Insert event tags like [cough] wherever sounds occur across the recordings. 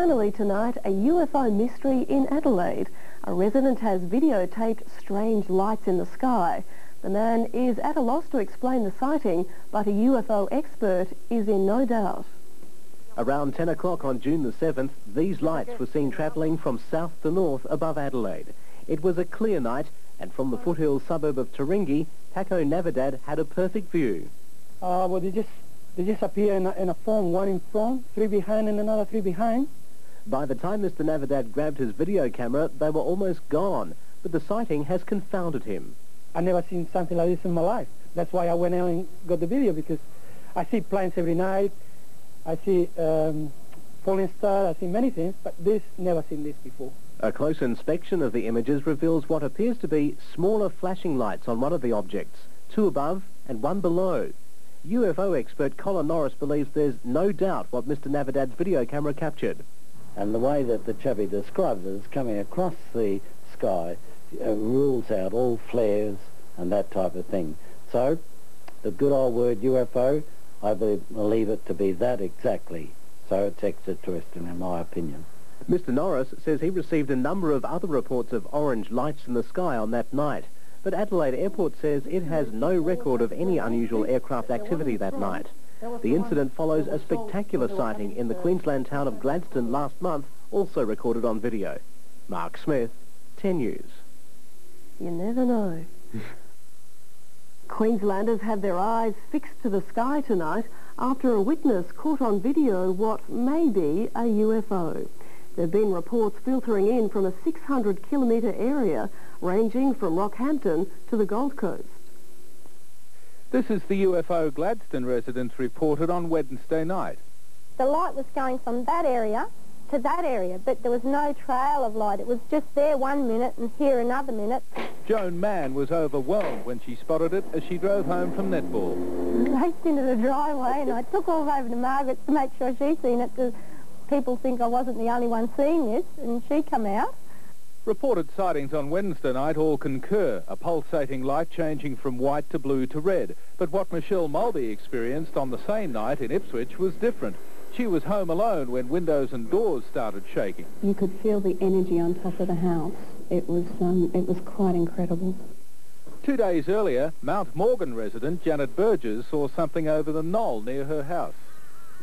Finally tonight, a UFO mystery in Adelaide. A resident has videotaped strange lights in the sky. The man is at a loss to explain the sighting, but a UFO expert is in no doubt. Around 10 o'clock on June the 7th, these lights were seen travelling from south to north above Adelaide. It was a clear night, and from the foothills suburb of Teringie, Paco Navidad had a perfect view. Uh, well, they just, they just appear in a, in a form, one in front, three behind, and another three behind. By the time Mr. Navidad grabbed his video camera, they were almost gone, but the sighting has confounded him. I've never seen something like this in my life. That's why I went out and got the video, because I see planes every night. I see um, falling stars, I see many things, but this, never seen this before. A close inspection of the images reveals what appears to be smaller flashing lights on one of the objects, two above and one below. UFO expert Colin Norris believes there's no doubt what Mr. Navidad's video camera captured. And the way that the chappie describes it is coming across the sky uh, rules out all flares and that type of thing. So, the good old word UFO, I believe it to be that exactly. So it's extraterrestrial in my opinion. Mr. Norris says he received a number of other reports of orange lights in the sky on that night. But Adelaide Airport says it has no record of any unusual aircraft activity that night. The incident follows a spectacular sighting in the Queensland town of Gladstone last month, also recorded on video. Mark Smith, 10 News. You never know. Queenslanders had their eyes fixed to the sky tonight after a witness caught on video what may be a UFO. There have been reports filtering in from a 600 kilometre area ranging from Rockhampton to the Gold Coast. This is the UFO Gladstone residents reported on Wednesday night. The light was going from that area to that area, but there was no trail of light. It was just there one minute and here another minute. Joan Mann was overwhelmed when she spotted it as she drove home from netball. Raced into the driveway and I took off over to Margaret to make sure she'd seen it because people think I wasn't the only one seeing this and she come out. Reported sightings on Wednesday night all concur, a pulsating light changing from white to blue to red. But what Michelle Mulby experienced on the same night in Ipswich was different. She was home alone when windows and doors started shaking. You could feel the energy on top of the house. It was, um, it was quite incredible. Two days earlier, Mount Morgan resident Janet Burgess saw something over the knoll near her house.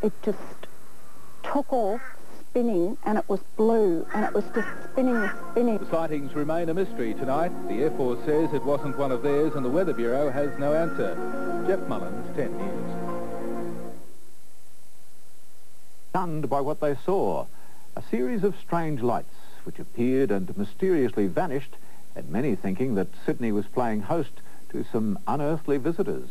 It just took off spinning and it was blue and it was just spinning and spinning. The sightings remain a mystery tonight. The Air Force says it wasn't one of theirs and the Weather Bureau has no answer. Jeff Mullins, 10 News. Stunned by what they saw, a series of strange lights which appeared and mysteriously vanished and many thinking that Sydney was playing host to some unearthly visitors.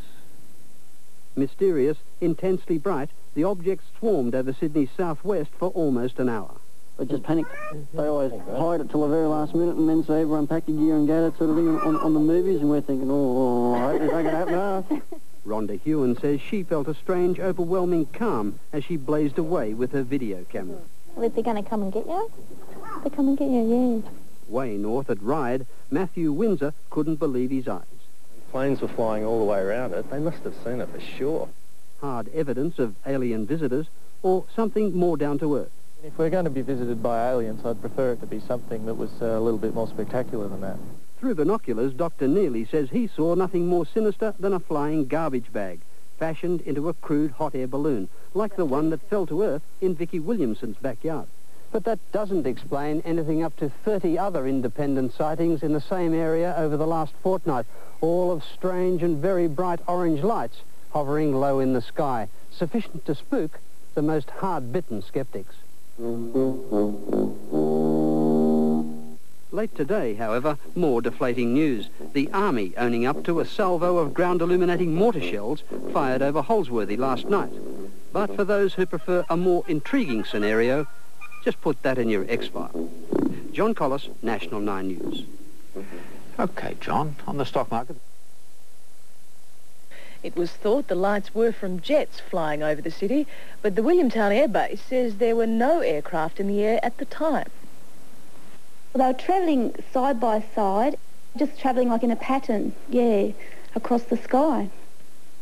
Mysterious, intensely bright, the objects swarmed over Sydney's southwest for almost an hour. They just panicked. Mm-hmm. They always hide it till the very last minute and then say everyone pack your gear and go, that sort of thing on, on the movies, and we're thinking, oh, I hope this ain't going to happen now. Rhonda Hewen says she felt a strange, overwhelming calm as she blazed away with her video camera. Well, they're going to come and get you? They come and get you, yeah. Way north at Ryde, Matthew Windsor couldn't believe his eyes. Planes were flying all the way around it. They must have seen it for sure. Hard evidence of alien visitors or something more down to earth. If we're going to be visited by aliens, I'd prefer it to be something that was uh, a little bit more spectacular than that. Through binoculars, Dr. Neely says he saw nothing more sinister than a flying garbage bag, fashioned into a crude hot air balloon, like the one that fell to Earth in Vicky Williamson's backyard. But that doesn't explain anything up to 30 other independent sightings in the same area over the last fortnight, all of strange and very bright orange lights hovering low in the sky, sufficient to spook the most hard-bitten skeptics. Late today, however, more deflating news. The Army owning up to a salvo of ground illuminating mortar shells fired over Holsworthy last night. But for those who prefer a more intriguing scenario, just put that in your X-file. John Collis, National 9 News. Okay, John, on the stock market. It was thought the lights were from jets flying over the city, but the Williamtown Air Base says there were no aircraft in the air at the time. Well, they were travelling side by side, just travelling like in a pattern, yeah, across the sky.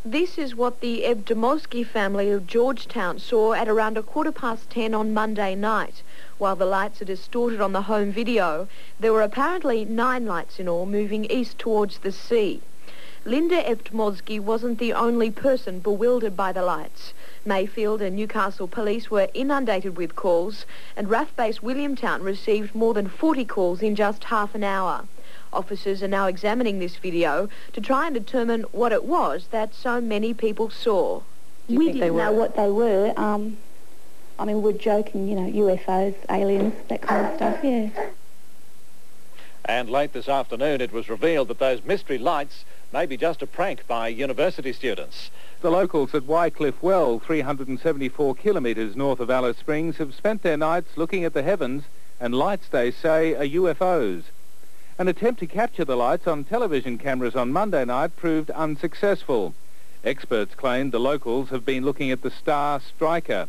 This is what the Ebdomowski family of Georgetown saw at around a quarter past ten on Monday night. While the lights are distorted on the home video, there were apparently nine lights in all moving east towards the sea. Linda Eptmosky wasn't the only person bewildered by the lights. Mayfield and Newcastle police were inundated with calls and RAF-based Williamtown received more than 40 calls in just half an hour. Officers are now examining this video to try and determine what it was that so many people saw. We didn't know what they were. Um, I mean, we're joking, you know, UFOs, aliens, that kind of stuff, yeah. And late this afternoon, it was revealed that those mystery lights may be just a prank by university students. The locals at Wycliffe Well, 374 kilometres north of Alice Springs, have spent their nights looking at the heavens and lights, they say, are UFOs. An attempt to capture the lights on television cameras on Monday night proved unsuccessful. Experts claim the locals have been looking at the Star Striker.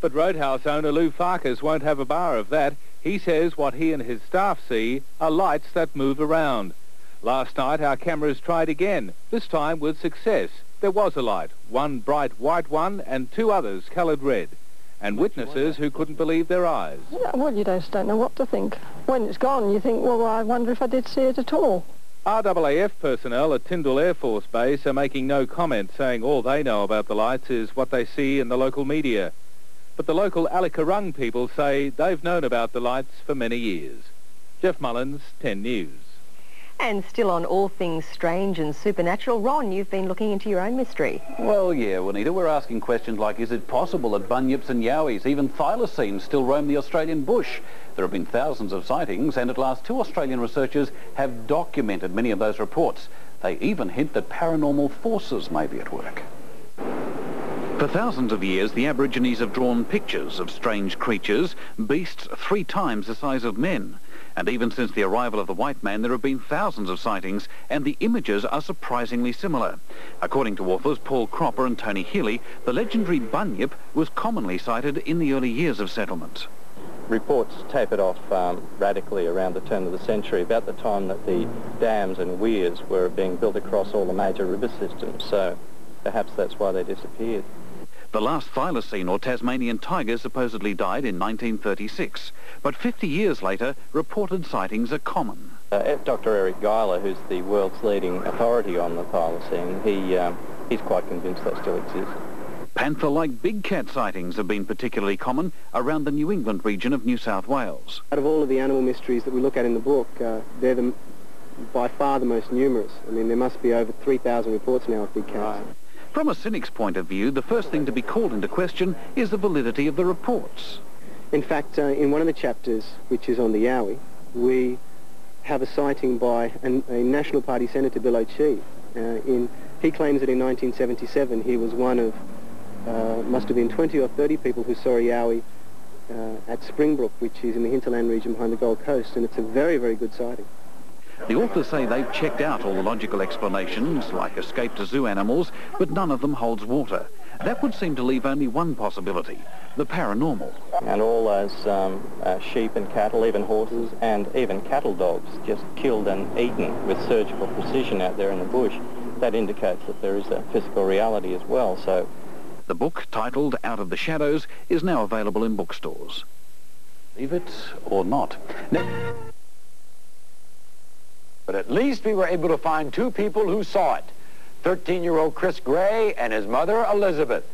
But Roadhouse owner Lou Farkas won't have a bar of that. He says what he and his staff see are lights that move around. Last night our cameras tried again, this time with success. There was a light, one bright white one and two others coloured red, and witnesses who couldn't believe their eyes. Well, you just don't know what to think. When it's gone, you think, well, I wonder if I did see it at all. RAAF personnel at Tindal Air Force Base are making no comment, saying all they know about the lights is what they see in the local media. But the local Alikarung people say they've known about the lights for many years. Jeff Mullins, 10 News. And still on all things strange and supernatural, Ron, you've been looking into your own mystery. Well, yeah, Juanita, we're asking questions like, is it possible that bunyips and yowies, even thylacines, still roam the Australian bush? There have been thousands of sightings, and at last two Australian researchers have documented many of those reports. They even hint that paranormal forces may be at work. For thousands of years, the Aborigines have drawn pictures of strange creatures, beasts three times the size of men. And even since the arrival of the white man, there have been thousands of sightings, and the images are surprisingly similar. According to authors Paul Cropper and Tony Healy, the legendary bunyip was commonly sighted in the early years of settlement. Reports tapered off um, radically around the turn of the century, about the time that the dams and weirs were being built across all the major river systems. So perhaps that's why they disappeared. The last thylacine or Tasmanian tiger supposedly died in 1936, but 50 years later, reported sightings are common. Uh, Dr. Eric Guiler, who's the world's leading authority on the thylacine, he, um, he's quite convinced they still exist. Panther-like big cat sightings have been particularly common around the New England region of New South Wales. Out of all of the animal mysteries that we look at in the book, uh, they're the, by far the most numerous. I mean, there must be over 3,000 reports now of big cats. Right. From a cynic's point of view, the first thing to be called into question is the validity of the reports. In fact, uh, in one of the chapters, which is on the Yowie, we have a sighting by an, a National Party Senator, Bill O'Chee. Uh, in, he claims that in 1977 he was one of, uh, must have been 20 or 30 people who saw a Yowie uh, at Springbrook, which is in the hinterland region behind the Gold Coast, and it's a very, very good sighting. The authors say they've checked out all the logical explanations, like escape to zoo animals, but none of them holds water. That would seem to leave only one possibility, the paranormal. And all those um, uh, sheep and cattle, even horses, and even cattle dogs just killed and eaten with surgical precision out there in the bush, that indicates that there is a physical reality as well. So, The book, titled Out of the Shadows, is now available in bookstores. Believe it or not. Now, but at least we were able to find two people who saw it. 13-year-old Chris Gray and his mother, Elizabeth.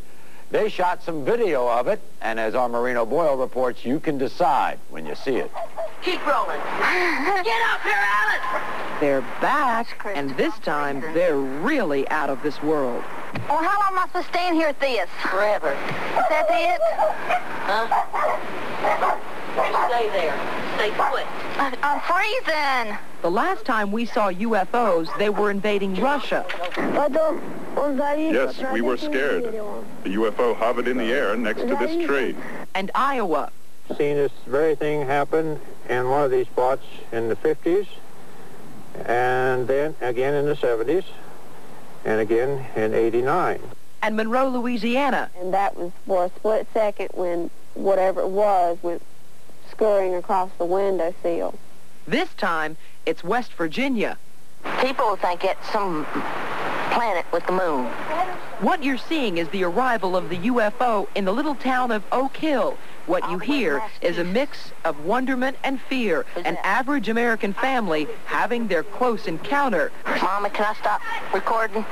They shot some video of it, and as our Marino Boyle reports, you can decide when you see it. Keep rolling. [laughs] Get up here, Alice! They're back, and this time they're really out of this world. Well, how long am I supposed to stand here at this? Forever. Is that it? Huh? Stay there. Stay put. I'm freezing. The last time we saw UFOs, they were invading Russia. Yes, we were scared. The UFO hovered in the air next to this tree. And Iowa. Seen this very thing happen in one of these spots in the 50s, and then again in the 70s, and again in 89. And Monroe, Louisiana. And that was for a split second when whatever it was went scurrying across the window sill. This time, it's West Virginia. People think it's some planet with the moon. What you're seeing is the arrival of the UFO in the little town of Oak Hill. What you hear is a mix of wonderment and fear, an average American family having their close encounter. Mama, can I stop recording?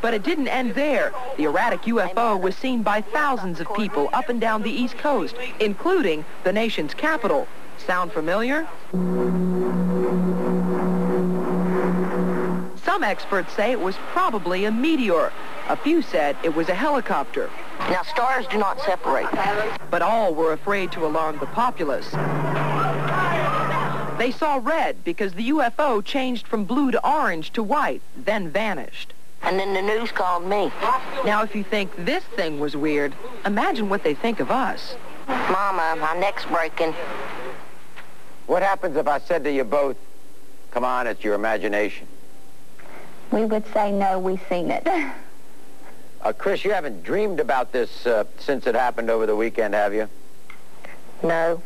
But it didn't end there. The erratic UFO was seen by thousands of people up and down the East Coast, including the nation's capital. Sound familiar? Some experts say it was probably a meteor. A few said it was a helicopter. Now, stars do not separate. But all were afraid to alarm the populace. They saw red because the UFO changed from blue to orange to white, then vanished. And then the news called me. Now, if you think this thing was weird, imagine what they think of us. Mama, my neck's breaking. What happens if I said to you both, come on, it's your imagination? We would say no, we've seen it. [laughs] Uh, Chris, you haven't dreamed about this uh, since it happened over the weekend, have you? No.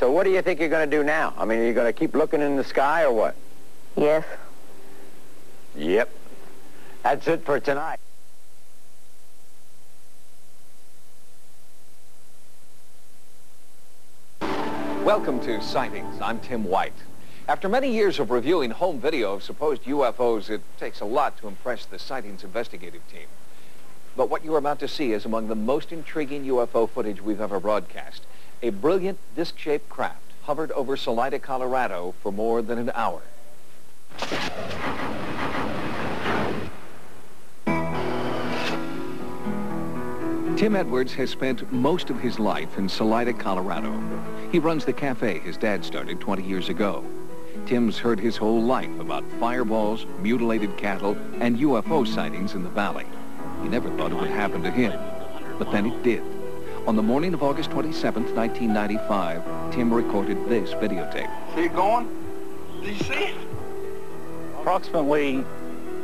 So what do you think you're going to do now? I mean, are you going to keep looking in the sky or what? Yes. Yep. That's it for tonight. Welcome to Sightings. I'm Tim White. After many years of reviewing home video of supposed UFOs, it takes a lot to impress the Sightings investigative team. But what you're about to see is among the most intriguing UFO footage we've ever broadcast. A brilliant disc-shaped craft hovered over Salida, Colorado for more than an hour. Tim Edwards has spent most of his life in Salida, Colorado. He runs the cafe his dad started 20 years ago. Tim's heard his whole life about fireballs, mutilated cattle, and UFO sightings in the valley. He never thought it would happen to him, but then it did. On the morning of August 27, 1995, Tim recorded this videotape. See it going? Do you see it? Approximately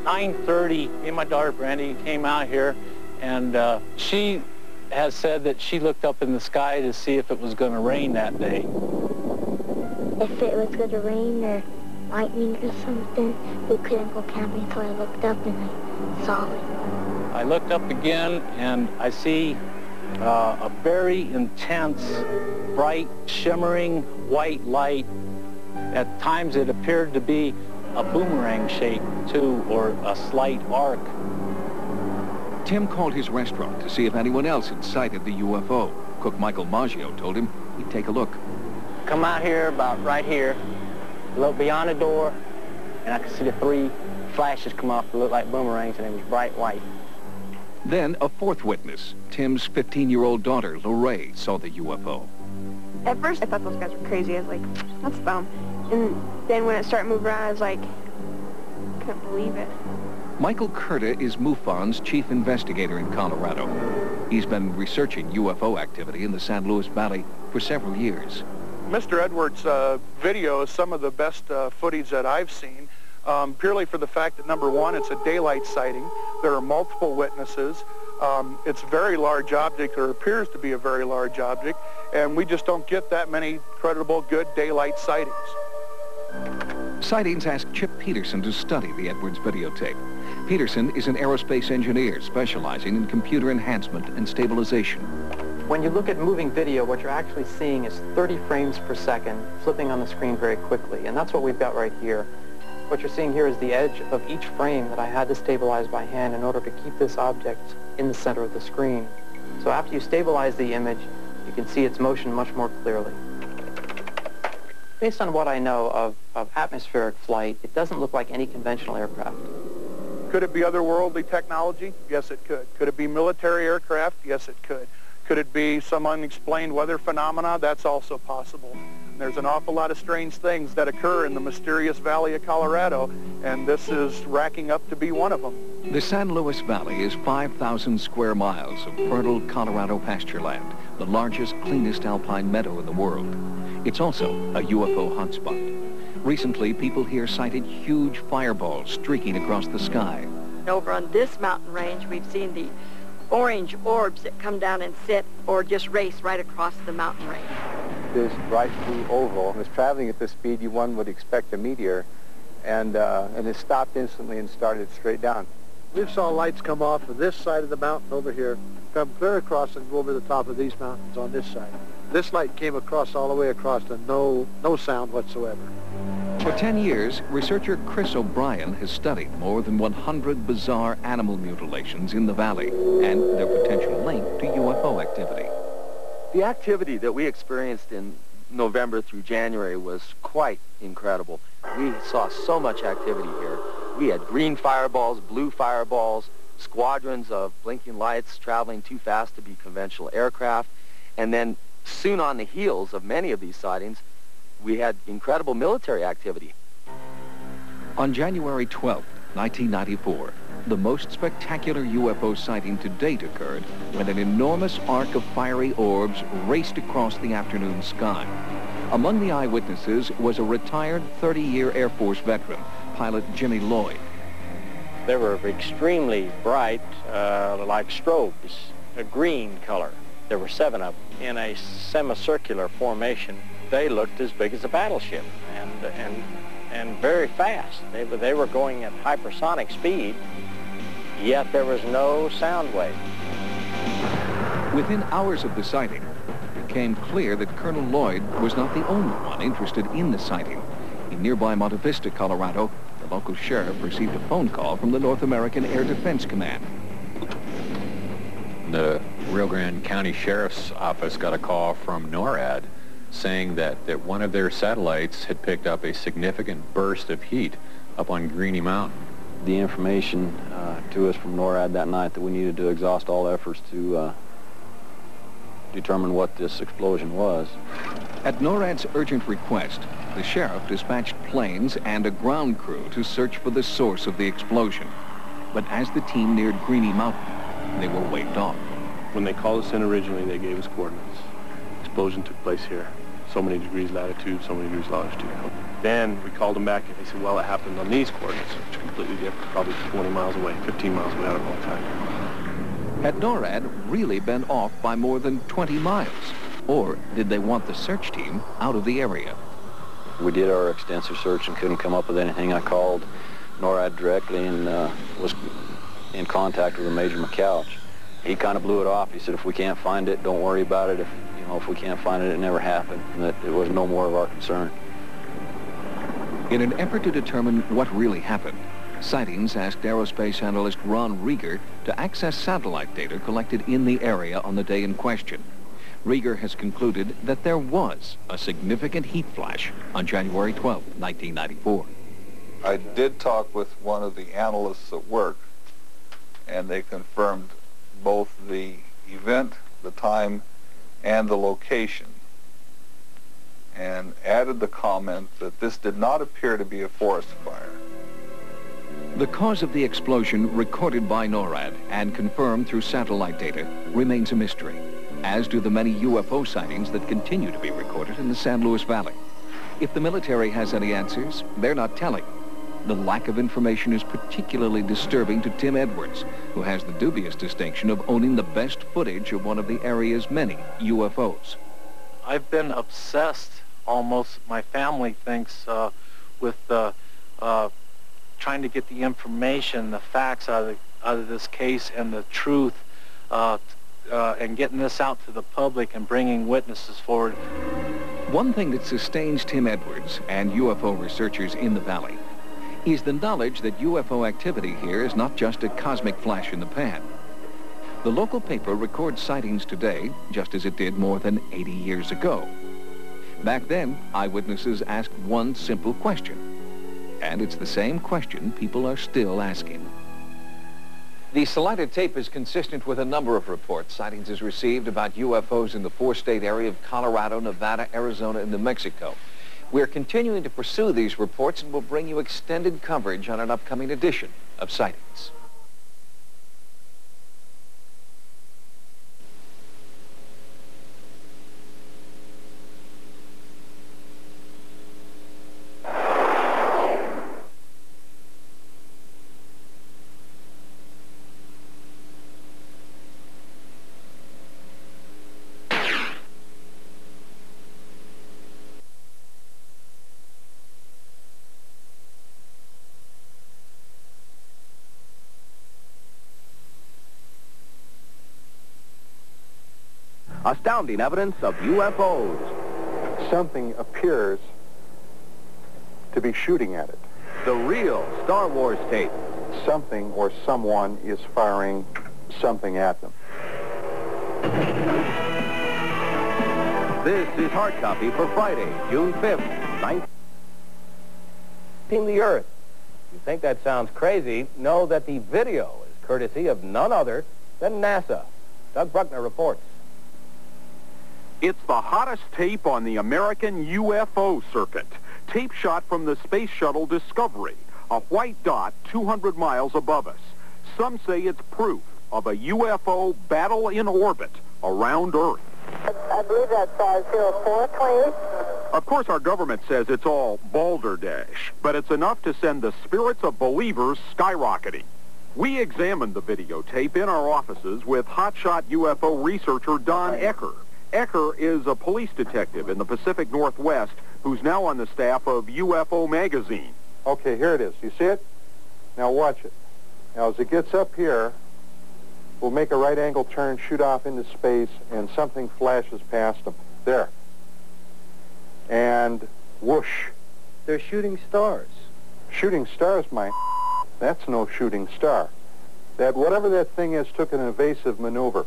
9.30, me and my daughter Brandy came out here, and uh, she has said that she looked up in the sky to see if it was going to rain that day. If it was going to rain or lightning or something, we couldn't go camping, so I looked up and I saw it. I looked up again, and I see uh, a very intense, bright, shimmering white light. At times it appeared to be a boomerang shape, too, or a slight arc. Tim called his restaurant to see if anyone else had sighted the UFO. Cook Michael Maggio told him he'd take a look. Come out here, about right here, look beyond the door, and I could see the three flashes come off that looked like boomerangs, and it was bright white. Then a fourth witness, Tim's 15-year-old daughter, Lorraine, saw the UFO. At first, I thought those guys were crazy. I was like, that's dumb. And then when it started moving around, I was like, couldn't believe it. Michael Curta is MUFON's chief investigator in Colorado. He's been researching UFO activity in the San Luis Valley for several years. Mr. Edwards' uh, video is some of the best uh, footage that I've seen, um, purely for the fact that, number one, it's a daylight sighting. There are multiple witnesses. Um, it's a very large object, or appears to be a very large object, and we just don't get that many credible, good daylight sightings. Sightings asked Chip Peterson to study the Edwards videotape. Peterson is an aerospace engineer specializing in computer enhancement and stabilization. When you look at moving video, what you're actually seeing is 30 frames per second flipping on the screen very quickly, and that's what we've got right here. What you're seeing here is the edge of each frame that I had to stabilize by hand in order to keep this object in the center of the screen. So after you stabilize the image, you can see its motion much more clearly. Based on what I know of, of atmospheric flight, it doesn't look like any conventional aircraft. Could it be otherworldly technology? Yes, it could. Could it be military aircraft? Yes, it could. Could it be some unexplained weather phenomena? That's also possible. There's an awful lot of strange things that occur in the mysterious valley of Colorado, and this is racking up to be one of them. The San Luis Valley is 5,000 square miles of fertile Colorado pasture land, the largest, cleanest alpine meadow in the world. It's also a UFO hotspot. Recently, people here sighted huge fireballs streaking across the sky. Over on this mountain range, we've seen the orange orbs that come down and sit or just race right across the mountain range. This bright blue oval was traveling at the speed you one would expect a meteor, and, uh, and it stopped instantly and started straight down. We've saw lights come off of this side of the mountain over here, come clear across and go over the top of these mountains on this side. This light came across all the way across and no, no sound whatsoever. For 10 years, researcher Chris O'Brien has studied more than 100 bizarre animal mutilations in the valley and their potential link to UFO activity. The activity that we experienced in November through January was quite incredible. We saw so much activity here. We had green fireballs, blue fireballs, squadrons of blinking lights traveling too fast to be conventional aircraft, and then soon on the heels of many of these sightings, we had incredible military activity. On January 12, 1994, the most spectacular UFO sighting to date occurred when an enormous arc of fiery orbs raced across the afternoon sky. Among the eyewitnesses was a retired 30-year Air Force veteran, pilot Jimmy Lloyd. They were extremely bright, uh, like strobes, a green color. There were seven of them in a semicircular formation. They looked as big as a battleship and, and, and very fast. They, were, they were going at hypersonic speed, yet there was no sound wave. Within hours of the sighting, it became clear that Colonel Lloyd was not the only one interested in the sighting. In nearby Monte Vista, Colorado, the local sheriff received a phone call from the North American Air Defense Command. The Rio Grande County Sheriff's Office got a call from NORAD saying that, that one of their satellites had picked up a significant burst of heat up on Greenie Mountain. The information uh, to us from NORAD that night that we needed to exhaust all efforts to uh, determine what this explosion was. At NORAD's urgent request, the sheriff dispatched planes and a ground crew to search for the source of the explosion. But as the team neared Greenie Mountain, they were waved off. When they called us in originally, they gave us coordinates. Explosion took place here. So many degrees latitude, so many degrees longitude. Then we called them back and they said, well, it happened on these coordinates, which are completely different, probably 20 miles away, 15 miles away out of all time. Had NORAD really been off by more than 20 miles? Or did they want the search team out of the area? We did our extensive search and couldn't come up with anything. I called NORAD directly and uh, was in contact with a Major McCouch. He kind of blew it off. He said, if we can't find it, don't worry about it. If, you know, if we can't find it, it never happened. And that it was no more of our concern. In an effort to determine what really happened, Sightings asked aerospace analyst Ron Rieger to access satellite data collected in the area on the day in question. Rieger has concluded that there was a significant heat flash on January 12, 1994. I did talk with one of the analysts at work, and they confirmed both the event, the time, and the location, and added the comment that this did not appear to be a forest fire. The cause of the explosion recorded by NORAD and confirmed through satellite data remains a mystery, as do the many UFO sightings that continue to be recorded in the San Luis Valley. If the military has any answers, they're not telling. The lack of information is particularly disturbing to Tim Edwards, who has the dubious distinction of owning the best footage of one of the area's many UFOs. I've been obsessed, almost, my family thinks, uh, with uh, uh, trying to get the information, the facts out of, the, out of this case and the truth uh, uh, and getting this out to the public and bringing witnesses forward. One thing that sustains Tim Edwards and UFO researchers in the valley is the knowledge that UFO activity here is not just a cosmic flash in the pan. The local paper records sightings today just as it did more than 80 years ago. Back then, eyewitnesses asked one simple question. And it's the same question people are still asking. The selected tape is consistent with a number of reports sightings has received about UFOs in the four-state area of Colorado, Nevada, Arizona, and New Mexico. We're continuing to pursue these reports and will bring you extended coverage on an upcoming edition of Sightings. Astounding evidence of UFOs. Something appears to be shooting at it. The real Star Wars tape. Something or someone is firing something at them. This is hard copy for Friday, June 5th, 19... the Earth. You think that sounds crazy? Know that the video is courtesy of none other than NASA. Doug Bruckner reports. It's the hottest tape on the American UFO circuit. Tape shot from the Space Shuttle Discovery, a white dot 200 miles above us. Some say it's proof of a UFO battle in orbit around Earth. I believe that's uh, 0428. Of course, our government says it's all balderdash, but it's enough to send the spirits of believers skyrocketing. We examined the videotape in our offices with hotshot UFO researcher Don Ecker. Ecker is a police detective in the Pacific Northwest who's now on the staff of UFO Magazine. Okay, here it is. You see it? Now watch it. Now as it gets up here, we'll make a right angle turn, shoot off into space, and something flashes past them. There. And whoosh. They're shooting stars. Shooting stars, my... That's no shooting star. That whatever that thing is took an evasive maneuver.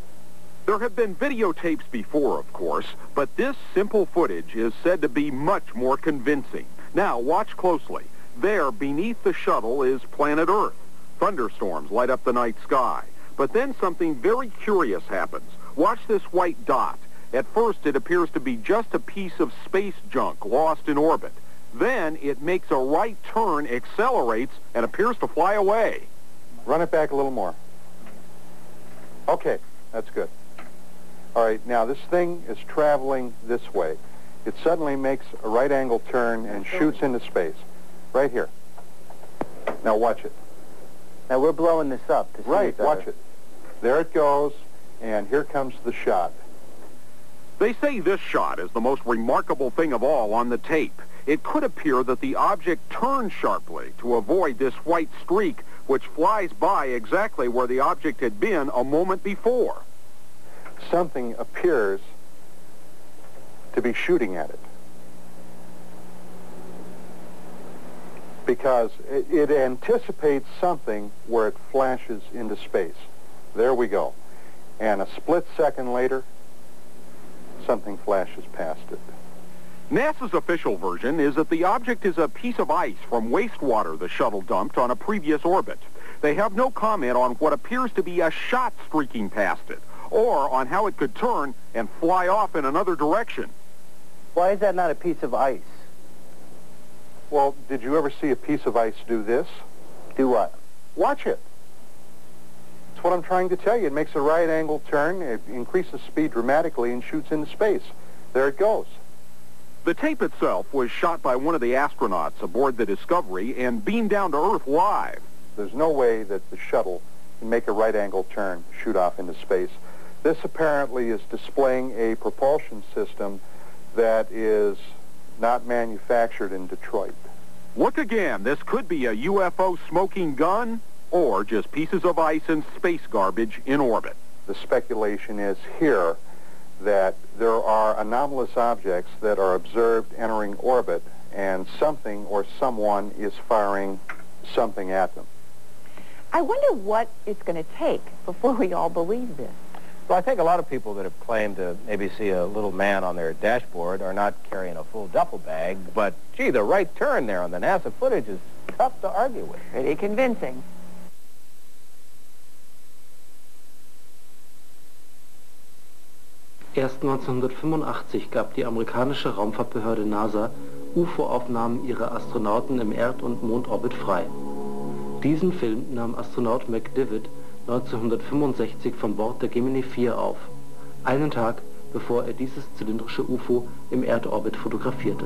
There have been videotapes before, of course, but this simple footage is said to be much more convincing. Now, watch closely. There, beneath the shuttle, is planet Earth. Thunderstorms light up the night sky. But then something very curious happens. Watch this white dot. At first, it appears to be just a piece of space junk lost in orbit. Then it makes a right turn, accelerates, and appears to fly away. Run it back a little more. Okay, that's good. All right, now this thing is traveling this way. It suddenly makes a right angle turn and shoots into space. Right here. Now watch it. Now we're blowing this up. To see Right, watch it. There it goes, and here comes the shot. They say this shot is the most remarkable thing of all on the tape. It could appear that the object turned sharply to avoid this white streak, which flies by exactly where the object had been a moment before. Something appears to be shooting at it. Because it, it anticipates something where it flashes into space. There we go. And a split second later, something flashes past it. NASA's official version is that the object is a piece of ice from wastewater the shuttle dumped on a previous orbit. They have no comment on what appears to be a shot streaking past it, or on how it could turn and fly off in another direction. Why is that not a piece of ice? Well, did you ever see a piece of ice do this? Do what? Watch it. That's what I'm trying to tell you. It makes a right angle turn, it increases speed dramatically, and shoots into space. There it goes. The tape itself was shot by one of the astronauts aboard the Discovery and beamed down to Earth live. There's no way that the shuttle can make a right angle turn, shoot off into space. This apparently is displaying a propulsion system that is not manufactured in Detroit. Look again. This could be a UFO smoking gun or just pieces of ice and space garbage in orbit. The speculation is here that there are anomalous objects that are observed entering orbit and something or someone is firing something at them. I wonder what it's going to take before we all believe this. Well, I think a lot of people that have claimed to maybe see a little man on their dashboard are not carrying a full duffel bag, but gee, the right turn there on the NASA footage is tough to argue with. Pretty convincing. Erst 1985 gab die amerikanische Raumfahrtbehörde NASA UFO-Aufnahmen ihrer Astronauten im Erd- und Mondorbit frei. Diesen Film nahm Astronaut McDivitt 1965 von Bord der Gemini 4 auf, einen Tag bevor er dieses zylindrische UFO im Erdorbit fotografierte.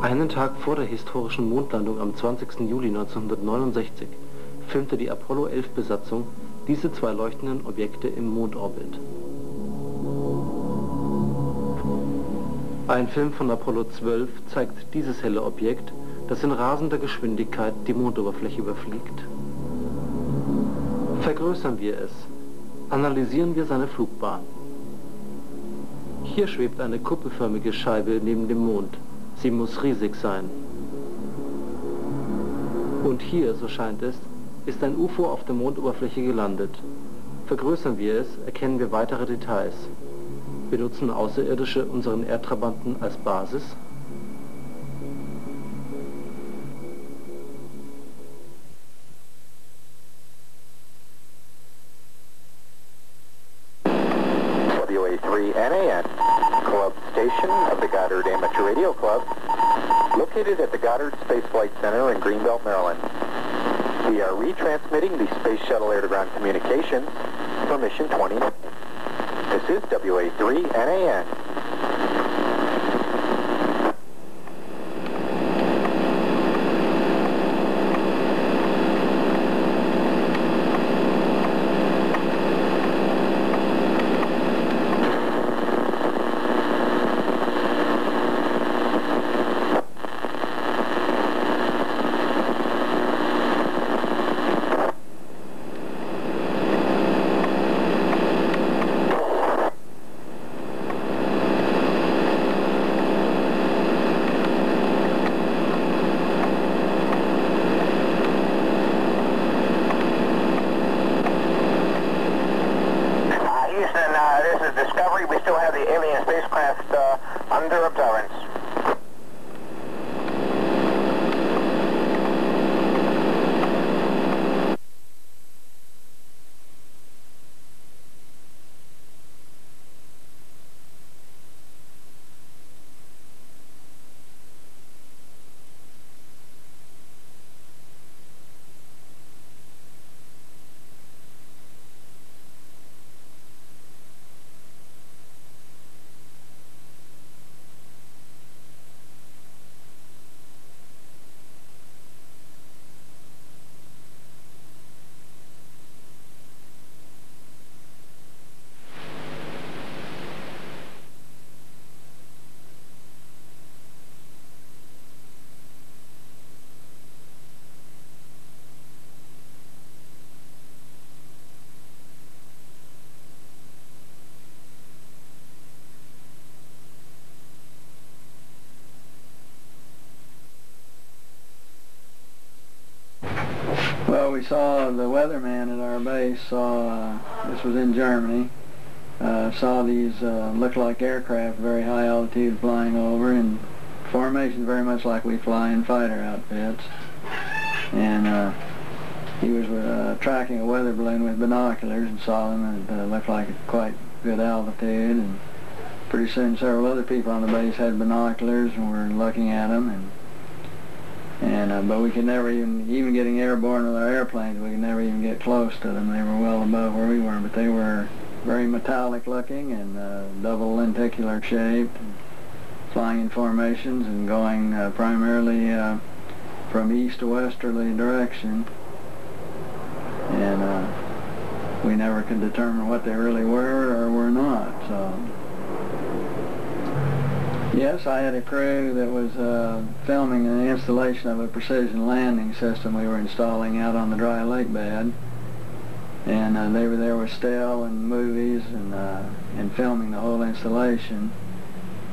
Einen Tag vor der historischen Mondlandung am 20. Juli 1969 filmte die Apollo 11 Besatzung diese zwei leuchtenden Objekte im Mondorbit. Ein Film von Apollo 12 zeigt dieses helle Objekt, das in rasender Geschwindigkeit die Mondoberfläche überfliegt. Vergrößern wir es, Analysieren wir seine Flugbahn. Hier schwebt eine kuppelförmige Scheibe neben dem Mond. Sie muss riesig sein. Und hier, so scheint es, ist ein UFO auf der Mondoberfläche gelandet. Vergrößern wir es, erkennen wir weitere Details. Benutzen Außerirdische unseren Erdtrabanten als Basis? WA3NAN, club station of the Goddard Amateur Radio Club, located at the Goddard Space Flight Center in Greenbelt, Maryland. We are retransmitting the Space Shuttle Air-to-Ground Communications for Mission 20. This is WA3NAN. We saw the weatherman at our base. Saw uh, this was in Germany. Uh, saw these uh, look like aircraft, very high altitude, flying over in formation, very much like we fly in fighter outfits. And uh, he was uh, tracking a weather balloon with binoculars and saw them, and it uh, looked like quite good altitude. And pretty soon, several other people on the base had binoculars and were looking at them. And and uh, but we could never even even getting airborne with our airplanes we could never even get close to them. They were well above where we were but they were very metallic looking and uh, double lenticular shaped flying in formations and going uh, primarily uh, from east to westerly direction. And uh, we never could determine what they really were or were not so Yes, I had a crew that was uh, filming an installation of a precision landing system we were installing out on the dry lake bed. And uh, they were there with still and movies and, uh, and filming the whole installation.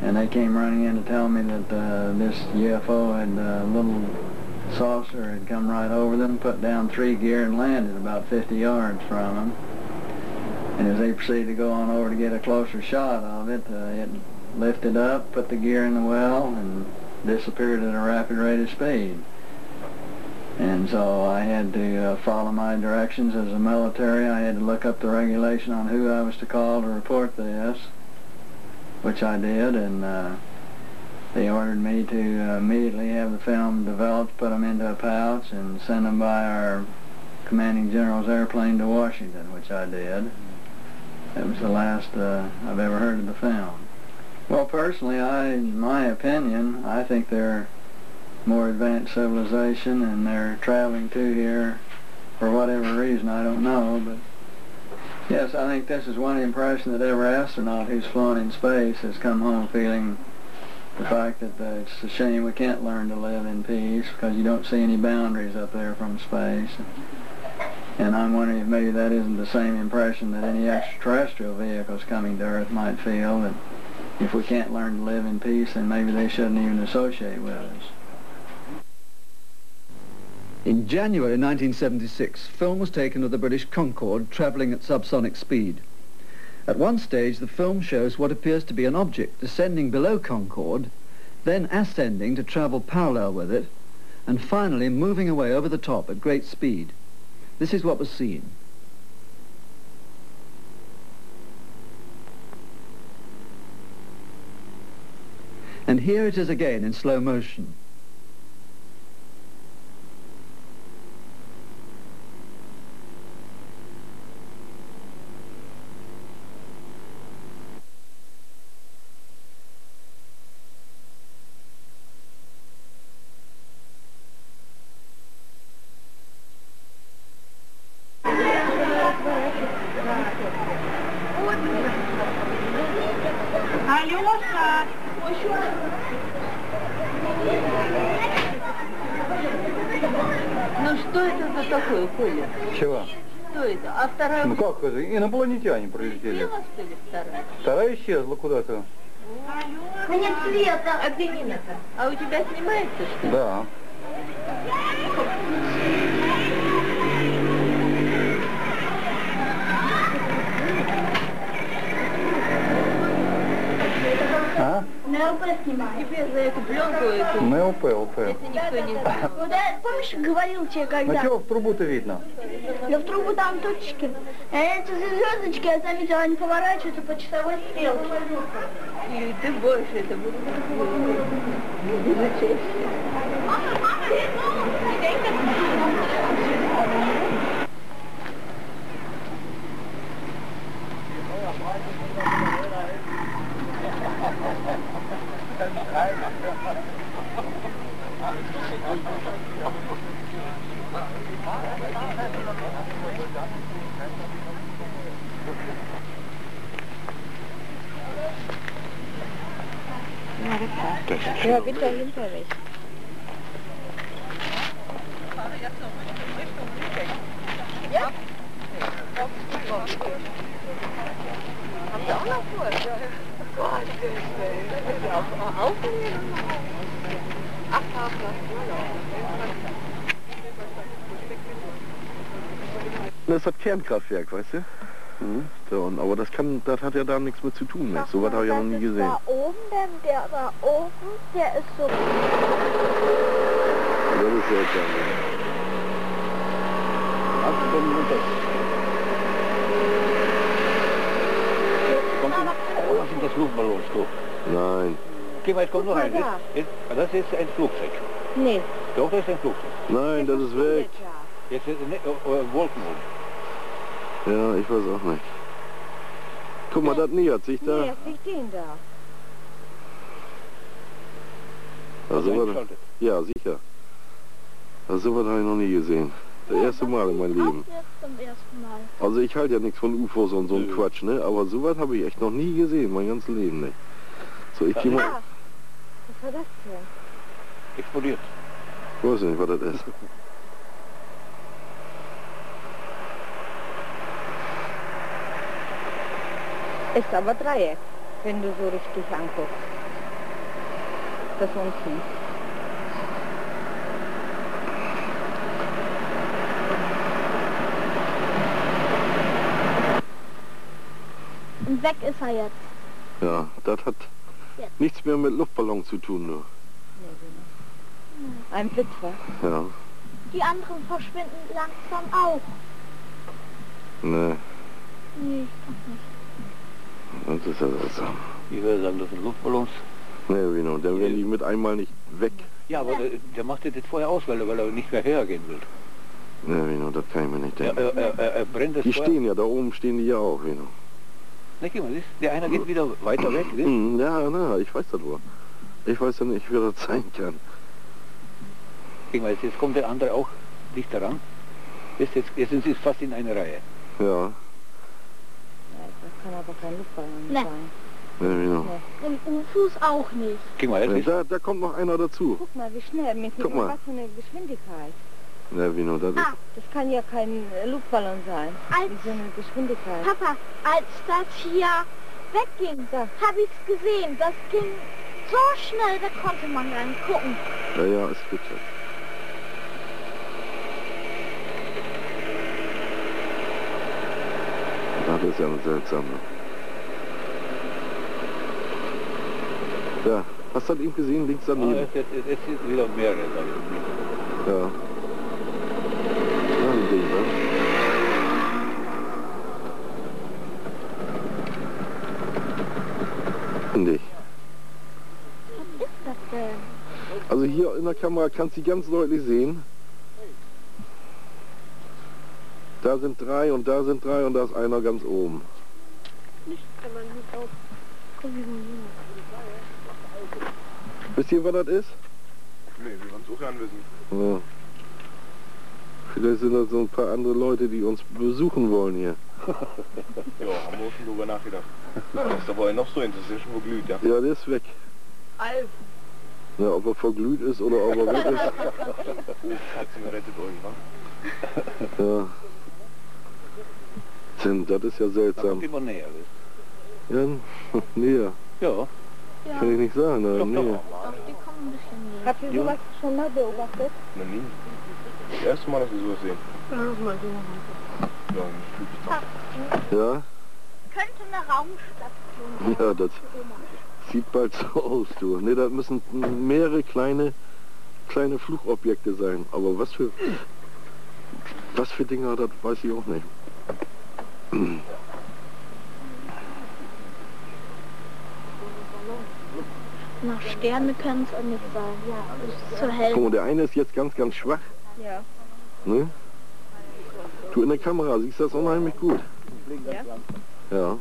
And they came running in to tell me that uh, this UFO had a little saucer had come right over them, put down three gear and landed about 50 yards from them. And as they proceeded to go on over to get a closer shot of it, it, lifted up, put the gear in the well, and disappeared at a rapid rate of speed. And so I had to uh, follow my directions as a military. I had to look up the regulation on who I was to call to report this, which I did, and uh, they ordered me to immediately have the film developed, put them into a pouch, and send them by our commanding general's airplane to Washington, which I did. That was the last uh, I've ever heard of the film. Well, personally, I, in my opinion, I think they're more advanced civilization and they're traveling to here for whatever reason, I don't know, but yes, I think this is one impression that every astronaut who's flown in space has come home feeling the fact that uh, it's a shame we can't learn to live in peace because you don't see any boundaries up there from space. And I'm wondering if maybe that isn't the same impression that any extraterrestrial vehicles coming to Earth might feel, that if we can't learn to live in peace, then maybe they shouldn't even associate with us. In January 1976, film was taken of the British Concorde travelling at subsonic speed. At one stage, the film shows what appears to be an object descending below Concorde, then ascending to travel parallel with it, and finally moving away over the top at great speed. This is what was seen. And here it is again in slow motion. Заметила, они поворачиваются по часовой стрелке. И ты больше это будешь hat ja da nichts mit zu tun. Ne? So was habe ich ja noch nie gesehen. Da oben, denn der da oben, der ist so... Das ist Stunden runter. Kommt in, was sind das Luftballons, du? Nein. Geh mal, jetzt kommt noch ein. da. Jetzt, jetzt, das ist ein Flugzeug. Nee. Doch, das ist ein Flugzeug. Nein, das ist weg. Jetzt ist ne, äh, Wolken oben. Ja, ich weiß auch nicht. Guck mal, das nähert sich da. Jetzt nicht den da. Also, was, eingeschaltet. ja, sicher. Also, sowas habe ich noch nie gesehen. Das erste Mal in meinem Leben. Auch jetzt zum ersten Mal. Also ich halte ja nichts von UFOs und so ein Quatsch, ne? Aber sowas habe ich echt noch nie gesehen, mein ganzes Leben nicht. So, ich geh mal, Ah, was war das denn? Explodiert. ich weiß nicht, was das ist. [laughs] Ist aber Dreieck, wenn du so richtig anguckst. Das unten. Und weg ist er jetzt. Ja, das hat Jetzt. nichts mehr mit Luftballon zu tun, nur. Ein Witwer. Ja, Die anderen verschwinden langsam auch. ne, Nee, ich das ist ja seltsam. Ich würde sagen, das sind Luftballons. Ne, genau, dann werden die mit einmal nicht weg. Ja, aber der, der macht das jetzt vorher aus, weil er, weil er nicht mehr hergehen will. Ne, genau, das kann ich mir nicht denken. er, er, er brennt das Die vorher. stehen ja, da oben stehen die ja auch, genau. Na, guck mal, siehst, der eine geht wieder weiter weg. Siehst? Hm, ja, na, ich weiß das wohl. Ich weiß ja nicht, wie das sein kann. Guck mal, jetzt, kommt der andere auch dicht daran. Jetzt, jetzt, jetzt sind sie fast in einer Reihe. Ja, kann aber kein Luftballon Nee. sein. ne, genau. Und UFOs auch nicht. Guck mal, Ne, ist, da, da kommt noch einer dazu. Guck mal, wie schnell, mit, Guck mal. was für eine Geschwindigkeit. Wie nur das. Ah, Das kann ja kein äh, Luftballon sein. als, Wie so eine Geschwindigkeit. Papa, als das hier wegging, habe ich es gesehen. Das ging so schnell, da konnte man gar nicht gucken. Ja, ja, ist gut so. Das ist ja seltsam. ne? Ja, hast du das eben gesehen, links daneben? Ah, es, es, es ist wieder mehrere. Ja. Ja, ein Ding, ne? Nee. Was ist das denn? Also hier in der Kamera kannst du ganz deutlich sehen. Da sind drei und da sind drei und da ist einer ganz oben. Nicht kann man nicht auf. Wisst ihr, was das ist? Nee, wir wollen es auch gern wissen. Ja. Vielleicht sind das so ein paar andere Leute, die uns besuchen wollen hier. [laughs] ja, haben wir auch schon drüber nachgedacht. Das ist aber noch so interessiert, schon verglüht, ja? Ja, der ist weg. Alf. Ja, ob er verglüht ist oder ob er weg ist. [laughs] Katzen rettet euch, wa? Ja. Tim, das ist ja seltsam. Immer näher ist. Ja, [laughs] näher. Ja. Kann ich nicht sagen, na, Doch, doch. näher. Doch, die kommen ein bisschen näher. Habt ihr Ja. sowas schon mal beobachtet? Noch nie. Das erste Mal, dass wir sowas sehen. Ja? Könnte eine Raumstation sein. Ja, das sieht bald so aus, du. Ne, das müssen mehrere kleine, kleine Flugobjekte sein. Aber was für, was für Dinger, das weiß ich auch nicht. Na, Sterne können es auch nicht sein. Ja, es ist zu hell. Guck mal, der eine ist jetzt ganz, ganz schwach. Ja. Ne? Du in der Kamera siehst das unheimlich gut. Ja? Ja.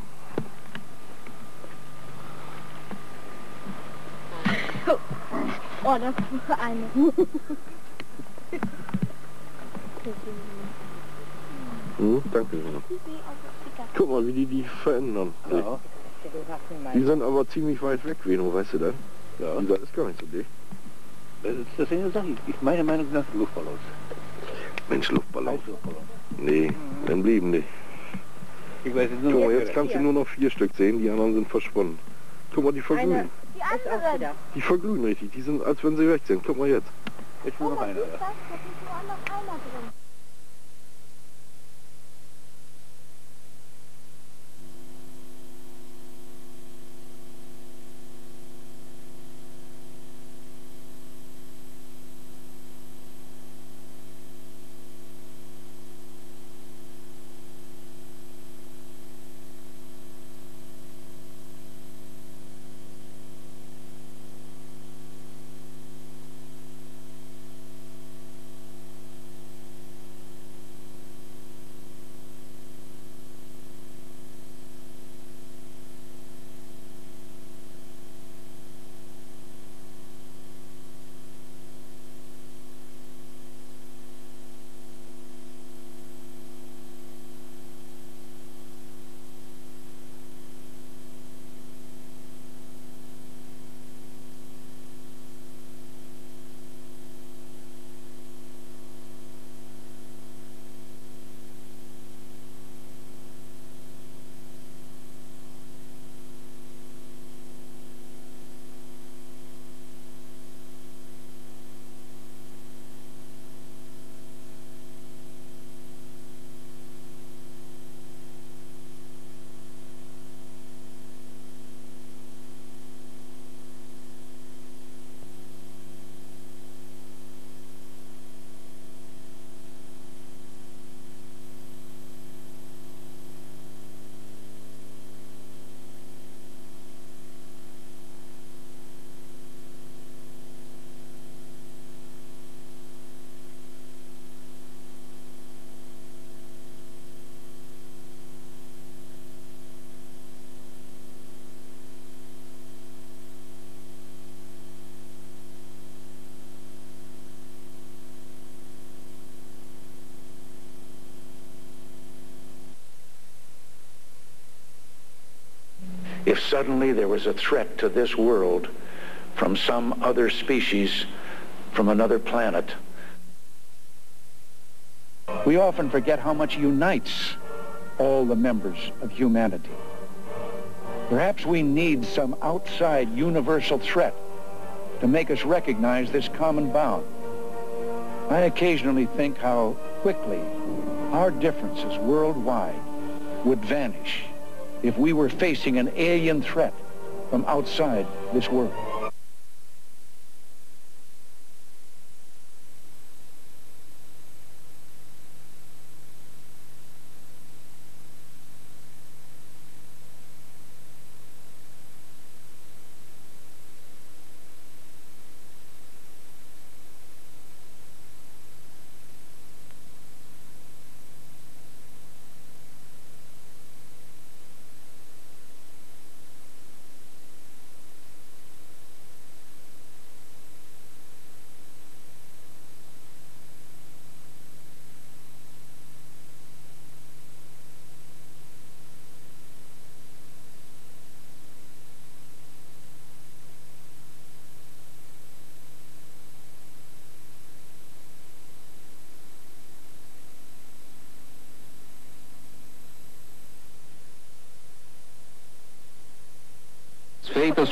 Oh, das ist eine. [laughs] Hm, danke. Guck mal, wie die die verändern. Ja. Die sind aber ziemlich weit weg, Veno, weißt du das? Ja. Die ist gar nicht so dicht. Das ist das eine Sache. Ich meine Meinung nach Luftballons. Mensch, Luftballon. Luftballon. Nee, dann blieben die. Ich weiß jetzt nur Guck mal, jetzt kannst du nur noch vier Stück sehen, die anderen sind verschwunden. Guck mal, die verglühen. Die anderen. Die verglühen richtig, die sind, als wenn sie weg sind. Guck mal jetzt. Jetzt nur noch einer. Da if suddenly there was a threat to this world from some other species from another planet, We often forget how much unites all the members of humanity. Perhaps we need some outside universal threat to make us recognize this common bound. I occasionally think how quickly our differences worldwide would vanish if we were facing an alien threat from outside this world.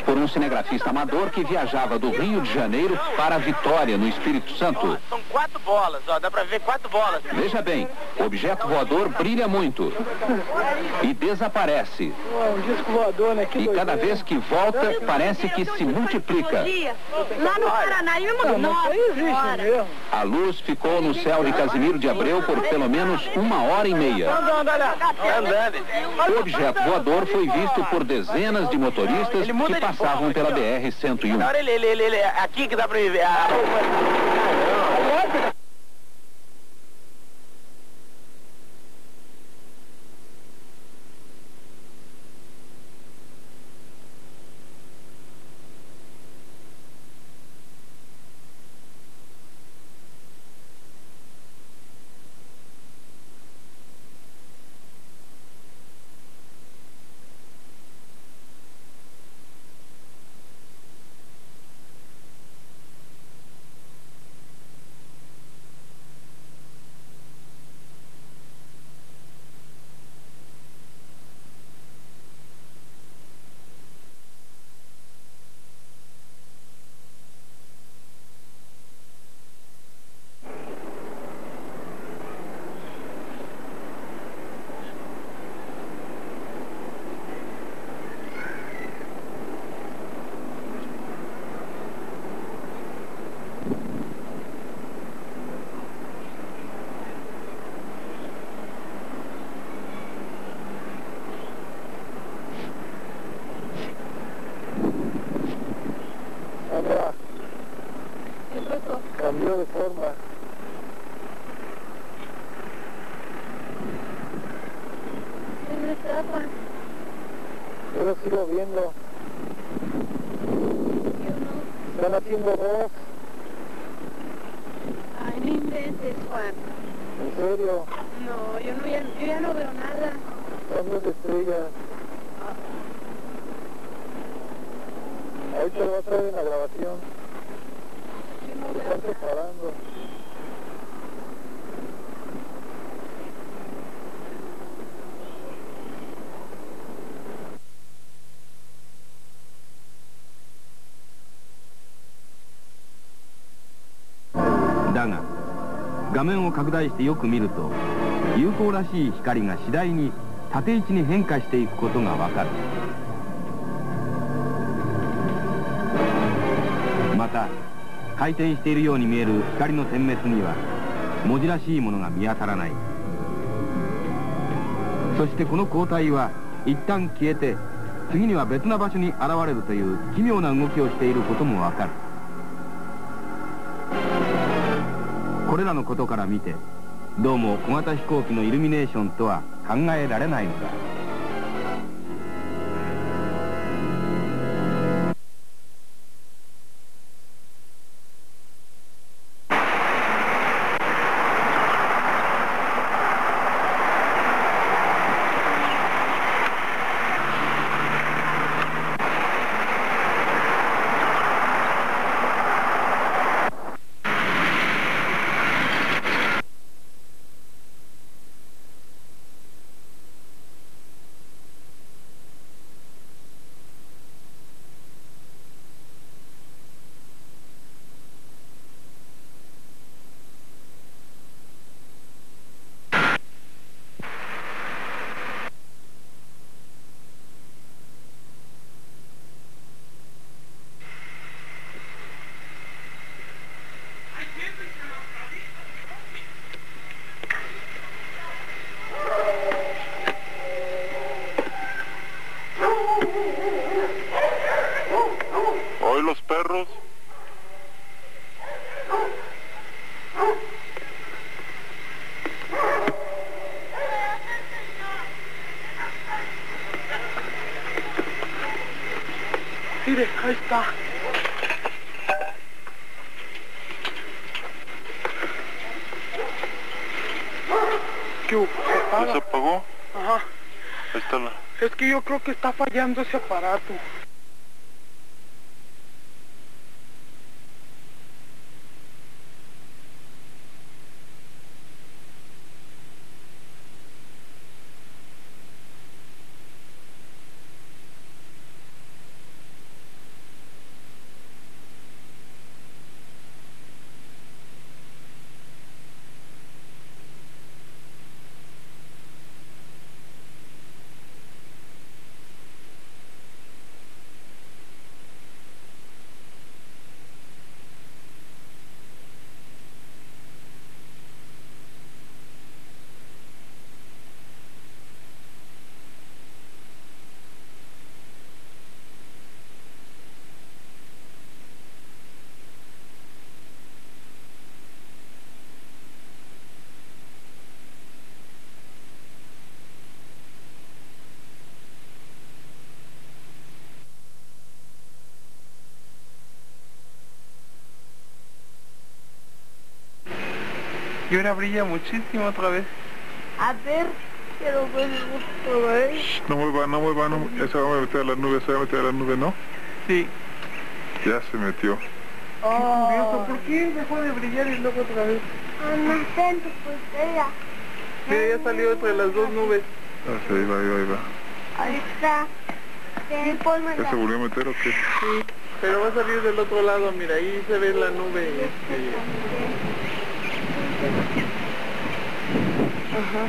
Por um cinegrafista amador que viajava do Rio de Janeiro para Vitória, no Espírito Santo. São quatro bolas, ó, dá pra ver quatro bolas. Veja bem, o objeto voador brilha muito e desaparece. né? E cada vez que volta, parece que se multiplica. Lá no Paraná. A luz ficou no céu de Casimiro de Abreu por pelo menos uma hora e meia. O objeto voador foi visto por dezenas de motoristas que passavam pela BR-101. Agora ele, ele, ele, ele, é aqui que dá pra ver. 拡大してよく見ると UFO らしい光が次第に縦位置に変化していくことがわかる。また回転しているように見える光の点滅には文字らしいものが見当たらない。そしてこの光体は一旦消えて次には別な場所に現れるという奇妙な動きをしていることもわかる。これらのことから見てどうも小型飛行機のイルミネーションとは考えられないのだ。do separado. Y ahora brilla muchísimo otra vez. A ver, quiero ver otra vez. No mueva, no mueva, no, ya se va a meter a las nubes, se va a meter a las nubes, ¿no? Sí. Ya se metió. Qué curioso, ¿por qué dejó de brillar y luego otra vez? Ana, atento, pues ella. Mira, ya salió entre las dos nubes. Ah, sí, ahí va, ahí va, ahí va. Ahí está. ¿Ya se volvió a meter o qué? Sí, pero va a salir del otro lado, mira, ahí se ve la nube. Este... Ajá.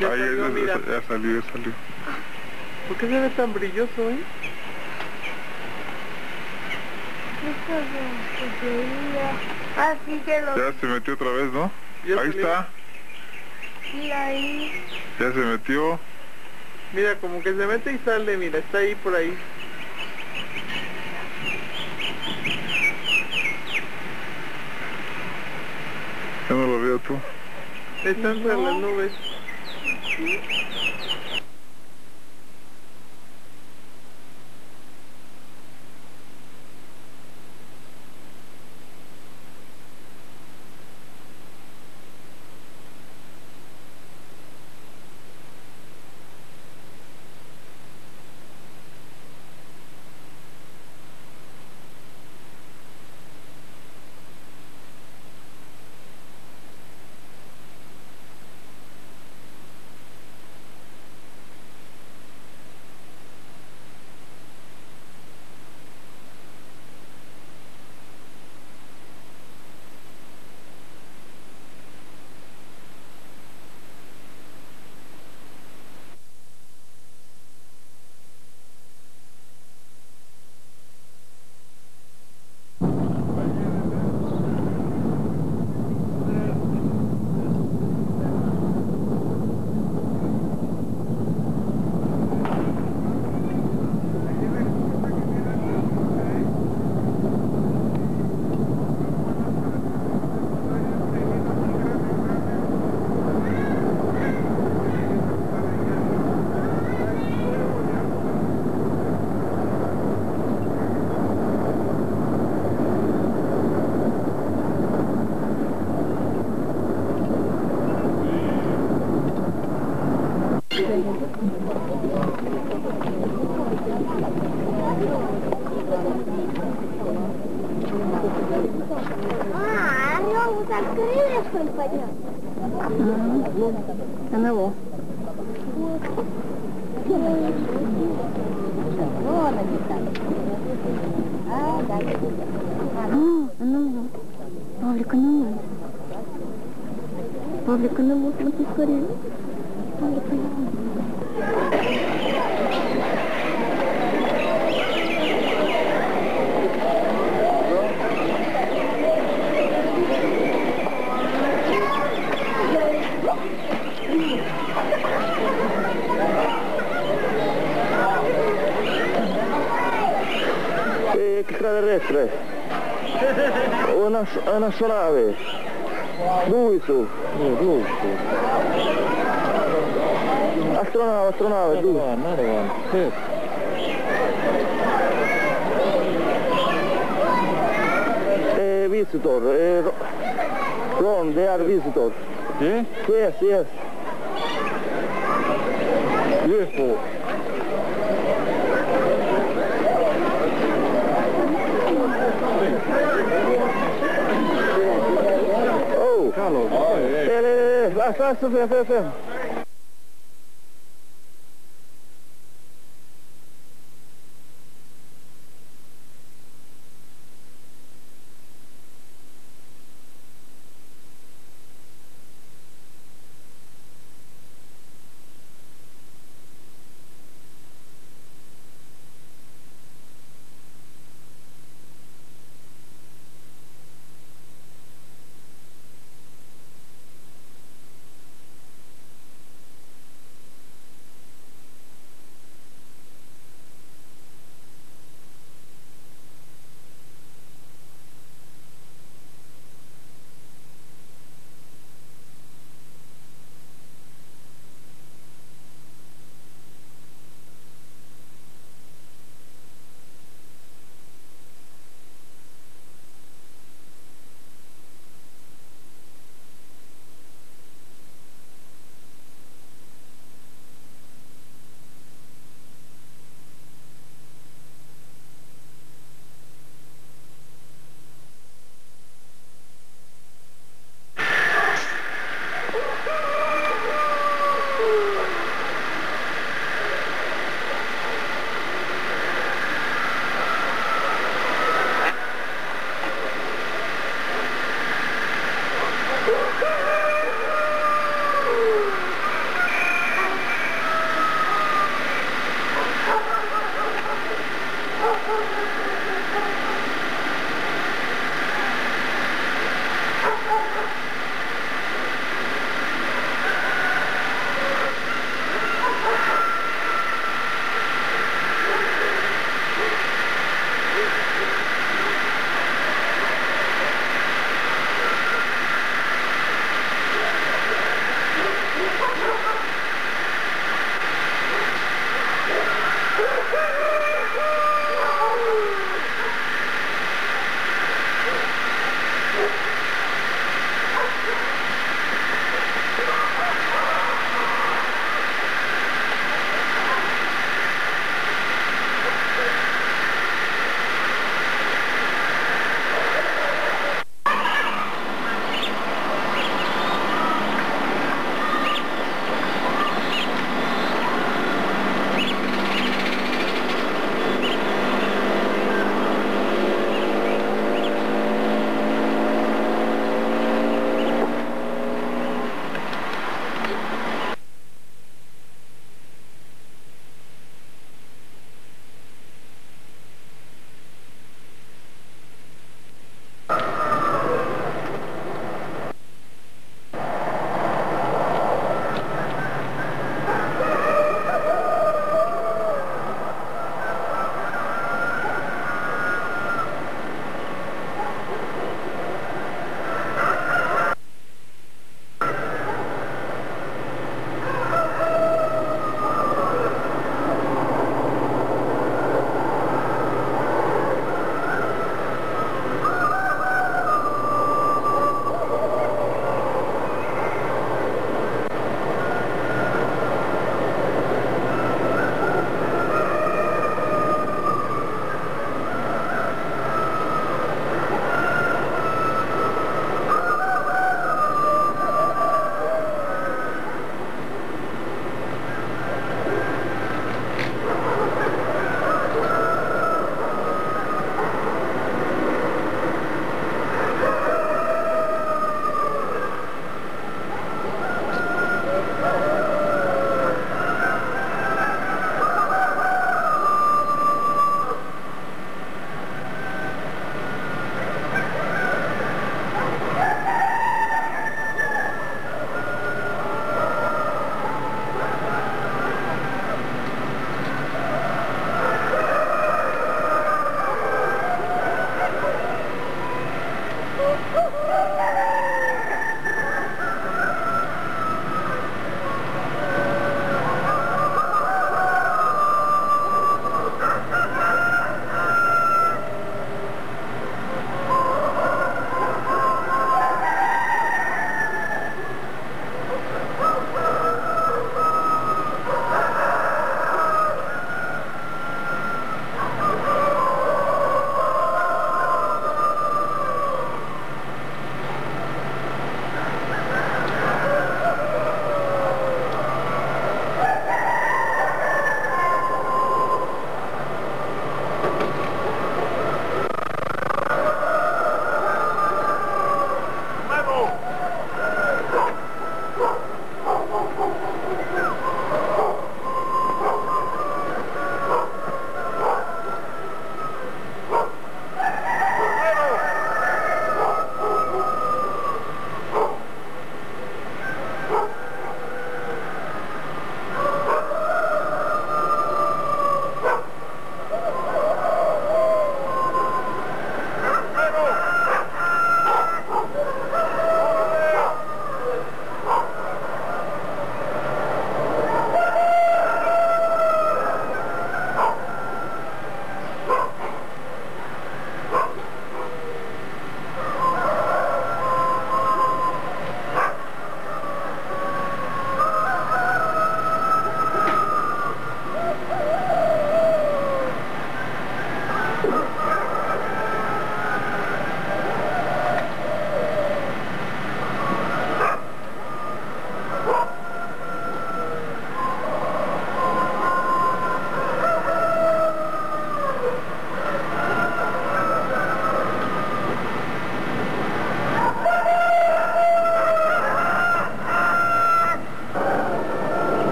Ya Ahí, salió, ya, salió, ya salió. ¿Por qué se ve tan brilloso, eh? Ah, sí que lo Ya se metió otra vez, ¿no? Ya Ahí está, vi ahí. ya se metió. Mira, como que se mete y sale, mira, está ahí por ahí. están por las nubes. fábrica na moça na pescaria. Olha para extraterrestres. Una, una sola vez. Su? Dove su? Astronave, astronave, Another one, another one. Good. Eh, visitor. Eh, Ro- Ron, they are visitor. Yeah? Yes, yes. UFO. Eh, eh, fast, fast,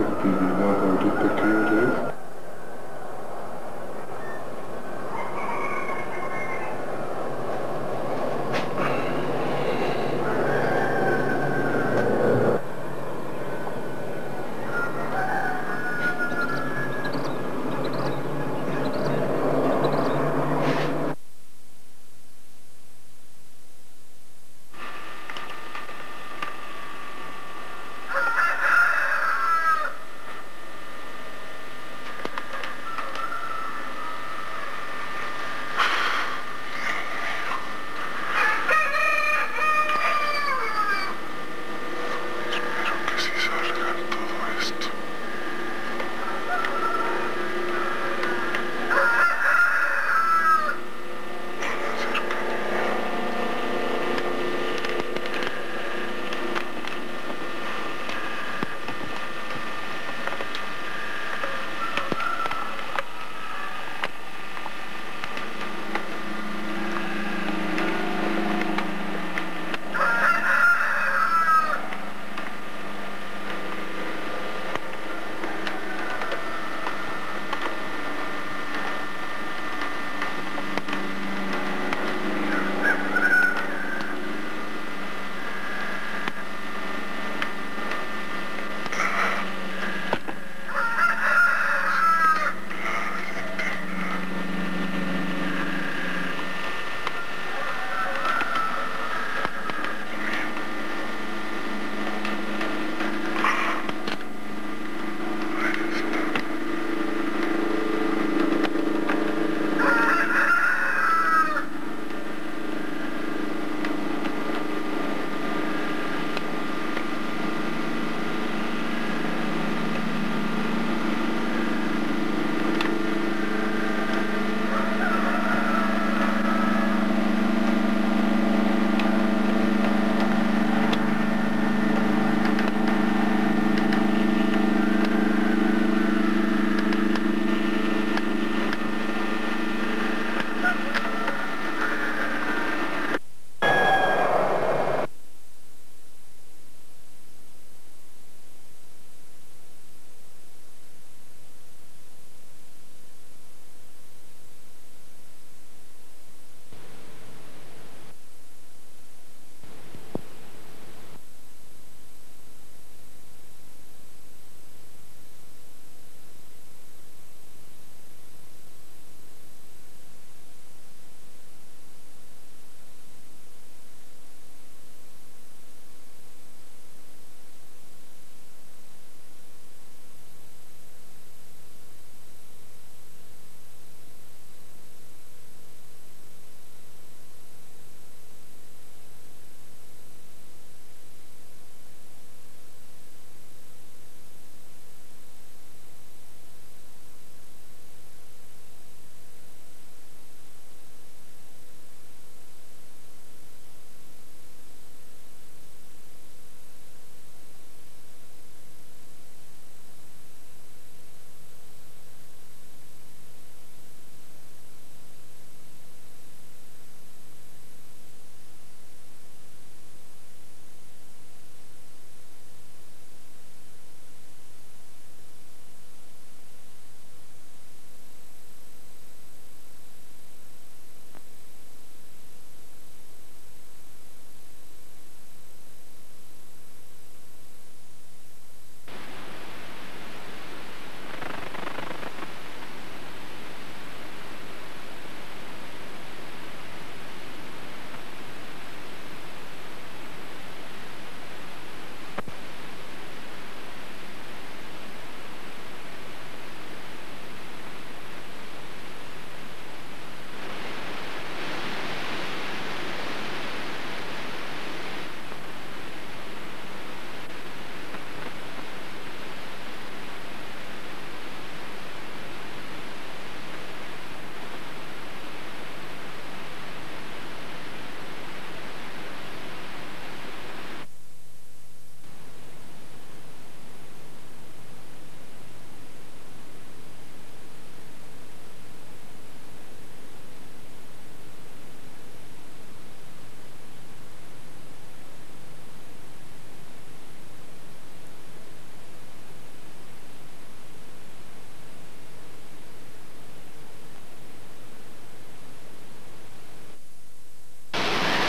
Do you know how difficult it is?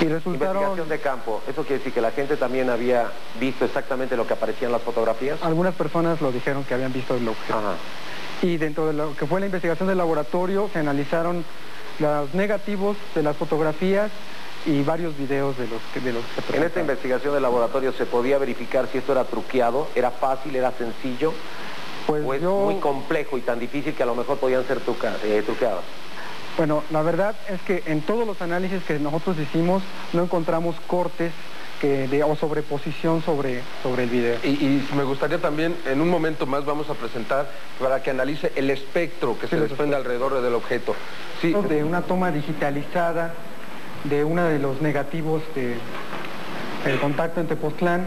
Y resultaron... Investigación de campo. ¿Eso quiere decir que la gente también había visto exactamente lo que aparecía en las fotografías? Algunas personas lo dijeron que habían visto el objeto. Y dentro de lo que fue la investigación del laboratorio se analizaron los negativos de las fotografías y varios videos de los que, de los que En esta investigación del laboratorio se podía verificar si esto era truqueado, era fácil, era sencillo, pues o es yo- muy complejo y tan difícil que a lo mejor podían ser truca- eh, truqueados. Bueno, la verdad es que en todos los análisis que nosotros hicimos no encontramos cortes que de, o sobreposición sobre, sobre el video. Y, y me gustaría también, en un momento más vamos a presentar para que analice el espectro que se desprende alrededor del objeto. Sí, De una toma digitalizada de uno de los negativos de el contacto en Tepoztlán,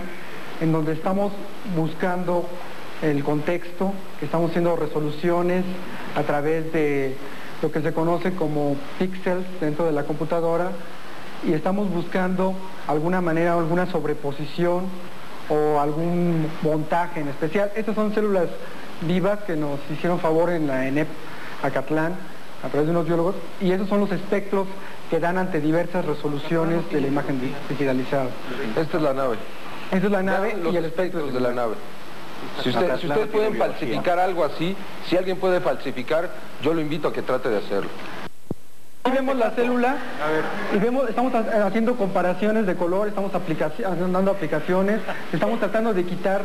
en donde estamos buscando el contexto, que estamos haciendo resoluciones a través de lo que se conoce como píxeles dentro de la computadora y estamos buscando alguna manera, alguna sobreposición o algún montaje en especial. Estas son células vivas que nos hicieron favor en la ENEP Acatlán a través de unos biólogos y esos son los espectros que dan ante diversas resoluciones de la imagen di- digitalizada. esta es la nave. Esta es la nave y el espectros de la nave. Si, usted- si ustedes pueden falsificar algo así, si alguien puede falsificar, yo lo invito a que trate de hacerlo. Aquí vemos la célula y vemos, estamos ha- haciendo comparaciones de color, estamos dando aplicaciones, estamos tratando de quitar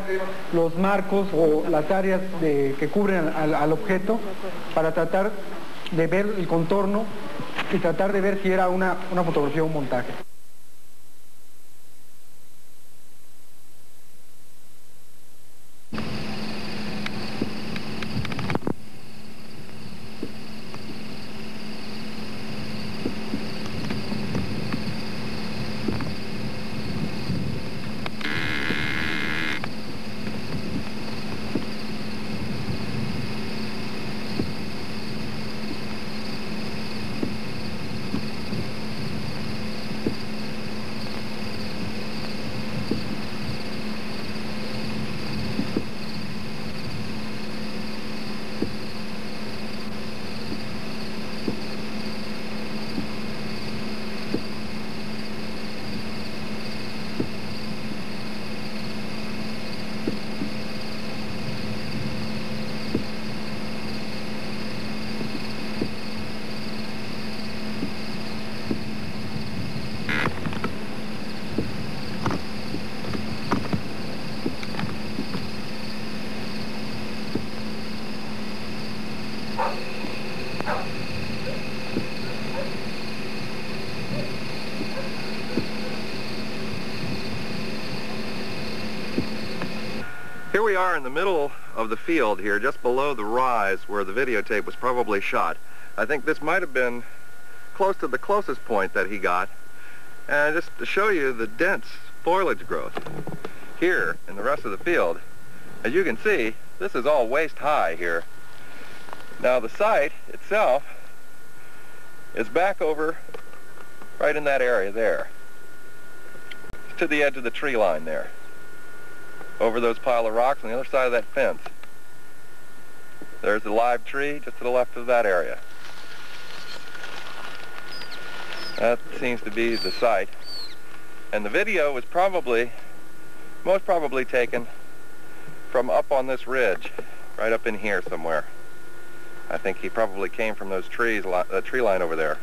los marcos o las áreas de- que cubren al, al objeto para tratar de ver el contorno y tratar de ver si era una, una fotografía o un montaje. In the middle of the field here, just below the rise where the videotape was probably shot. I think this might have been close to the closest point that he got. And just to show you the dense foliage growth here in the rest of the field, as you can see, this is all waist high here. Now the site itself is back over right in that area there, to the edge of the tree line there over those pile of rocks on the other side of that fence. There's a live tree just to the left of that area. That seems to be the site. And the video was probably, most probably taken from up on this ridge, right up in here somewhere. I think he probably came from those trees, that tree line over there.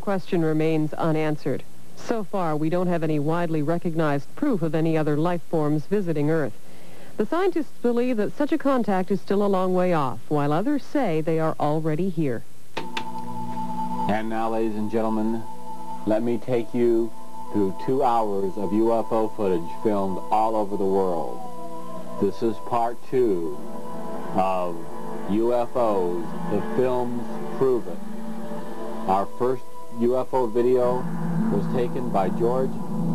Question remains unanswered. So far, we don't have any widely recognized proof of any other life forms visiting Earth. The scientists believe that such a contact is still a long way off, while others say they are already here. And now, ladies and gentlemen, let me take you through two hours of UFO footage filmed all over the world. This is part two of UFOs, the films prove it. Our first UFO video was taken by George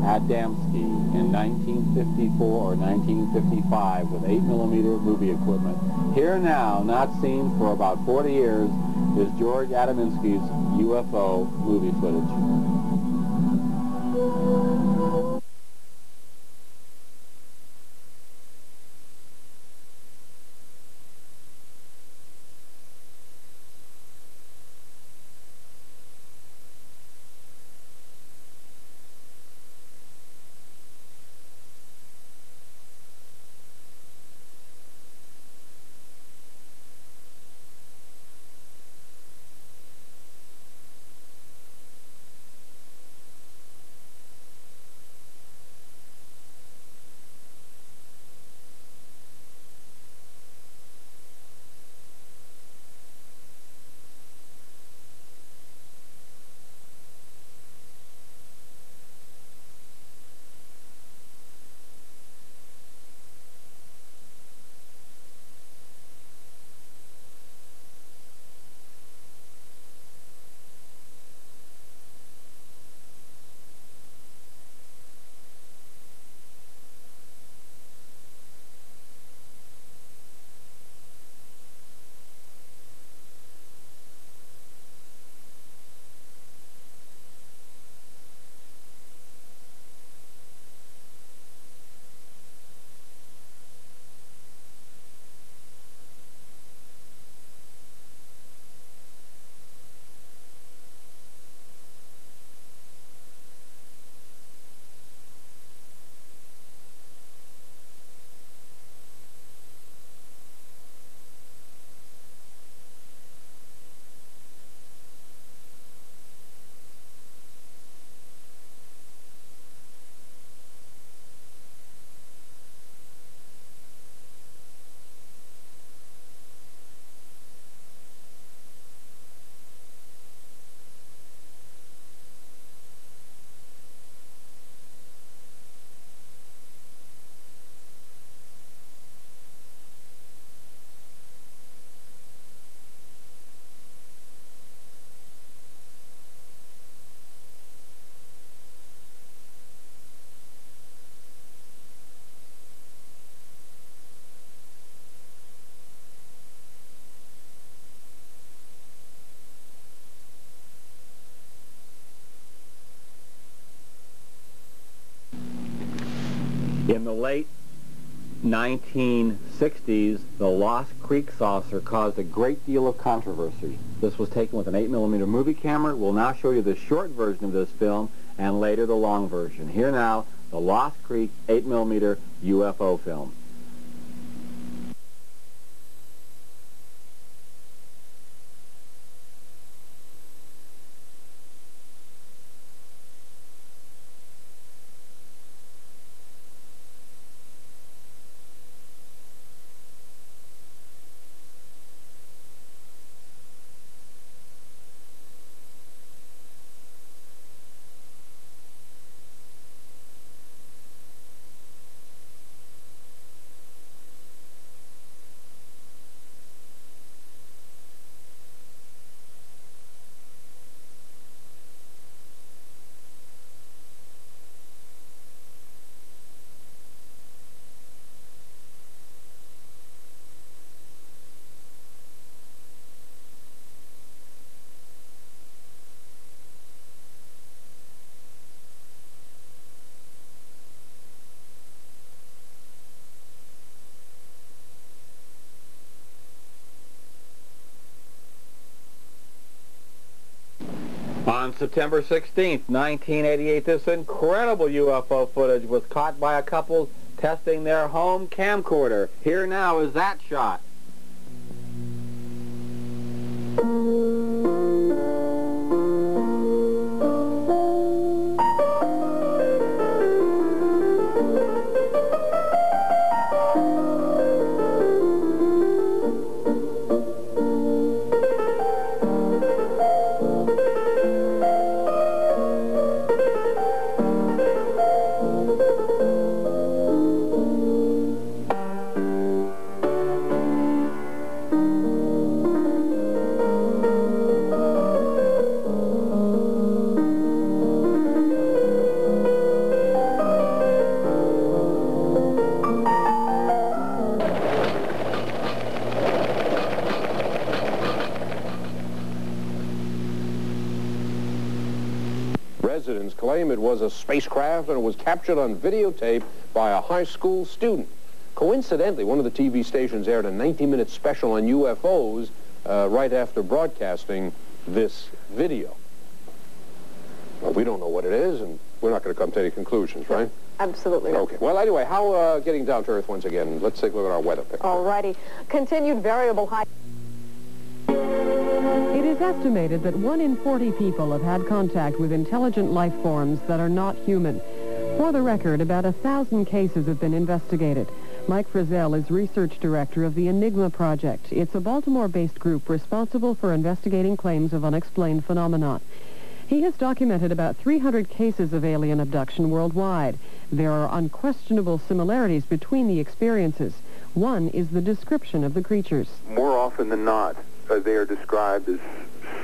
Adamski in 1954 or 1955 with 8 millimeter movie equipment. Here now, not seen for about 40 years, is George Adamski's UFO movie footage. 1960s, the Lost Creek saucer caused a great deal of controversy. This was taken with an 8mm movie camera. We'll now show you the short version of this film and later the long version. Here now, the Lost Creek 8mm UFO film. On September 16th, 1988, this incredible UFO footage was caught by a couple testing their home camcorder. Here now is that shot. Spacecraft and it was captured on videotape by a high school student. Coincidentally, one of the TV stations aired a 90-minute special on UFOs uh, right after broadcasting this video. Well, we don't know what it is, and we're not going to come to any conclusions, right? Absolutely not. Okay. Well, anyway, how uh, getting down to earth once again? Let's take a look at our weather picture. Alrighty. Continued variable high. Estimated that one in 40 people have had contact with intelligent life forms that are not human. For the record, about a thousand cases have been investigated. Mike Frizzell is research director of the Enigma Project. It's a Baltimore-based group responsible for investigating claims of unexplained phenomena. He has documented about 300 cases of alien abduction worldwide. There are unquestionable similarities between the experiences. One is the description of the creatures. More often than not, uh, they are described as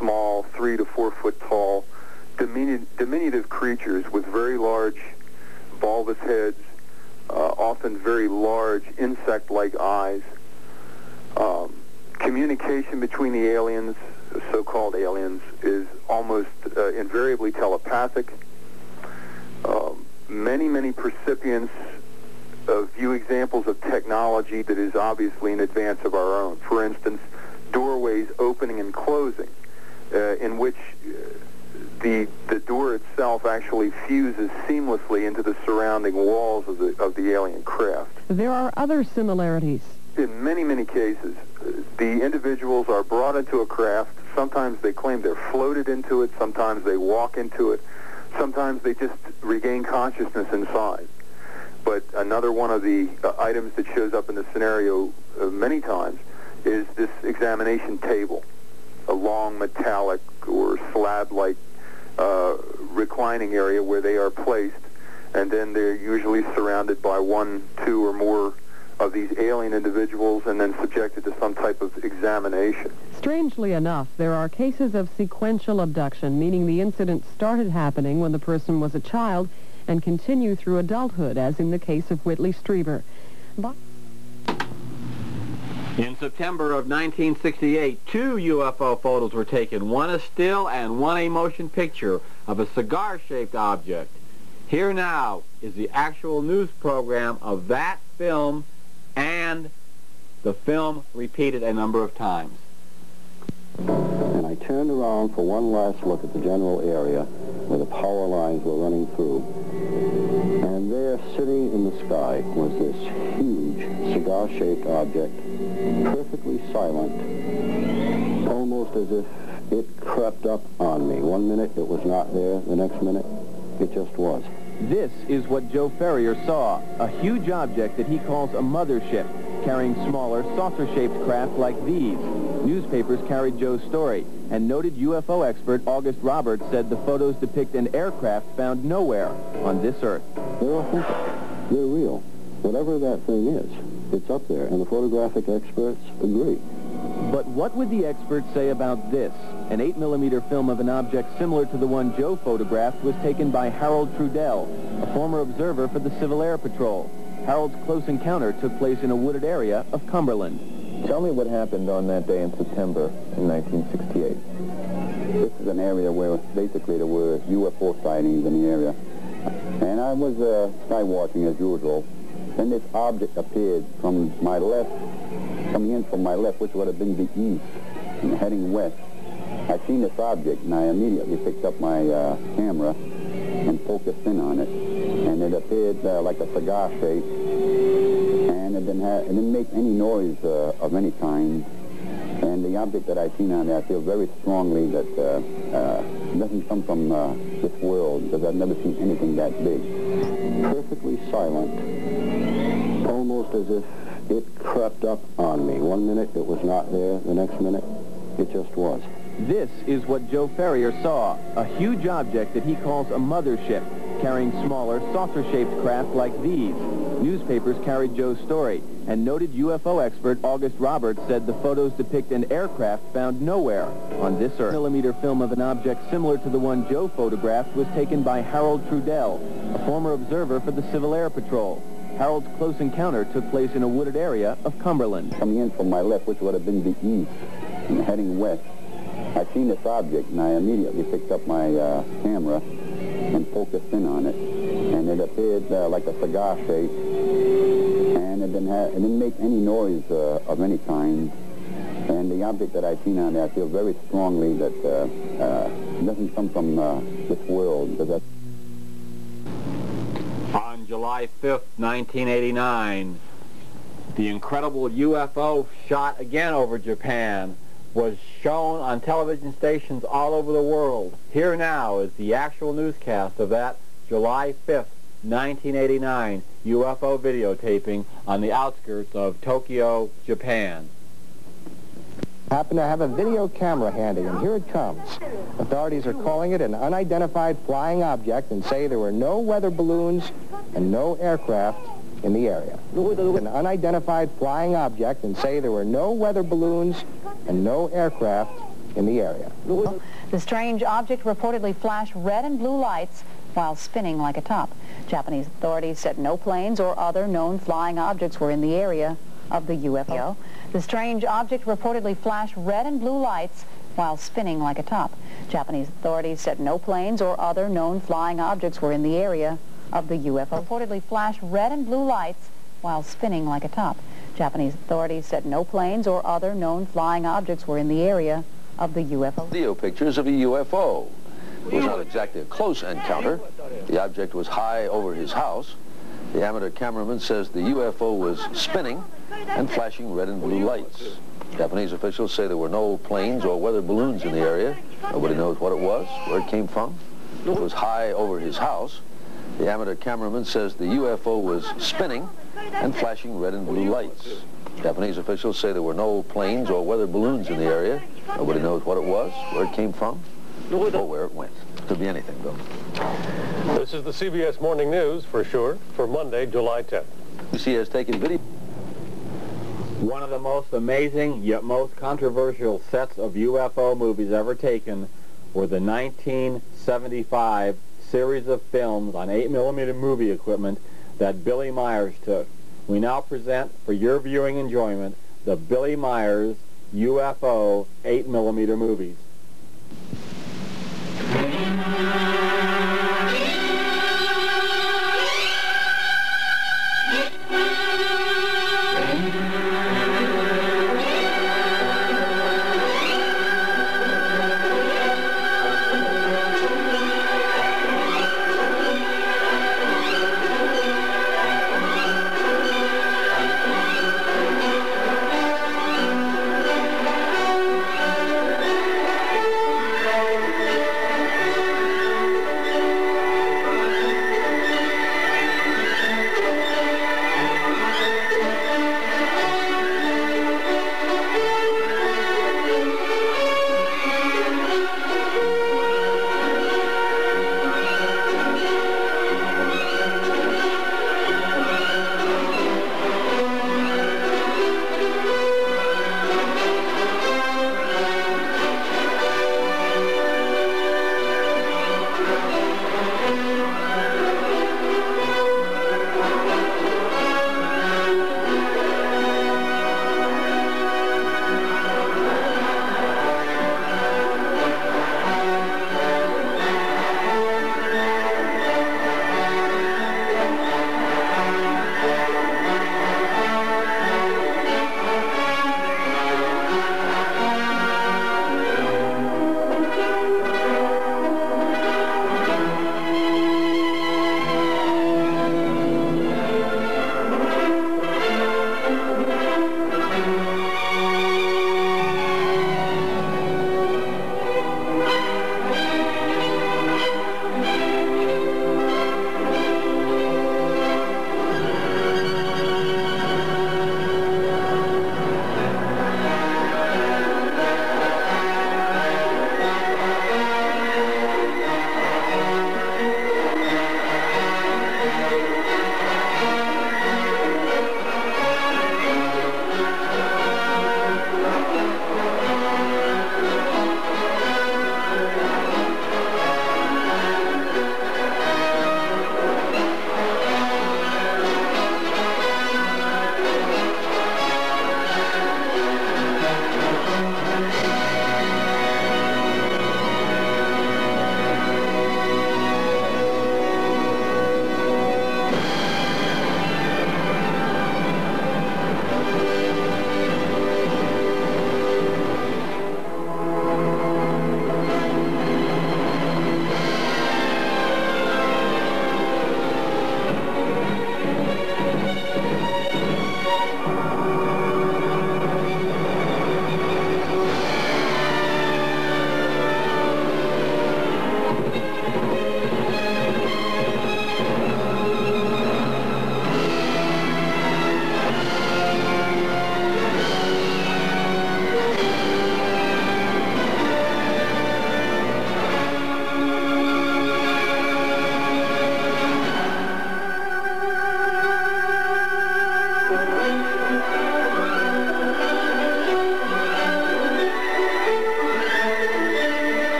small, three to four foot tall, diminutive creatures with very large bulbous heads, uh, often very large insect-like eyes. Um, communication between the aliens, so-called aliens, is almost uh, invariably telepathic. Um, many, many percipients uh, view examples of technology that is obviously in advance of our own. For instance, doorways opening and closing, in which uh, the the door itself actually fuses seamlessly into the surrounding walls of the of the alien craft. There are other similarities. In many many cases, uh, the individuals are brought into a craft. Sometimes they claim they're floated into it. Sometimes they walk into it. Sometimes they just regain consciousness inside. But another one of the uh, items that shows up in the scenario uh, many times is this examination table, a long metallic or slab-like uh, reclining area where they are placed, and then they're usually surrounded by one, two, or more of these alien individuals and then subjected to some type of examination. Strangely enough, there are cases of sequential abduction, meaning the incident started happening when the person was a child and continue through adulthood, as in the case of Whitley Strieber. But in September of 1968, two UFO photos were taken, one a still and one a motion picture of a cigar-shaped object. Here now is the actual news program of that film and the film repeated a number of times. And I turned around for one last look at the general area where the power lines were running through. And there, sitting in the sky, was this huge cigar-shaped object, perfectly silent, almost as if it crept up on me. One minute it was not there, the next minute it just was. This is what Joe Ferrier saw, a huge object that he calls a mothership, carrying smaller, saucer-shaped craft like these. Newspapers carried Joe's story, and noted UFO expert August Roberts said the photos depict an aircraft found nowhere on this Earth. They're authentic. They're real. Whatever that thing is, it's up there, and the photographic experts agree. But what would the experts say about this? An 8mm film of an object similar to the one Joe photographed was taken by Harold Trudell, a former observer for the Civil Air Patrol. Harold's close encounter took place in a wooded area of Cumberland. Tell me what happened on that day in September in 1968. This is an area where basically there were UFO sightings in the area. And I was uh, sky watching as usual. Then this object appeared from my left, coming in from my left, which would have been the east, and heading west. I seen this object, and I immediately picked up my uh, camera and focused in on it. And it appeared uh, like a cigar shape, and it didn't, have, it didn't make any noise uh, of any kind. And the object that I seen on there, I feel very strongly that uh, uh, it doesn't come from uh, this world, because I've never seen anything that big. Perfectly silent, almost as if it crept up on me. One minute it was not there, the next minute it just was. This is what Joe Ferrier saw, a huge object that he calls a mothership, carrying smaller, saucer-shaped craft like these. Newspapers carried Joe's story, and noted UFO expert August Roberts said the photos depict an aircraft found nowhere on this Earth. millimeter film of an object similar to the one Joe photographed was taken by Harold Trudell, a former observer for the Civil Air Patrol. Harold's close encounter took place in a wooded area of Cumberland. Coming in from my left, which would have been the east, and heading west. I seen this object, and I immediately picked up my uh, camera and focused in on it. And it appeared uh, like a cigar shape, and it didn't, have, it didn't make any noise uh, of any kind. And the object that I've seen on there, I feel very strongly that uh, uh, it doesn't come from uh, this world. Because July 5th, 1989, the incredible UFO shot again over Japan was shown on television stations all over the world. Here now is the actual newscast of that July 5th, 1989 UFO videotaping on the outskirts of Tokyo, Japan. Happen to have a video camera handy, and here it comes. Authorities are calling it an unidentified flying object and say there were no weather balloons and no aircraft in the area. An unidentified flying object and say there were no weather balloons and no aircraft in the area. The strange object reportedly flashed red and blue lights while spinning like a top. Japanese authorities said no planes or other known flying objects were in the area of the UFO. The strange object reportedly flashed red and blue lights while spinning like a top. Japanese authorities said no planes or other known flying objects were in the area of the UFO. Reportedly flashed red and blue lights while spinning like a top. Japanese authorities said no planes or other known flying objects were in the area of the UFO. Video pictures of a UFO. It was not exactly a close encounter. The object was high over his house. The amateur cameraman says the UFO was spinning and flashing red and blue lights. Japanese officials say there were no planes or weather balloons in the area. Nobody knows what it was, where it came from. It was high over his house. The amateur cameraman says the UFO was spinning and flashing red and blue lights. Japanese officials say there were no planes or weather balloons in the area. Nobody knows what it was, where it came from, or where it went. Could be anything, though. This is the CBS Morning News, for sure, for Monday, July 10th. BBC has taken video. One of the most amazing yet most controversial sets of UFO movies ever taken were the 1975 series of films on 8mm movie equipment that Billy Myers took. We now present, for your viewing enjoyment, the Billy Myers UFO 8mm movies. To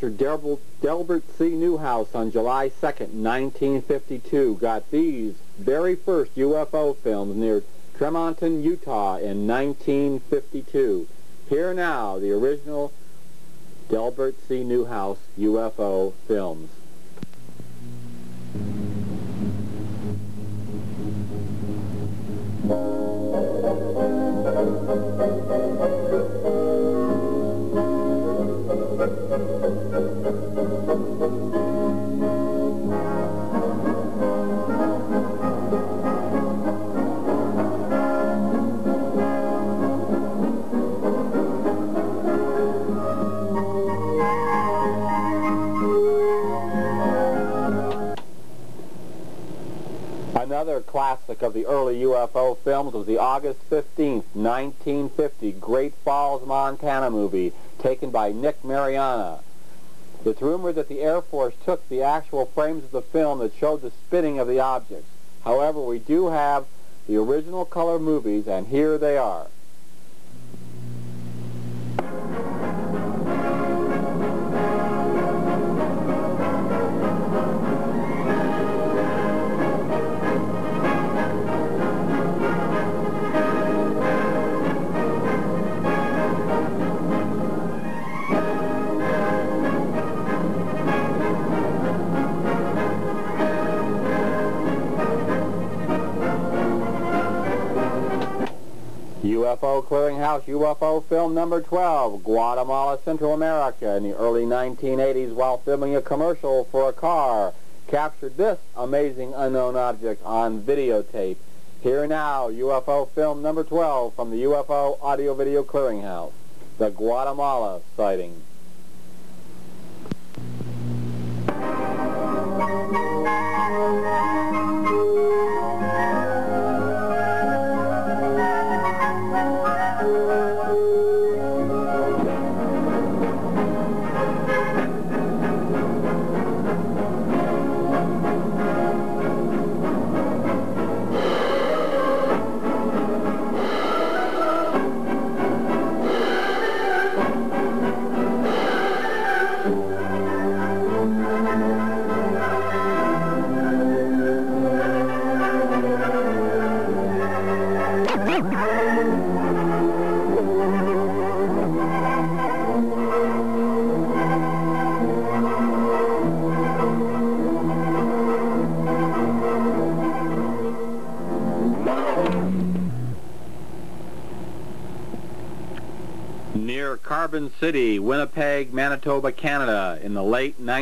Officer Delbert, Delbert C. Newhouse on July 2nd, 1952 got these very first UFO films near Tremonton, Utah in 1952. Here now, the original Delbert C. Newhouse UFO films.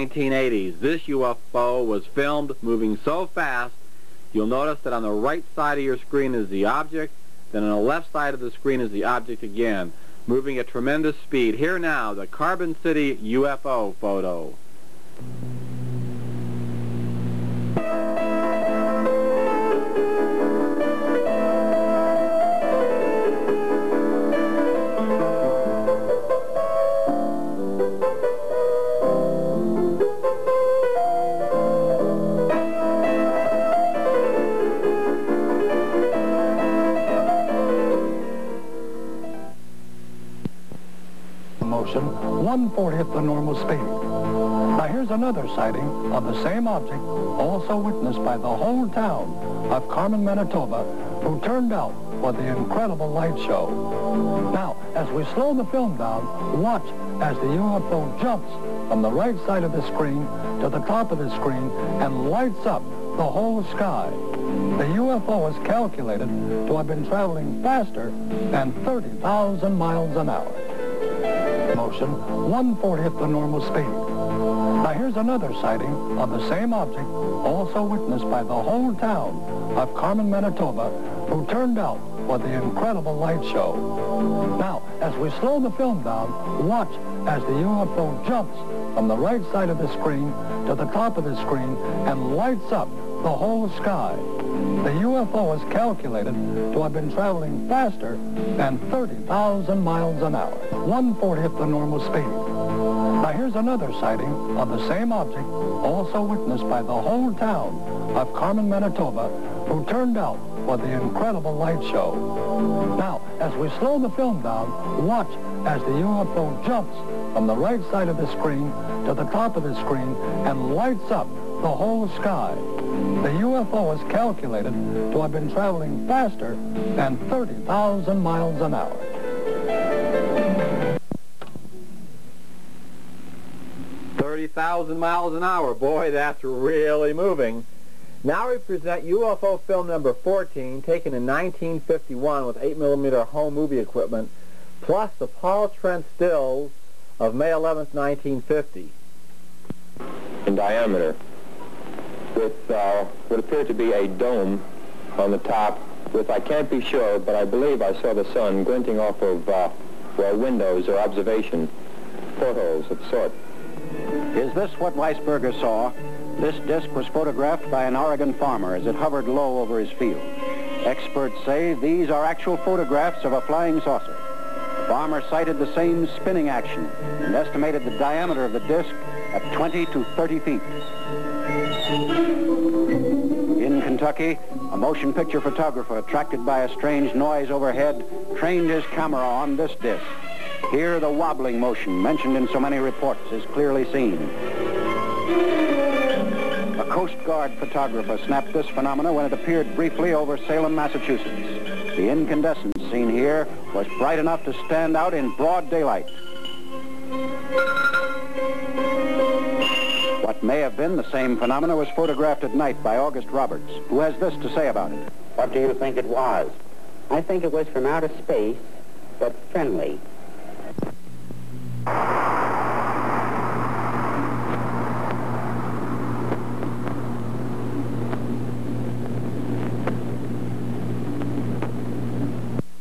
1980s, this UFO was filmed moving so fast, you'll notice that on the right side of your screen is the object, then on the left side of the screen is the object again, moving at tremendous speed. Here now, the Carbon City UFO photo. Motion, one-fourth the normal speed. Now here's another sighting of the same object, also witnessed by the whole town of Carman, Manitoba, who turned out for the incredible light show. Now, as we slow the film down, watch as the UFO jumps from the right side of the screen to the top of the screen and lights up the whole sky. The UFO is calculated to have been traveling faster than 30,000 miles an hour motion, one-fourth the normal speed. Now here's another sighting of the same object, also witnessed by the whole town of Carman, Manitoba, who turned out for the incredible light show. Now, as we slow the film down, watch as the UFO jumps from the right side of the screen to the top of the screen and lights up the whole sky. The UFO is calculated to have been traveling faster than 30,000 miles an hour, one-fourth the normal speed. Now here's another sighting of the same object, also witnessed by the whole town of Carman, Manitoba, who turned out for the incredible light show. Now, as we slow the film down, watch as the UFO jumps from the right side of the screen to the top of the screen and lights up the whole sky. The UFO is calculated to have been traveling faster than 30,000 miles an hour. Thirty thousand miles an hour. Boy, that's really moving. Now we present UFO film number 14, taken in 1951 with 8mm home movie equipment, plus the Paul Trent stills of May 11, 1950. In diameter, with uh, what appeared to be a dome on the top, with, I can't be sure, but I believe I saw the sun glinting off of uh, well, windows or observation portholes of sort. Is this what Weisberger saw? This disc was photographed by an Oregon farmer as it hovered low over his field. Experts say these are actual photographs of a flying saucer. The farmer cited the same spinning action and estimated the diameter of the disc at 20 to 30 feet. In Kentucky, a motion picture photographer attracted by a strange noise overhead trained his camera on this disc. Here the wobbling motion mentioned in so many reports is clearly seen. A Coast Guard photographer snapped this phenomena when it appeared briefly over Salem, Massachusetts. The incandescence seen here was bright enough to stand out in broad daylight. What may have been the same phenomena was photographed at night by August Roberts, who has this to say about it. What do you think it was? I think it was from outer space, but friendly.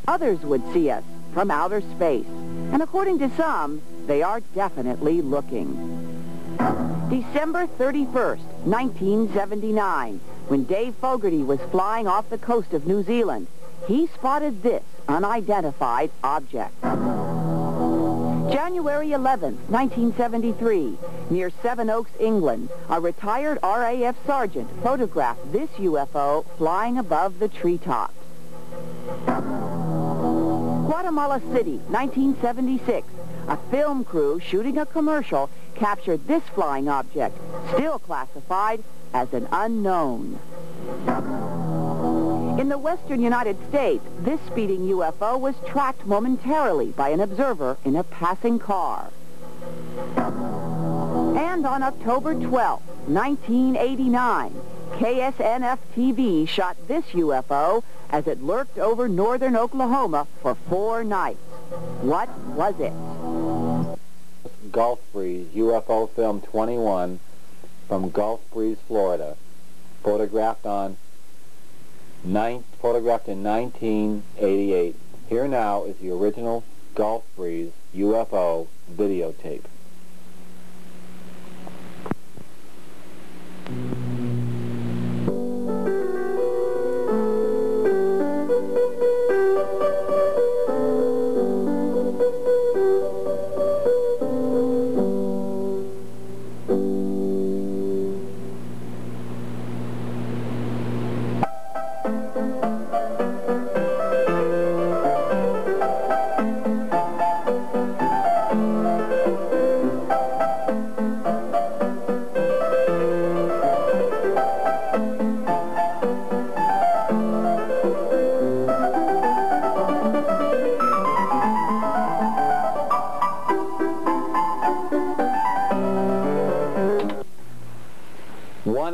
Others would see us from outer space. And according to some, they are definitely looking. December 31st, 1979, when Dave Fogarty was flying off the coast of New Zealand, he spotted this unidentified object. January 11th, 1973, near Sevenoaks, England, a retired RAF sergeant photographed this UFO flying above the treetops. Guatemala City, 1976. A film crew shooting a commercial captured this flying object, still classified as an unknown. In the western United States, this speeding UFO was tracked momentarily by an observer in a passing car. And on October 12, 1989, KSNF-TV shot this UFO as it lurked over northern Oklahoma for four nights. What was it? Gulf Breeze UFO film 21 from Gulf Breeze, Florida, photographed on nine, photographed in 1988. Here now is the original Gulf Breeze UFO videotape.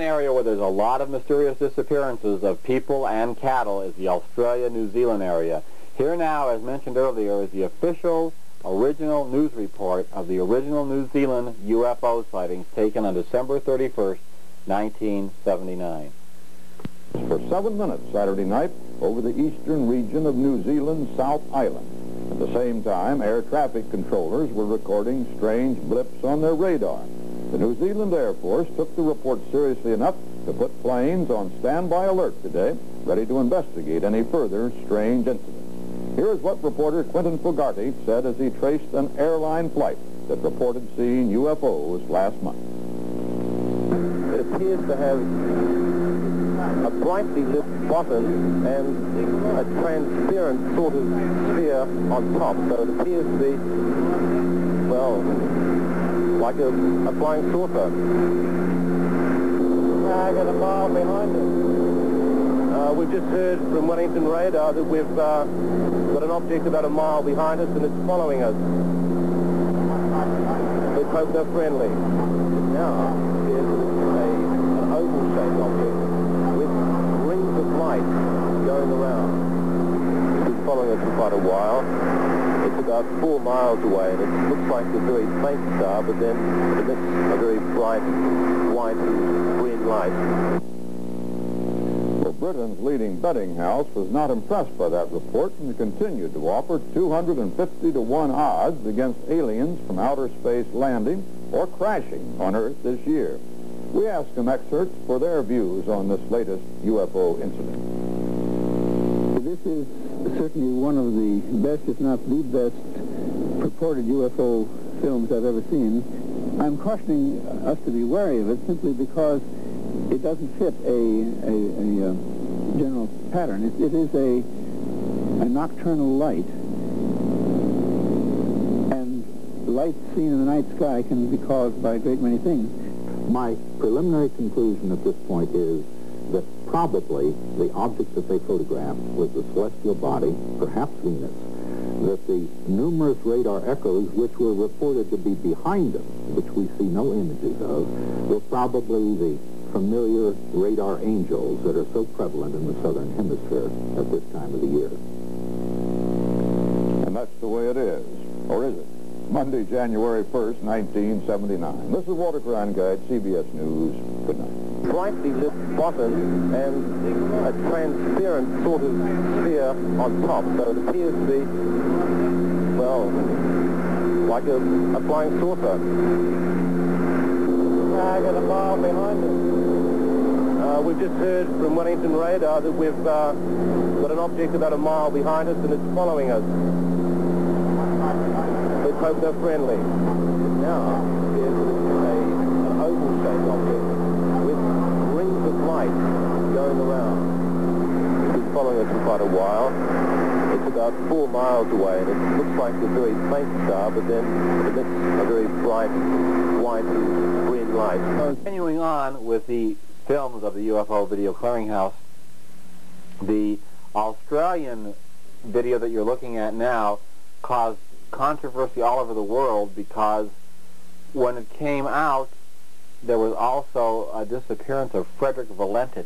Area where there's a lot of mysterious disappearances of people and cattle is the Australia-New Zealand area. Here now, as mentioned earlier, is the official original news report of the original New Zealand UFO sightings taken on December 31st, 1979. For seven minutes Saturday night over the eastern region of New Zealand's South Island. At the same time, air traffic controllers were recording strange blips on their radar. The New Zealand Air Force took the report seriously enough to put planes on standby alert today, ready to investigate any further strange incidents. Here is what reporter Quentin Fogarty said as he traced an airline flight that reported seeing UFOs last month. It appears to have a brightly lit bottom and a transparent sort of sphere on top. So it appears to be, well, like a, a flying saucer. I got a mile behind us. Uh, we've just heard from Wellington radar that we've uh, got an object about a mile behind us and it's following us. Let's hope they're friendly. Now, there's a, an oval-shaped object with rings of light going around. It's been following us for quite a while. It's about four miles away, and it looks like a very faint star, but then it emits a very bright white and green light. Well, Britain's leading betting house was not impressed by that report and continued to offer 250 to 1 odds against aliens from outer space landing or crashing on Earth this year. We asked some experts for their views on this latest UFO incident. This is certainly one of the best, if not the best, purported UFO films I've ever seen. I'm cautioning us to be wary of it simply because it doesn't fit a, a, a uh, general pattern. It, it is a, a nocturnal light, and light seen in the night sky can be caused by a great many things. My preliminary conclusion at this point is that probably the object that they photographed was the celestial body, perhaps Venus, that the numerous radar echoes which were reported to be behind them, which we see no images of, were probably the familiar radar angels that are so prevalent in the southern hemisphere at this time of the year. And that's the way it is. Or is it? Monday, January 1st, 1979. This is Walter Cronkite, CBS News. Good night. Brightly lit bottom and a transparent sort of sphere on top. So it appears to be, well, like a, a flying saucer. I got a mile behind us. Uh, we've just heard from Wellington radar that we've uh, got an object about a mile behind us and it's following us. Let's hope they're friendly. Now, there's a, an oval-shaped object with rings of light going around. It's been following us for quite a while. It's about four miles away, and it looks like a very faint star, but then it emits a very bright white green light. Continuing on with the films of the UFO Video Clearinghouse, the Australian video that you're looking at now caused controversy all over the world because when it came out, there was also a disappearance of Frederick Valentich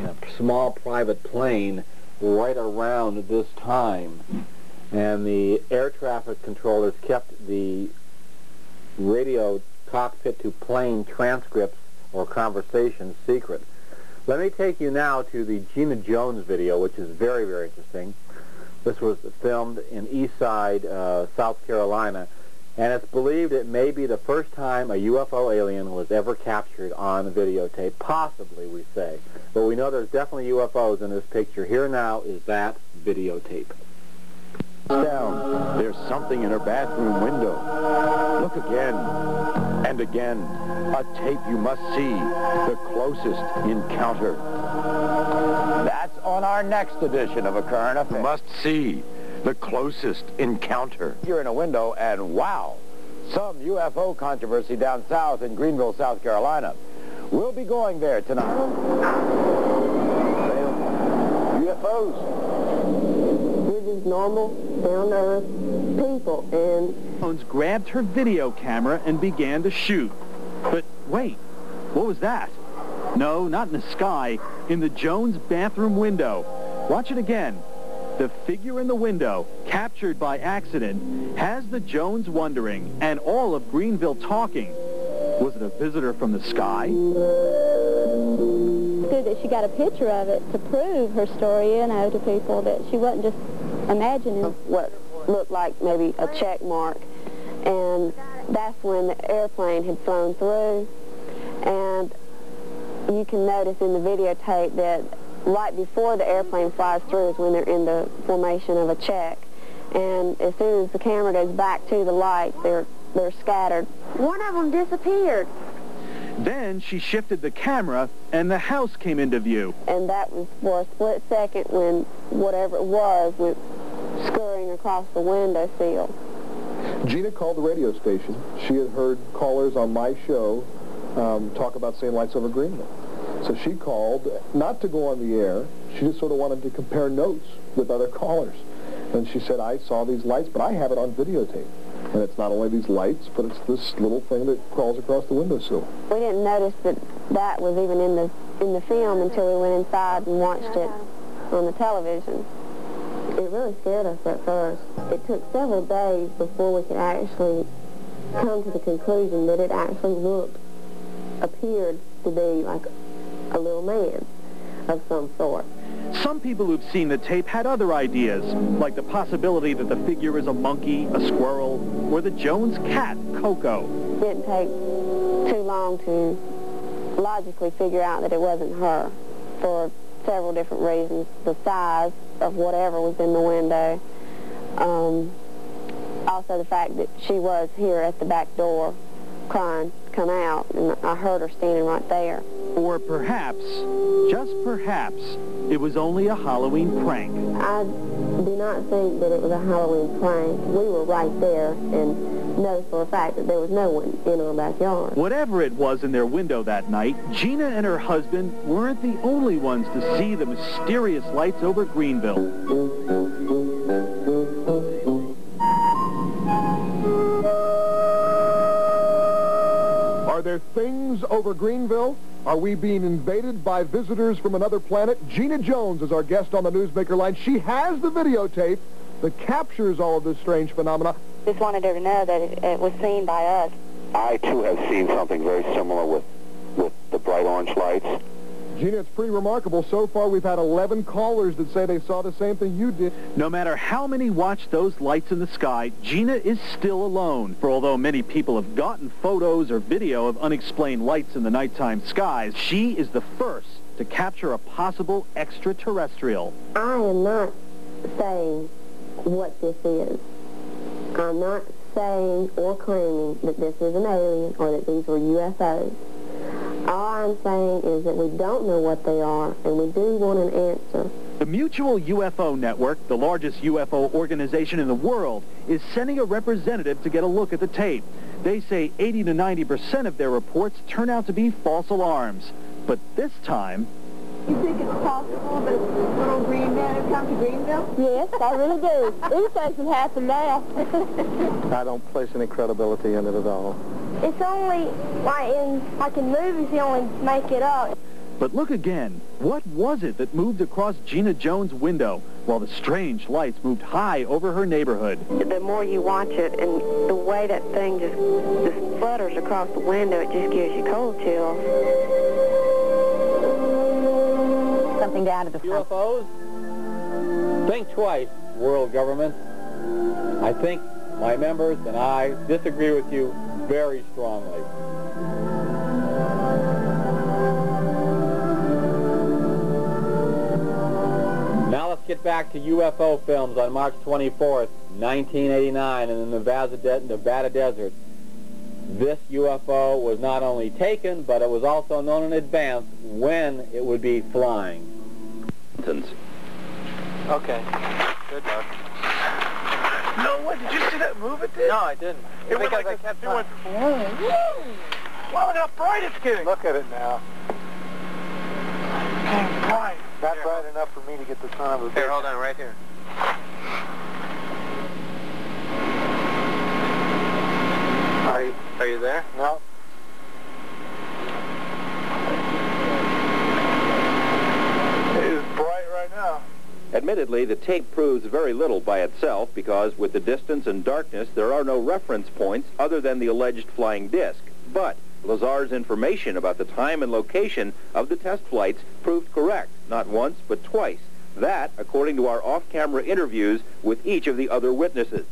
in a small private plane right around this time. And the air traffic controllers kept the radio cockpit to plane transcripts or conversations secret. Let me take you now to the Gina Jones video, which is very, very interesting. This was filmed in Eastside, uh, South Carolina, and it's believed it may be the first time a UFO alien was ever captured on videotape, possibly, we say. But we know there's definitely UFOs in this picture. Here now is that videotape. Down. There's something in her bathroom window. Look again and again. A tape you must see. The closest encounter. That's on our next edition of A Current Affair. Must see. The closest encounter. You're in a window and wow, some UFO controversy down south in Greenville, South Carolina. We'll be going there tonight. UFOs. We're just normal, down-to-earth people, and... Jones grabbed her video camera and began to shoot. But wait, what was that? No, not in the sky, in the Jones bathroom window. Watch it again. The figure in the window, captured by accident, has the Jones wondering and all of Greenville talking. Was it a visitor from the sky? good that she got a picture of it to prove her story, you know, to people that she wasn't just imagining what looked like maybe a check mark. And that's when the airplane had flown through. And you can notice in the videotape that right before the airplane flies through is when they're in the formation of a check. And as soon as the camera goes back to the light, they're, they're scattered. One of them disappeared. Then she shifted the camera, and the house came into view. And that was for a split second when whatever it was went scurrying across the window sill. Gina called the radio station. She had heard callers on my show um, talk about seeing lights over Greenville. So she called, not to go on the air. She just sort of wanted to compare notes with other callers. And she said, I saw these lights, but I have it on videotape. And it's not only these lights, but it's this little thing that crawls across the windowsill. We didn't notice that that was even in the in the film until we went inside and watched it on the television. It really scared us at first. It took several days before we could actually come to the conclusion that it actually looked, appeared to be like a little man of some sort. Some people who've seen the tape had other ideas, like the possibility that the figure is a monkey, a squirrel, or the Jones cat, Coco. It didn't take too long to logically figure out that it wasn't her for several different reasons. The size of whatever was in the window. Um, also the fact that she was here at the back door crying, come out, and I heard her standing right there. Or perhaps, just perhaps, it was only a Halloween prank. I do not think that it was a Halloween prank. We were right there and know for a fact that there was no one in our backyard. Whatever it was in their window that night, Gina and her husband weren't the only ones to see the mysterious lights over Greenville. Are there things over Greenville? Are we being invaded by visitors from another planet? Gina Jones is our guest on the Newsmaker line. She has the videotape that captures all of this strange phenomena. Just wanted her to know that it, it was seen by us. I, too, have seen something very similar with, with the bright orange lights. Gina, it's pretty remarkable. So far, we've had 11 callers that say they saw the same thing you did. No matter how many watch those lights in the sky, Gina is still alone. For although many people have gotten photos or video of unexplained lights in the nighttime skies, she is the first to capture a possible extraterrestrial. I am not saying what this is. I'm not saying or claiming that this is an alien or that these were UFOs. All I'm saying is that we don't know what they are, and we do want an answer. The Mutual UFO Network, the largest UFO organization in the world, is sending a representative to get a look at the tape. They say 80 to 90 percent of their reports turn out to be false alarms. But this time... You think it's possible that little green man had come to Greenville? Yes, I really do. Anything can happen now. I don't place any credibility in it at all. It's only, like in, like in movies, you only make it up. But look again. What was it that moved across Gina Jones' window while the strange lights moved high over her neighborhood? The more you watch it and the way that thing just, just flutters across the window, it just gives you cold chills. Something to add to the UFOs? Think twice, world government. I think my members and I disagree with you very strongly. Now let's get back to UFO films on March 24th, 1989 in the Nevada, de Nevada desert. This UFO was not only taken, but it was also known in advance when it would be flying. Okay. Good luck. No, what? Did you see that move it did? No, I didn't. It went like I this. kept It on. went boom, boom. Wow, look how bright it's getting. Look at it now. Getting bright. Not bright enough for me to get the son of a Here, hold on, right here. Are you, Are you there? no. It is bright right now. Admittedly, the tape proves very little by itself because with the distance and darkness, there are no reference points other than the alleged flying disc. But Lazar's information about the time and location of the test flights proved correct, not once, but twice. That, according to our off-camera interviews with each of the other witnesses.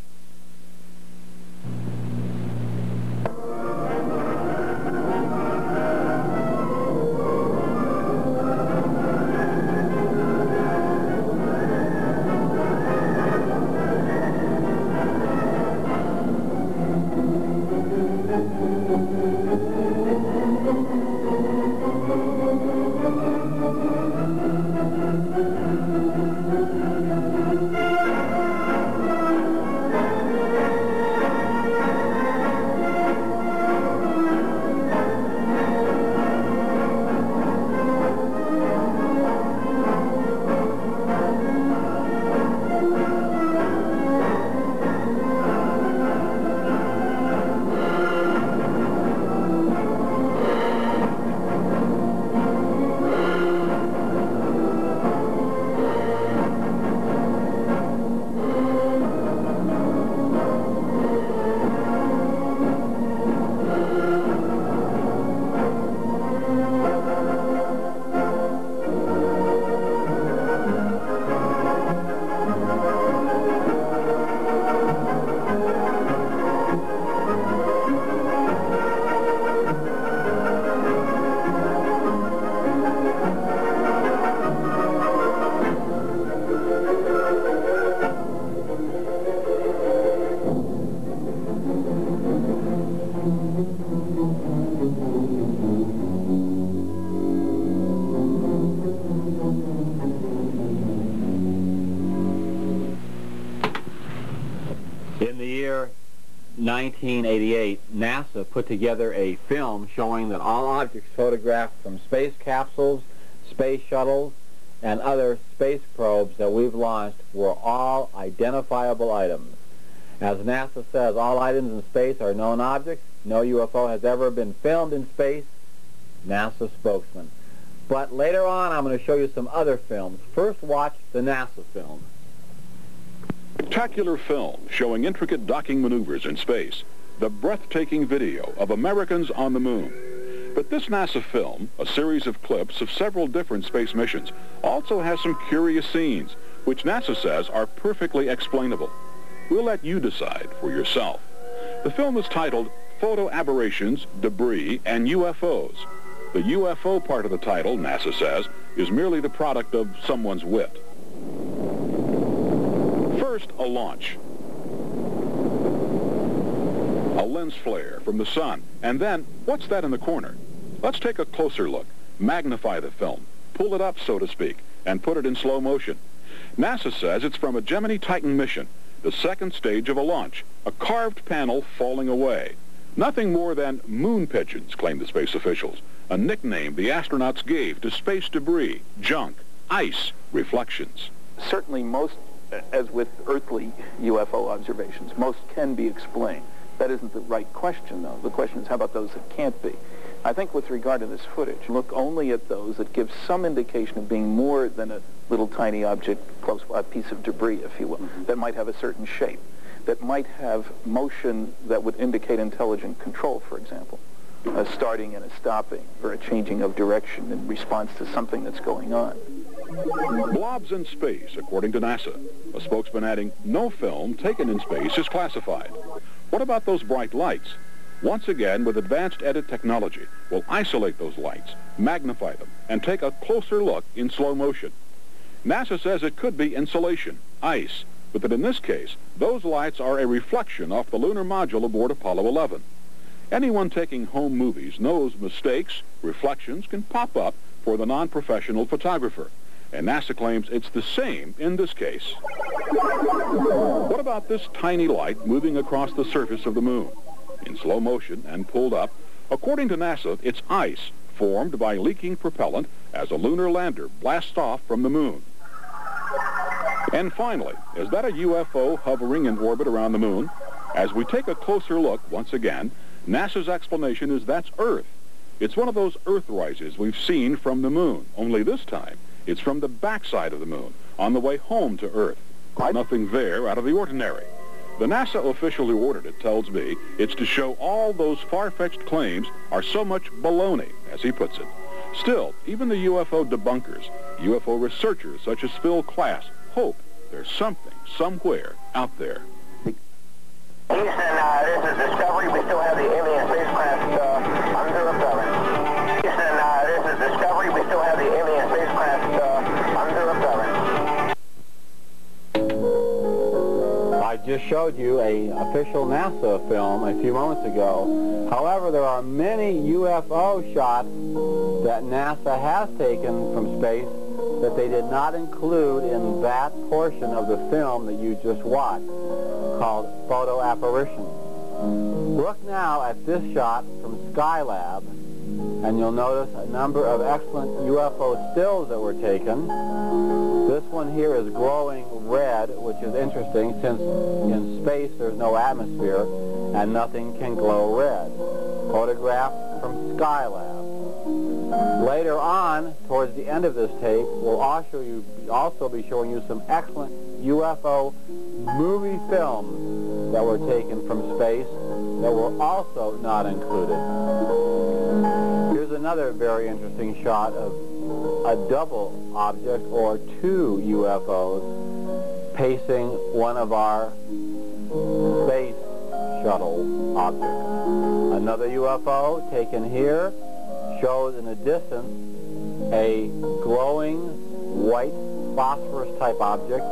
1988, NASA put together a film showing that all objects photographed from space capsules, space shuttles, and other space probes that we've launched were all identifiable items. As NASA says, all items in space are known objects. No UFO has ever been filmed in space. NASA spokesman. But later on, I'm going to show you some other films. First, watch the NASA film. Spectacular film showing intricate docking maneuvers in space. The breathtaking video of Americans on the moon. But this NASA film, a series of clips of several different space missions, also has some curious scenes, which NASA says are perfectly explainable. We'll let you decide for yourself. The film is titled Photo Aberrations, Debris, and UFOs. The UFO part of the title, NASA says, is merely the product of someone's wit. First, a launch. A lens flare from the sun. And then, what's that in the corner? Let's take a closer look. Magnify the film. Pull it up, so to speak, and put it in slow motion. NASA says it's from a Gemini Titan mission, the second stage of a launch, a carved panel falling away. Nothing more than moon pigeons, claim the space officials, a nickname the astronauts gave to space debris, junk, ice, reflections. Certainly most, as with earthly UFO observations, most can be explained. That isn't the right question, though. The question is, how about those that can't be? I think with regard to this footage, look only at those that give some indication of being more than a little tiny object, close, a piece of debris, if you will, mm-hmm. that might have a certain shape, that might have motion that would indicate intelligent control, for example, a starting and a stopping, or a changing of direction in response to something that's going on. Blobs in space, according to NASA. A spokesman adding, no film taken in space is classified. What about those bright lights? Once again, with advanced edit technology, we'll isolate those lights, magnify them, and take a closer look in slow motion. NASA says it could be insulation, ice, but that in this case, those lights are a reflection off the lunar module aboard Apollo 11. Anyone taking home movies knows mistakes, reflections can pop up for the non-professional photographer. And NASA claims it's the same in this case. What about this tiny light moving across the surface of the moon? in slow motion and pulled up. According to NASA, it's ice formed by leaking propellant as a lunar lander blasts off from the moon. And finally, is that a UFO hovering in orbit around the moon? As we take a closer look once again, NASA's explanation is that's Earth. It's one of those Earth rises we've seen from the moon, only this time it's from the backside of the moon, on the way home to Earth. Nothing there out of the ordinary. The NASA official who ordered it tells me it's to show all those far-fetched claims are so much baloney, as he puts it. Still, even the UFO debunkers, UFO researchers such as Phil Klass, hope there's something somewhere out there. Houston, uh, this is Discovery. We still have the alien spacecraft uh, under repellent. Houston, uh, this is Discovery. We still have the alien I just showed you a official NASA film a few moments ago. However, there are many UFO shots that NASA has taken from space that they did not include in that portion of the film that you just watched, called Photo Apparition. Look now at this shot from Skylab, and you'll notice a number of excellent UFO stills that were taken. This one here is glowing red, which is interesting since in space there's no atmosphere and nothing can glow red. Photographed from Skylab. Later on, towards the end of this tape, we'll also, you, also be showing you some excellent UFO movie films that were taken from space that were also not included. Here's another very interesting shot of a double object or two UFOs pacing one of our space shuttle objects. Another UFO taken here shows in the distance a glowing white phosphorus type object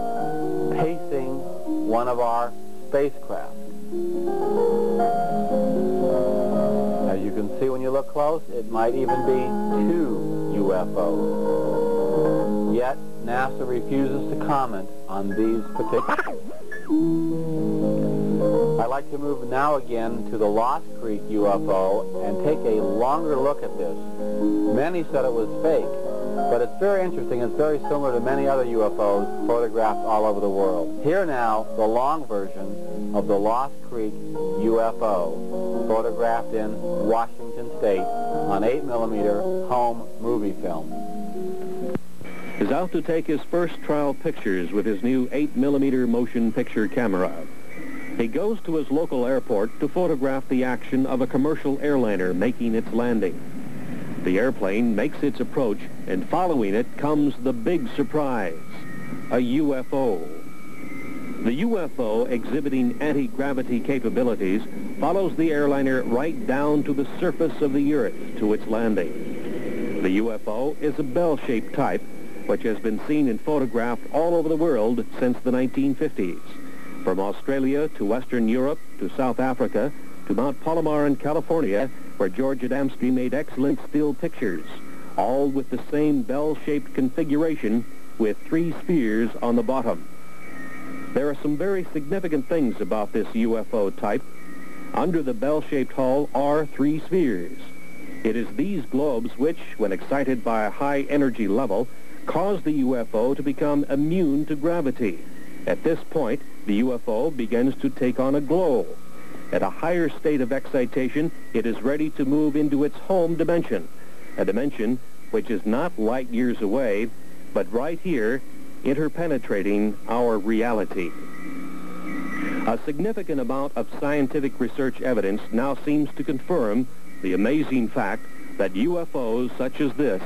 pacing one of our spacecraft. As you can see when you look close, it might even be two UFOs. Yet, NASA refuses to comment on these particular... [laughs] I'd like to move now again to the Lost Creek UFO and take a longer look at this. Many said it was fake, but it's very interesting. It's very similar to many other UFOs photographed all over the world. Here now, the long version of the Lost Creek UFO, photographed in Washington State on 8mm home movie film. Is out to take his first trial pictures with his new 8mm motion picture camera. He goes to his local airport to photograph the action of a commercial airliner making its landing. The airplane makes its approach, and following it comes the big surprise, a UFO. The UFO, exhibiting anti-gravity capabilities, follows the airliner right down to the surface of the Earth to its landing. The UFO is a bell-shaped type, which has been seen and photographed all over the world since the 1950s. From Australia to Western Europe to South Africa to Mount Palomar in California, where George Adamski made excellent still pictures, all with the same bell-shaped configuration with three spheres on the bottom. There are some very significant things about this UFO type. Under the bell-shaped hull are three spheres. It is these globes which, when excited by a high energy level, cause the UFO to become immune to gravity. At this point, the UFO begins to take on a glow. At a higher state of excitation, it is ready to move into its home dimension, a dimension which is not light years away, but right here, interpenetrating our reality. A significant amount of scientific research evidence now seems to confirm the amazing fact that UFOs such as this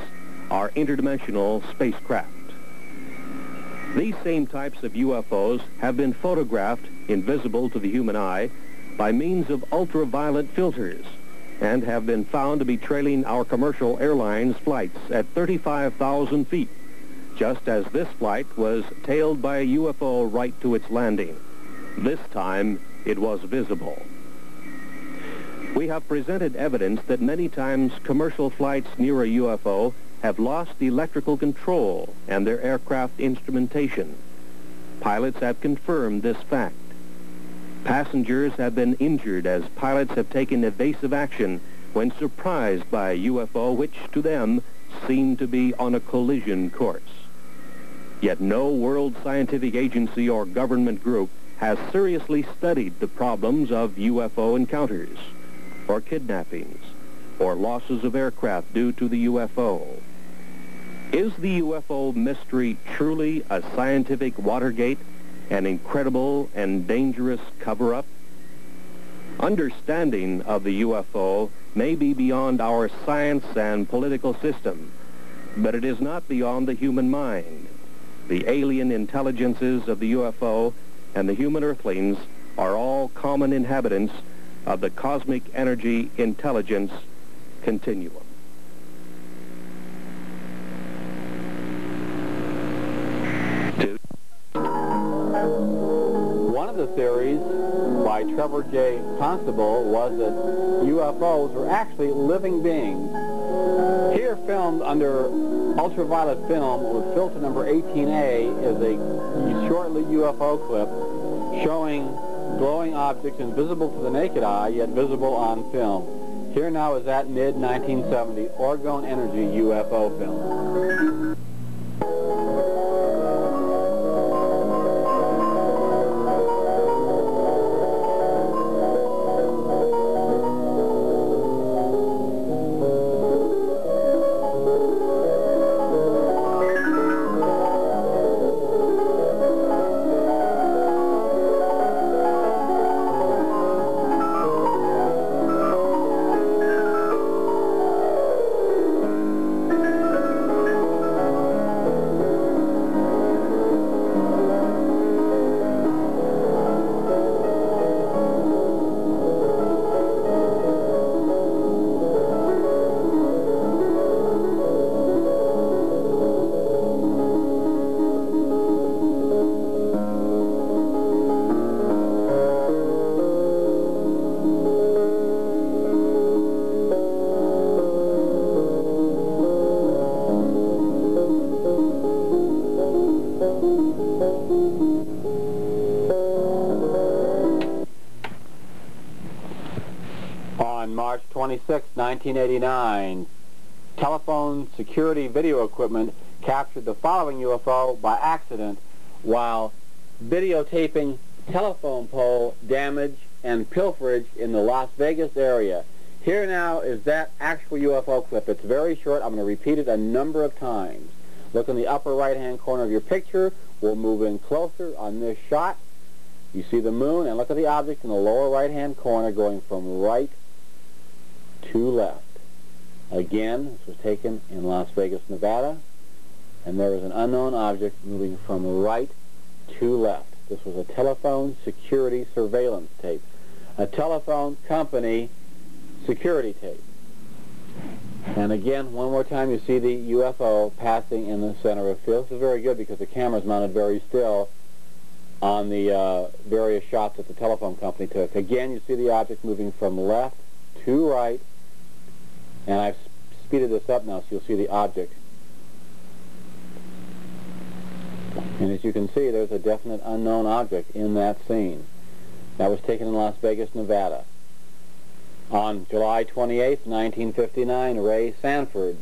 are interdimensional spacecraft. These same types of UFOs have been photographed, invisible to the human eye, by means of ultraviolet filters and have been found to be trailing our commercial airlines flights at 35,000 feet, just as this flight was tailed by a UFO right to its landing. This time, it was visible. We have presented evidence that many times commercial flights near a UFO have lost electrical control and their aircraft instrumentation. Pilots have confirmed this fact. Passengers have been injured as pilots have taken evasive action when surprised by a UFO which to them seemed to be on a collision course. Yet no world scientific agency or government group has seriously studied the problems of UFO encounters or kidnappings or losses of aircraft due to the UFO. Is the UFO mystery truly a scientific Watergate, an incredible and dangerous cover-up? Understanding of the UFO may be beyond our science and political system, but it is not beyond the human mind. The alien intelligences of the UFO and the human earthlings are all common inhabitants of the cosmic energy intelligence continuum. One of the theories by Trevor J. Constable was that UFOs were actually living beings. Here filmed under ultraviolet film with filter number 18A is a short-lived UFO clip showing glowing objects invisible to the naked eye yet visible on film. Here now is that mid-1970 Orgone Energy UFO film. 1989, telephone security video equipment captured the following UFO by accident while videotaping telephone pole damage and pilferage in the Las Vegas area. Here now is that actual UFO clip. It's very short. I'm going to repeat it a number of times. Look in the upper right-hand corner of your picture. We'll move in closer on this shot. You see the moon, and look at the object in the lower right-hand corner going from right to left. Again, this was taken in Las Vegas, Nevada, and there was an unknown object moving from right to left. This was a telephone security surveillance tape. A telephone company security tape. And again, one more time, you see the UFO passing in the center of field. This is very good because the camera is mounted very still on the uh, various shots that the telephone company took. Again, you see the object moving from left to right, and I've speeded this up now so you'll see the object. And as you can see, there's a definite unknown object in that scene. That was taken in Las Vegas, Nevada. On July 28, 1959, Ray Sanford,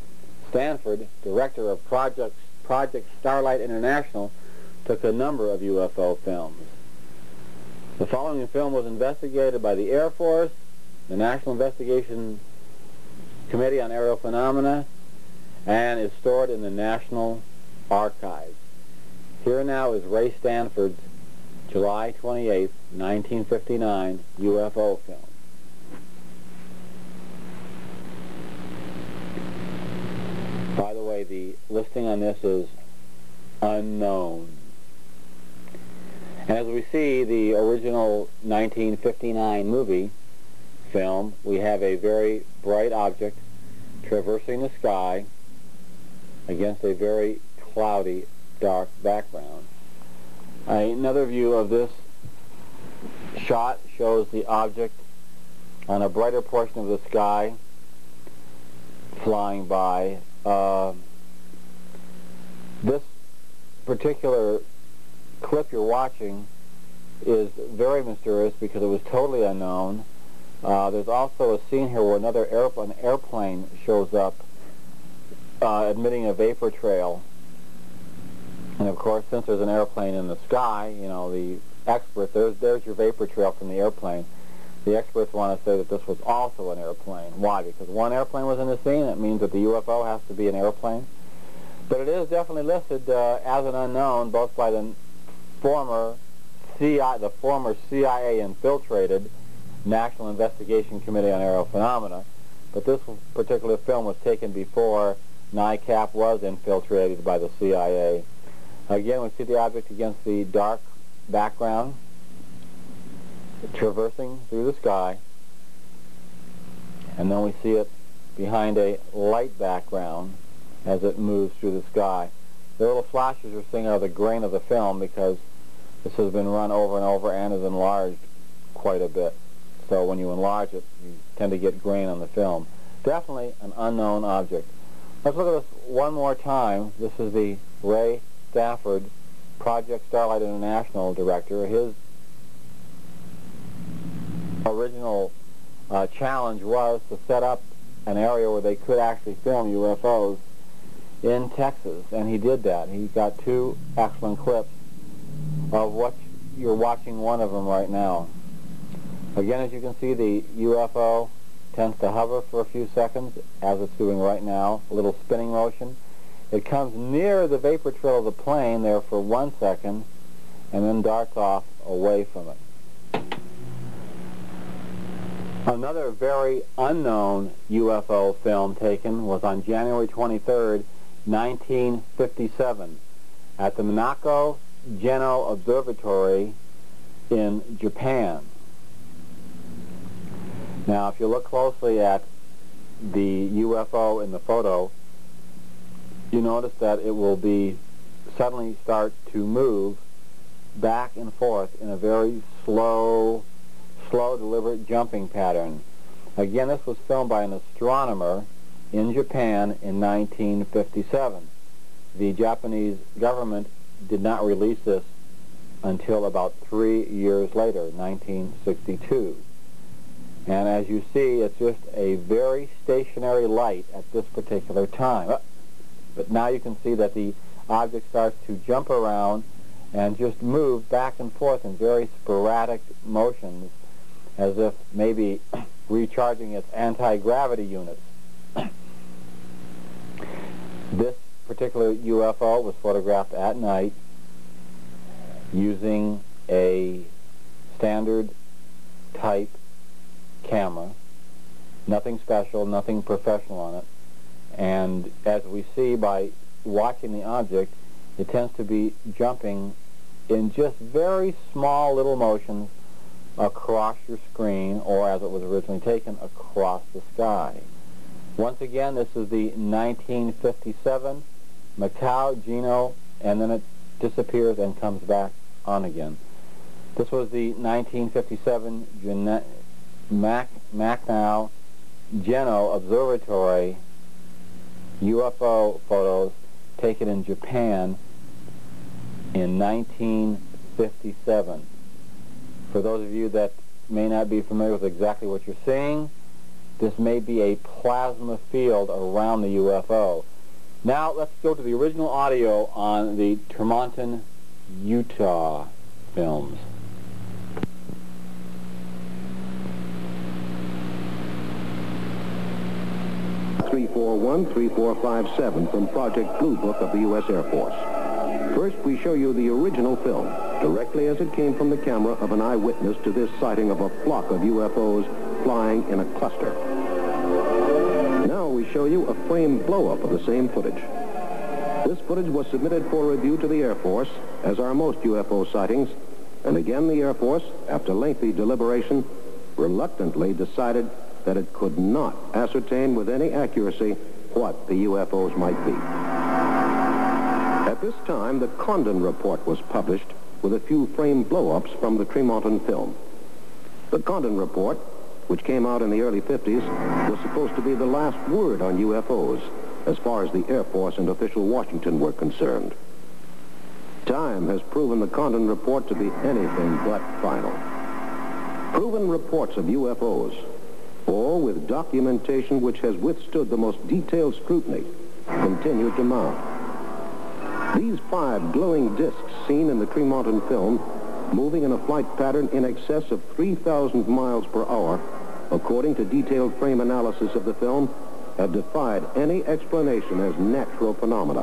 Stanford, director of Project, Project Starlight International, took a number of UFO films. The following film was investigated by the Air Force, the National Investigation Committee on Aerial Phenomena, and is stored in the National Archives. Here now is Ray Stanford's July 28, 1959 UFO film. By the way, the listing on this is unknown. And as we see the original 1959 movie film, we have a very bright object traversing the sky against a very cloudy, dark background. Another view of this shot shows the object on a brighter portion of the sky flying by. Uh, this particular clip you're watching is very mysterious because it was totally unknown. Uh, there's also a scene here where another air, an airplane shows up uh, emitting a vapor trail. And of course, since there's an airplane in the sky, you know, the experts, there's, there's your vapor trail from the airplane. The experts want to say that this was also an airplane. Why? Because one airplane was in the scene. It means that the UFO has to be an airplane. But it is definitely listed uh, as an unknown, both by the former CIA, the former CIA infiltrated National Investigation Committee on Aerial Phenomena. But this particular film was taken before NICAP was infiltrated by the CIA. Again, we see the object against the dark background, traversing through the sky, and then we see it behind a light background as it moves through the sky. The little flashes you're seeing are the grain of the film because this has been run over and over and is enlarged quite a bit. So when you enlarge it, you tend to get grain on the film. Definitely an unknown object. Let's look at this one more time. This is the Ray Stafford Project Starlight International director. His original uh, challenge was to set up an area where they could actually film UFOs in Texas, and he did that. He got two excellent clips of what you're watching one of them right now. Again, as you can see, the UFO tends to hover for a few seconds, as it's doing right now, a little spinning motion. It comes near the vapor trail of the plane there for one second, and then darts off away from it. Another very unknown UFO film taken was on January 23, 1957, at the Minako Geno Observatory in Japan. Now, if you look closely at the UFO in the photo, you notice that it will be suddenly start to move back and forth in a very slow, slow, deliberate jumping pattern. Again, this was filmed by an astronomer in Japan in 1957. The Japanese government did not release this until about three years later, 1962. And as you see, it's just a very stationary light at this particular time. Uh, But now you can see that the object starts to jump around and just move back and forth in very sporadic motions as if maybe [clears throat] recharging its anti-gravity units. [clears throat] this particular UFO was photographed at night using a standard type camera. Nothing special, nothing professional on it. And as we see by watching the object, it tends to be jumping in just very small little motions across your screen or as it was originally taken across the sky. Once again, this is the 1957 Macau Geno and then it disappears and comes back on again. This was the 1957 Gene- Mac Macau Geno Observatory UFO photos taken in Japan in 1957. For those of you that may not be familiar with exactly what you're seeing, this may be a plasma field around the UFO. Now let's go to the original audio on the Tremonton, Utah films. Three four one three four five seven from Project Blue Book of the U.S. Air Force. First, we show you the original film, directly as it came from the camera of an eyewitness to this sighting of a flock of UFOs flying in a cluster. Now we show you a frame blow-up of the same footage. This footage was submitted for review to the Air Force, as are most UFO sightings, and again the Air Force, after lengthy deliberation, reluctantly decided that it could not ascertain with any accuracy what the UFOs might be. At this time, the Condon Report was published with a few frame blow-ups from the Tremonton film. The Condon Report, which came out in the early 50s, was supposed to be the last word on UFOs as far as the Air Force and official Washington were concerned. Time has proven the Condon Report to be anything but final. Proven reports of UFOs, or with documentation which has withstood the most detailed scrutiny, continue to mount. These five glowing discs seen in the Tremonton film, moving in a flight pattern in excess of 3,000 miles per hour, according to detailed frame analysis of the film, have defied any explanation as natural phenomena,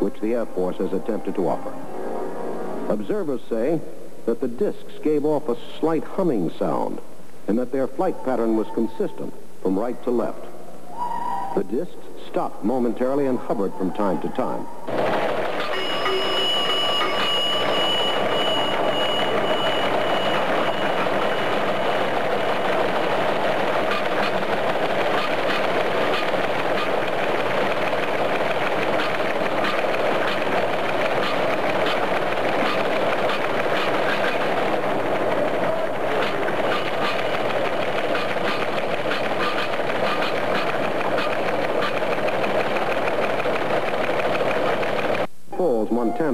which the Air Force has attempted to offer. Observers say that the discs gave off a slight humming sound, and that their flight pattern was consistent from right to left. The discs stopped momentarily and hovered from time to time.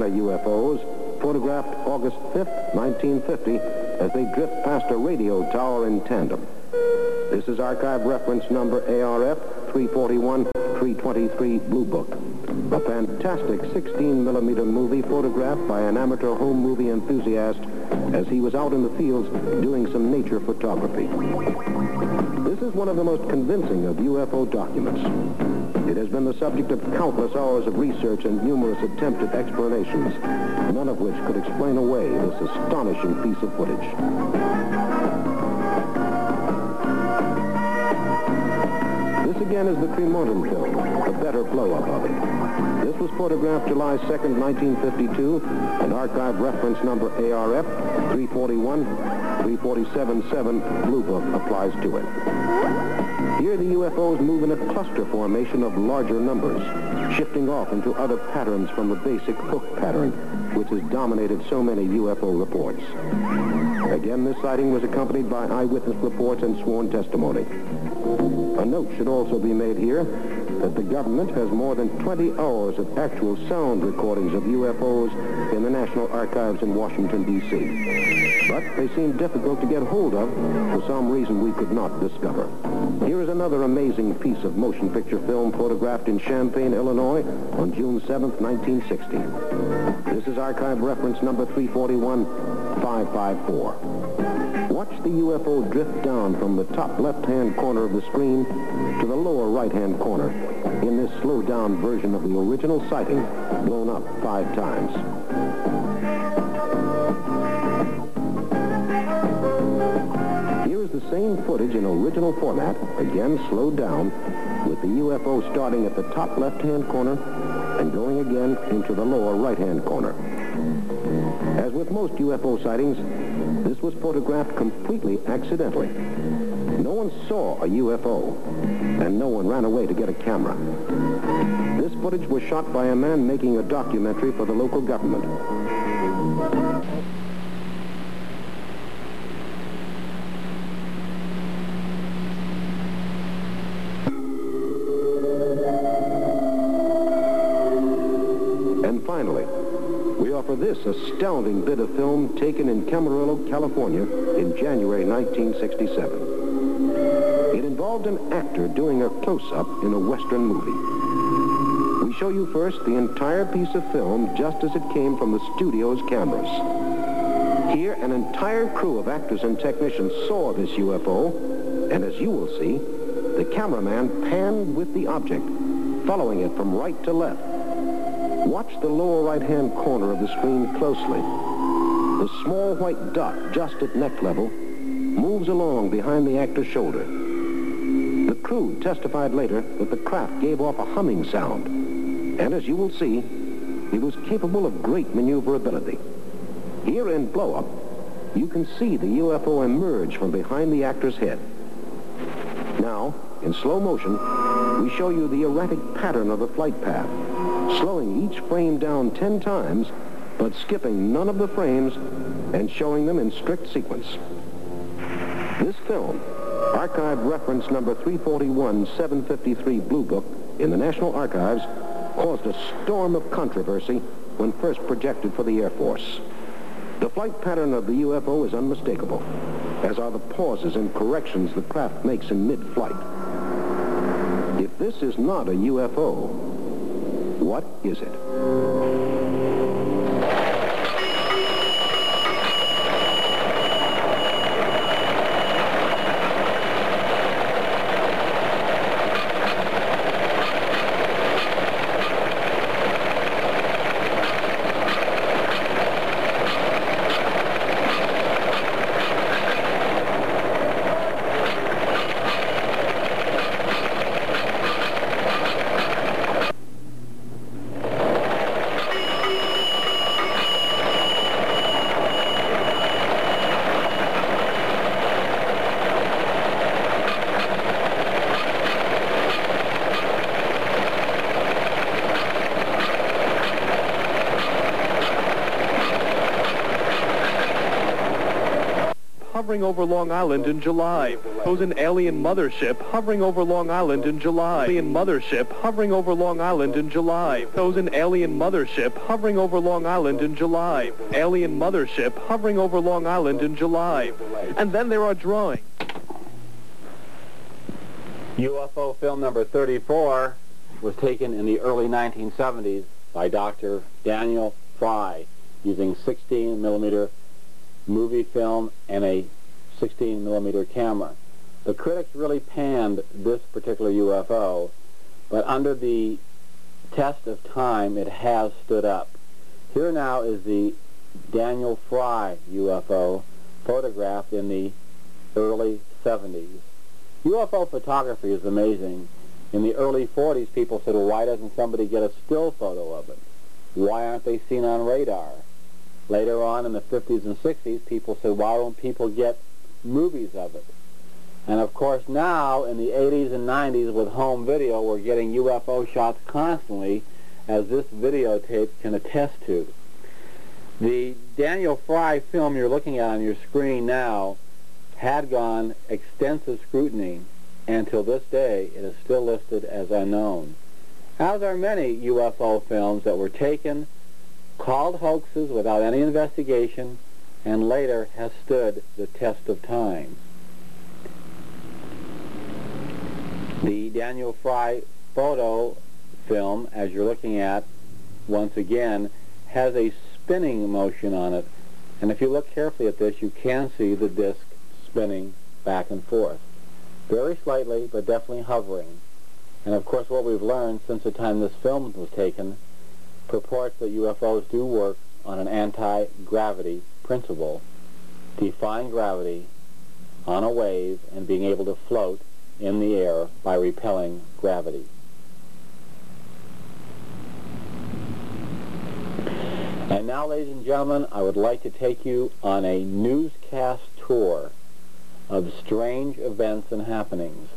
UFOs, photographed August 5th, 1950, as they drift past a radio tower in tandem. This is archive reference number ARF 341-323 Blue Book. A fantastic 16-millimeter movie photographed by an amateur home movie enthusiast as he was out in the fields doing some nature photography. This is one of the most convincing of UFO documents. It has been the subject of countless hours of research and numerous attempted explanations, none of which could explain away this astonishing piece of footage. This again is the Tremonton film, the better blow-up of it. This was photographed July 2nd, 1952, and archive reference number ARF 341 3477 Blue Book applies to it. Here the UFOs move in a cluster formation of larger numbers, shifting off into other patterns from the basic hook pattern, which has dominated so many UFO reports. Again, this sighting was accompanied by eyewitness reports and sworn testimony. A note should also be made here. that the government has more than 20 hours of actual sound recordings of UFOs in the National Archives in Washington, D.C. But they seem difficult to get hold of for some reason we could not discover. Here is another amazing piece of motion picture film photographed in Champaign, Illinois on June 7, 1960. This is archive reference number 341-554. Watch the UFO drift down from the top left-hand corner of the screen to the lower right-hand corner in this slowed-down version of the original sighting, blown up five times. The same footage in original format, again slowed down, with the UFO starting at the top left-hand corner and going again into the lower right-hand corner. As with most UFO sightings, this was photographed completely accidentally. No one saw a UFO, and no one ran away to get a camera. This footage was shot by a man making a documentary for the local government. Astounding bit of film taken in Camarillo, California in January 1967. It involved an actor doing a close-up in a Western movie. We show you first the entire piece of film just as it came from the studio's cameras. Here, an entire crew of actors and technicians saw this UFO, and as you will see, the cameraman panned with the object, following it from right to left. Watch the lower right-hand corner of the screen closely. The small white dot just at neck level moves along behind the actor's shoulder. The crew testified later that the craft gave off a humming sound, and as you will see, it was capable of great maneuverability. Here in blow-up, you can see the UFO emerge from behind the actor's head. Now, in slow motion, we show you the erratic pattern of the flight path, slowing each frame down 10 times, but skipping none of the frames and showing them in strict sequence. This film, archive reference number 341-753 Blue Book in the National Archives, caused a storm of controversy when first projected for the Air Force. The flight pattern of the UFO is unmistakable, as are the pauses and corrections the craft makes in mid-flight. If this is not a UFO, what is it? Hovering over Long Island in July. Shows an alien mothership hovering over Long Island in July. Alien mothership hovering over Long Island in July. Shows an alien mothership hovering over Long Island in July. Alien mothership hovering over Long Island in July. And then there are drawings. UFO film number 34 was taken in the early 1970s by Dr. Daniel Fry using 16 millimeter movie film and a 16 millimeter camera. The critics really panned this particular UFO, but under the test of time, it has stood up. Here now is the Daniel Fry UFO photographed in the early 70s. UFO photography is amazing. In the early 40s, people said, well, why doesn't somebody get a still photo of it? Why aren't they seen on radar? Later on in the 50s and 60s, people said, why don't people get movies of it? And of course now, in the 80s and 90s with home video, we're getting UFO shots constantly, as this videotape can attest to. The Daniel Fry film you're looking at on your screen now had gone extensive scrutiny and till this day it is still listed as unknown. As are many UFO films that were taken, called hoaxes without any investigation, and later has stood the test of time. The Daniel Fry photo film, as you're looking at, once again, has a spinning motion on it. And if you look carefully at this, you can see the disc spinning back and forth. Very slightly, but definitely hovering. And of course, what we've learned since the time this film was taken purports that UFOs do work on an anti-gravity principle, defying gravity on a wave and being able to float in the air by repelling gravity. And now, ladies and gentlemen, I would like to take you on a newscast tour of strange events and happenings.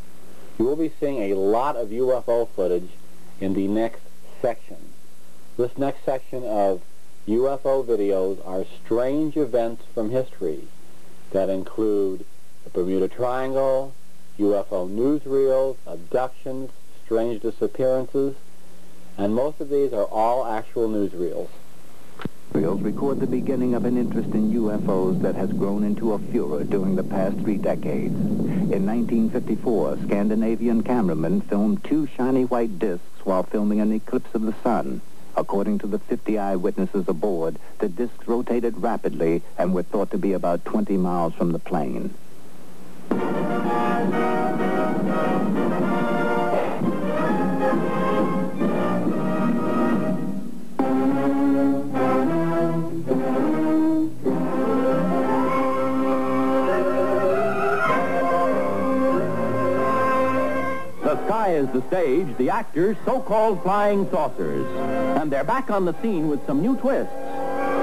You will be seeing a lot of UFO footage in the next section. This next section of UFO videos are strange events from history that include the Bermuda Triangle, UFO newsreels, abductions, strange disappearances, and most of these are all actual newsreels. Reels record the beginning of an interest in UFOs that has grown into a furor during the past three decades. In 1954, Scandinavian cameramen filmed two shiny white discs while filming an eclipse of the sun. According to the 50 eyewitnesses aboard, the discs rotated rapidly and were thought to be about 20 miles from the plane. Sky is the stage, the actors so-called flying saucers. And they're back on the scene with some new twists.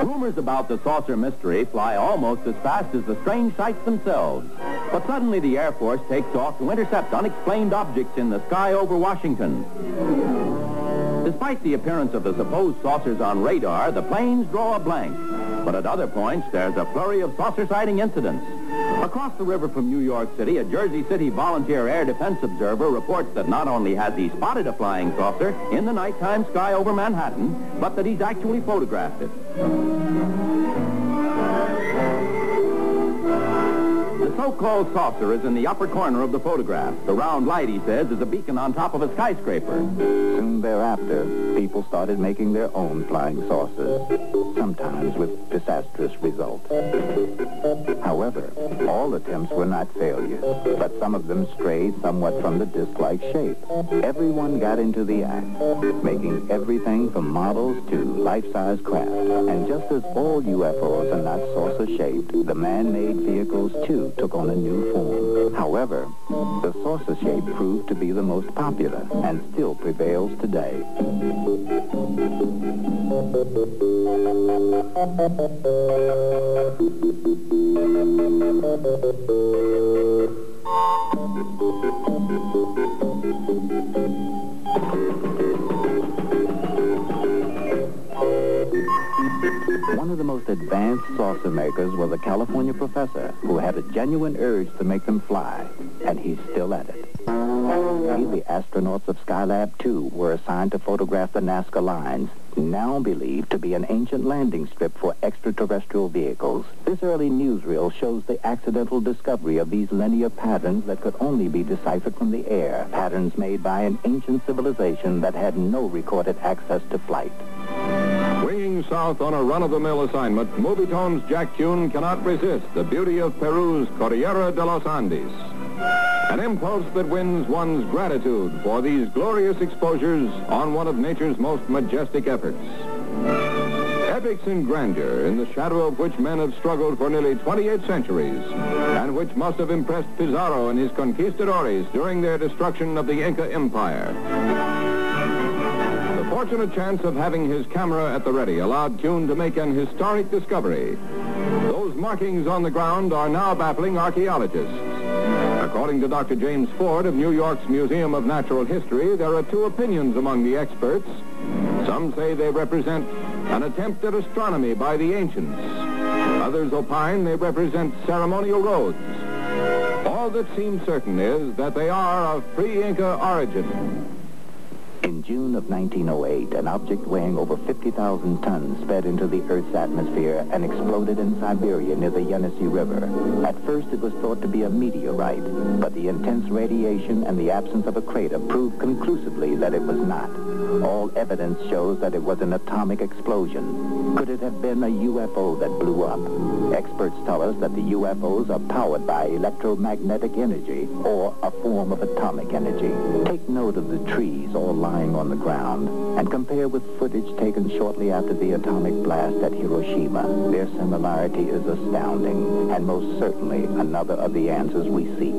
Rumors about the saucer mystery fly almost as fast as the strange sights themselves. But suddenly the Air Force takes off to intercept unexplained objects in the sky over Washington. Despite the appearance of the supposed saucers on radar, the planes draw a blank. But at other points, there's a flurry of saucer sighting incidents. Across the river from New York City, a Jersey City volunteer air defense observer reports that not only has he spotted a flying saucer in the nighttime sky over Manhattan, but that he's actually photographed it. The so-called saucer is in the upper corner of the photograph. The round light, he says, is a beacon on top of a skyscraper. Soon thereafter, people started making their own flying saucers, sometimes with disastrous results. However, all attempts were not failures, but some of them strayed somewhat from the disc-like shape. Everyone got into the act, making everything from models to life-size craft. And just as all UFOs are not saucer-shaped, the man-made vehicles, too, took on a new form. However, the saucer shape proved to be the most popular and still prevails today. One of the most advanced saucer makers was a California professor who had a genuine urge to make them fly, and he's still at it. The astronauts of Skylab 2 were assigned to photograph the Nazca lines, now believed to be an ancient landing strip for extraterrestrial vehicles. This early newsreel shows the accidental discovery of these linear patterns that could only be deciphered from the air, patterns made by an ancient civilization that had no recorded access to flight. Winging south on a run-of-the-mill assignment, Movietone's Jack Kuhn cannot resist the beauty of Peru's Cordillera de los Andes. An impulse that wins one's gratitude for these glorious exposures on one of nature's most majestic efforts. Epics in grandeur, in the shadow of which men have struggled for nearly 28 centuries, and which must have impressed Pizarro and his conquistadores during their destruction of the Inca Empire. The fortunate chance of having his camera at the ready allowed Kuhn to make an historic discovery. Those markings on the ground are now baffling archaeologists. According to Dr. James Ford of New York's Museum of Natural History, there are two opinions among the experts. Some say they represent an attempt at astronomy by the ancients. Others opine they represent ceremonial roads. All that seems certain is that they are of pre-Inca origin. In June of 1908, an object weighing over 50,000 tons sped into the Earth's atmosphere and exploded in Siberia near the Yenisei River. At first, it was thought to be a meteorite, but the intense radiation and the absence of a crater proved conclusively that it was not. All evidence shows that it was an atomic explosion. Could it have been a UFO that blew up? Experts tell us that the UFOs are powered by electromagnetic energy or a form of atomic energy. Take note of the trees all lying on the ground and compare with footage taken shortly after the atomic blast at Hiroshima. Their similarity is astounding and most certainly another of the answers we seek.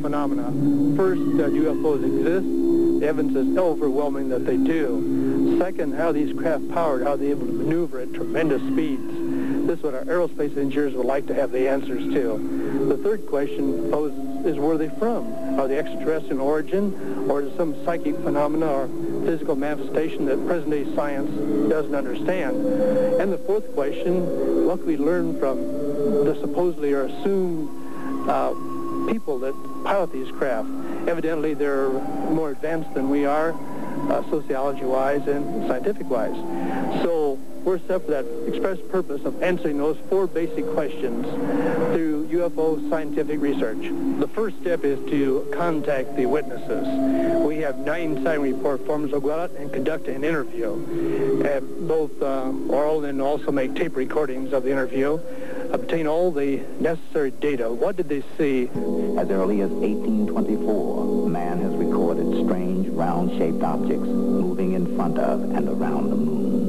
phenomena. First, uh, UFOs exist. The evidence is overwhelming that they do. Second, how these craft powered, how they're able to maneuver at tremendous speeds. This is what our aerospace engineers would like to have the answers to. The third question poses is where are they from? Are they extraterrestrial in origin, or is it some psychic phenomena or physical manifestation that present-day science doesn't understand? And the fourth question, what can we learn from the supposedly or assumed uh, people that pilot these craft. Evidently, they're more advanced than we are, uh, sociology-wise and scientific-wise. So we're set for that express purpose of answering those four basic questions through UFO scientific research. The first step is to contact the witnesses. We have nine sighting report forms. We'll go out and conduct an interview, uh, both uh, oral and also make tape recordings of the interview obtain all the necessary data. What did they see? As early as 1824, man has recorded strange round-shaped objects moving in front of and around the moon.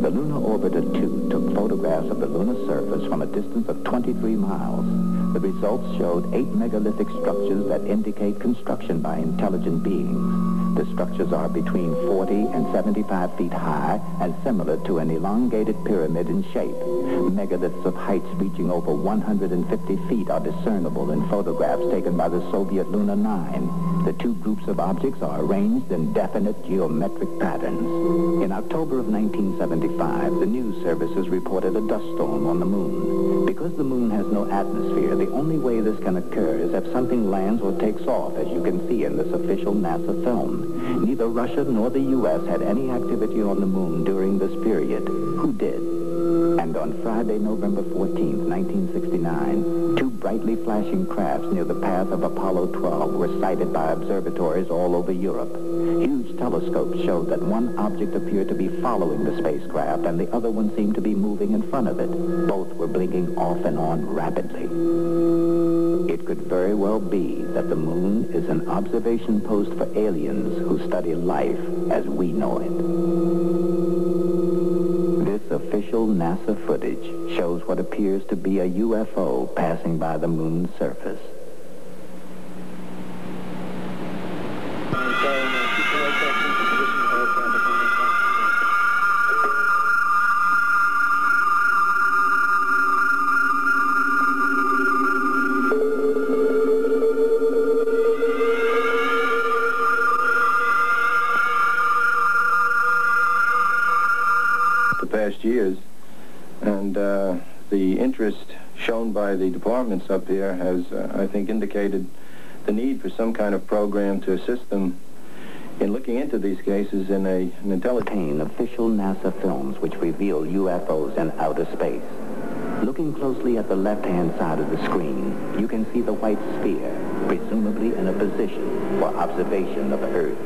The Lunar Orbiter 2 took photographs of the lunar surface from a distance of 23 miles. The results showed eight megalithic structures that indicate construction by intelligent beings. The structures are between 40 and 75 feet high and similar to an elongated pyramid in shape. Megaliths of heights reaching over 150 feet are discernible in photographs taken by the Soviet Luna 9. The two groups of objects are arranged in definite geometric patterns. In October of 1975, the news services reported a dust storm on the moon. Because the moon has no atmosphere, the only way this can occur is if something lands or takes off, as you can see in this official NASA film. Neither Russia nor the U.S. had any activity on the moon during this period. Who did? And on Friday, November 14, 1969, two brightly flashing crafts near the path of Apollo 12 were sighted by observatories all over Europe. Huge telescopes showed that one object appeared to be following the spacecraft and the other one seemed to be moving in front of it. Both were blinking off and on rapidly. It could very well be that the moon is an observation post for aliens who study life as we know it. Official NASA footage shows what appears to be a UFO passing by the moon's surface. Departments up here has, uh, I think, indicated the need for some kind of program to assist them in looking into these cases in a, an intelligent... Official NASA films which reveal UFOs in outer space. Looking closely at the left-hand side of the screen, you can see the white sphere, presumably in a position for observation of Earth.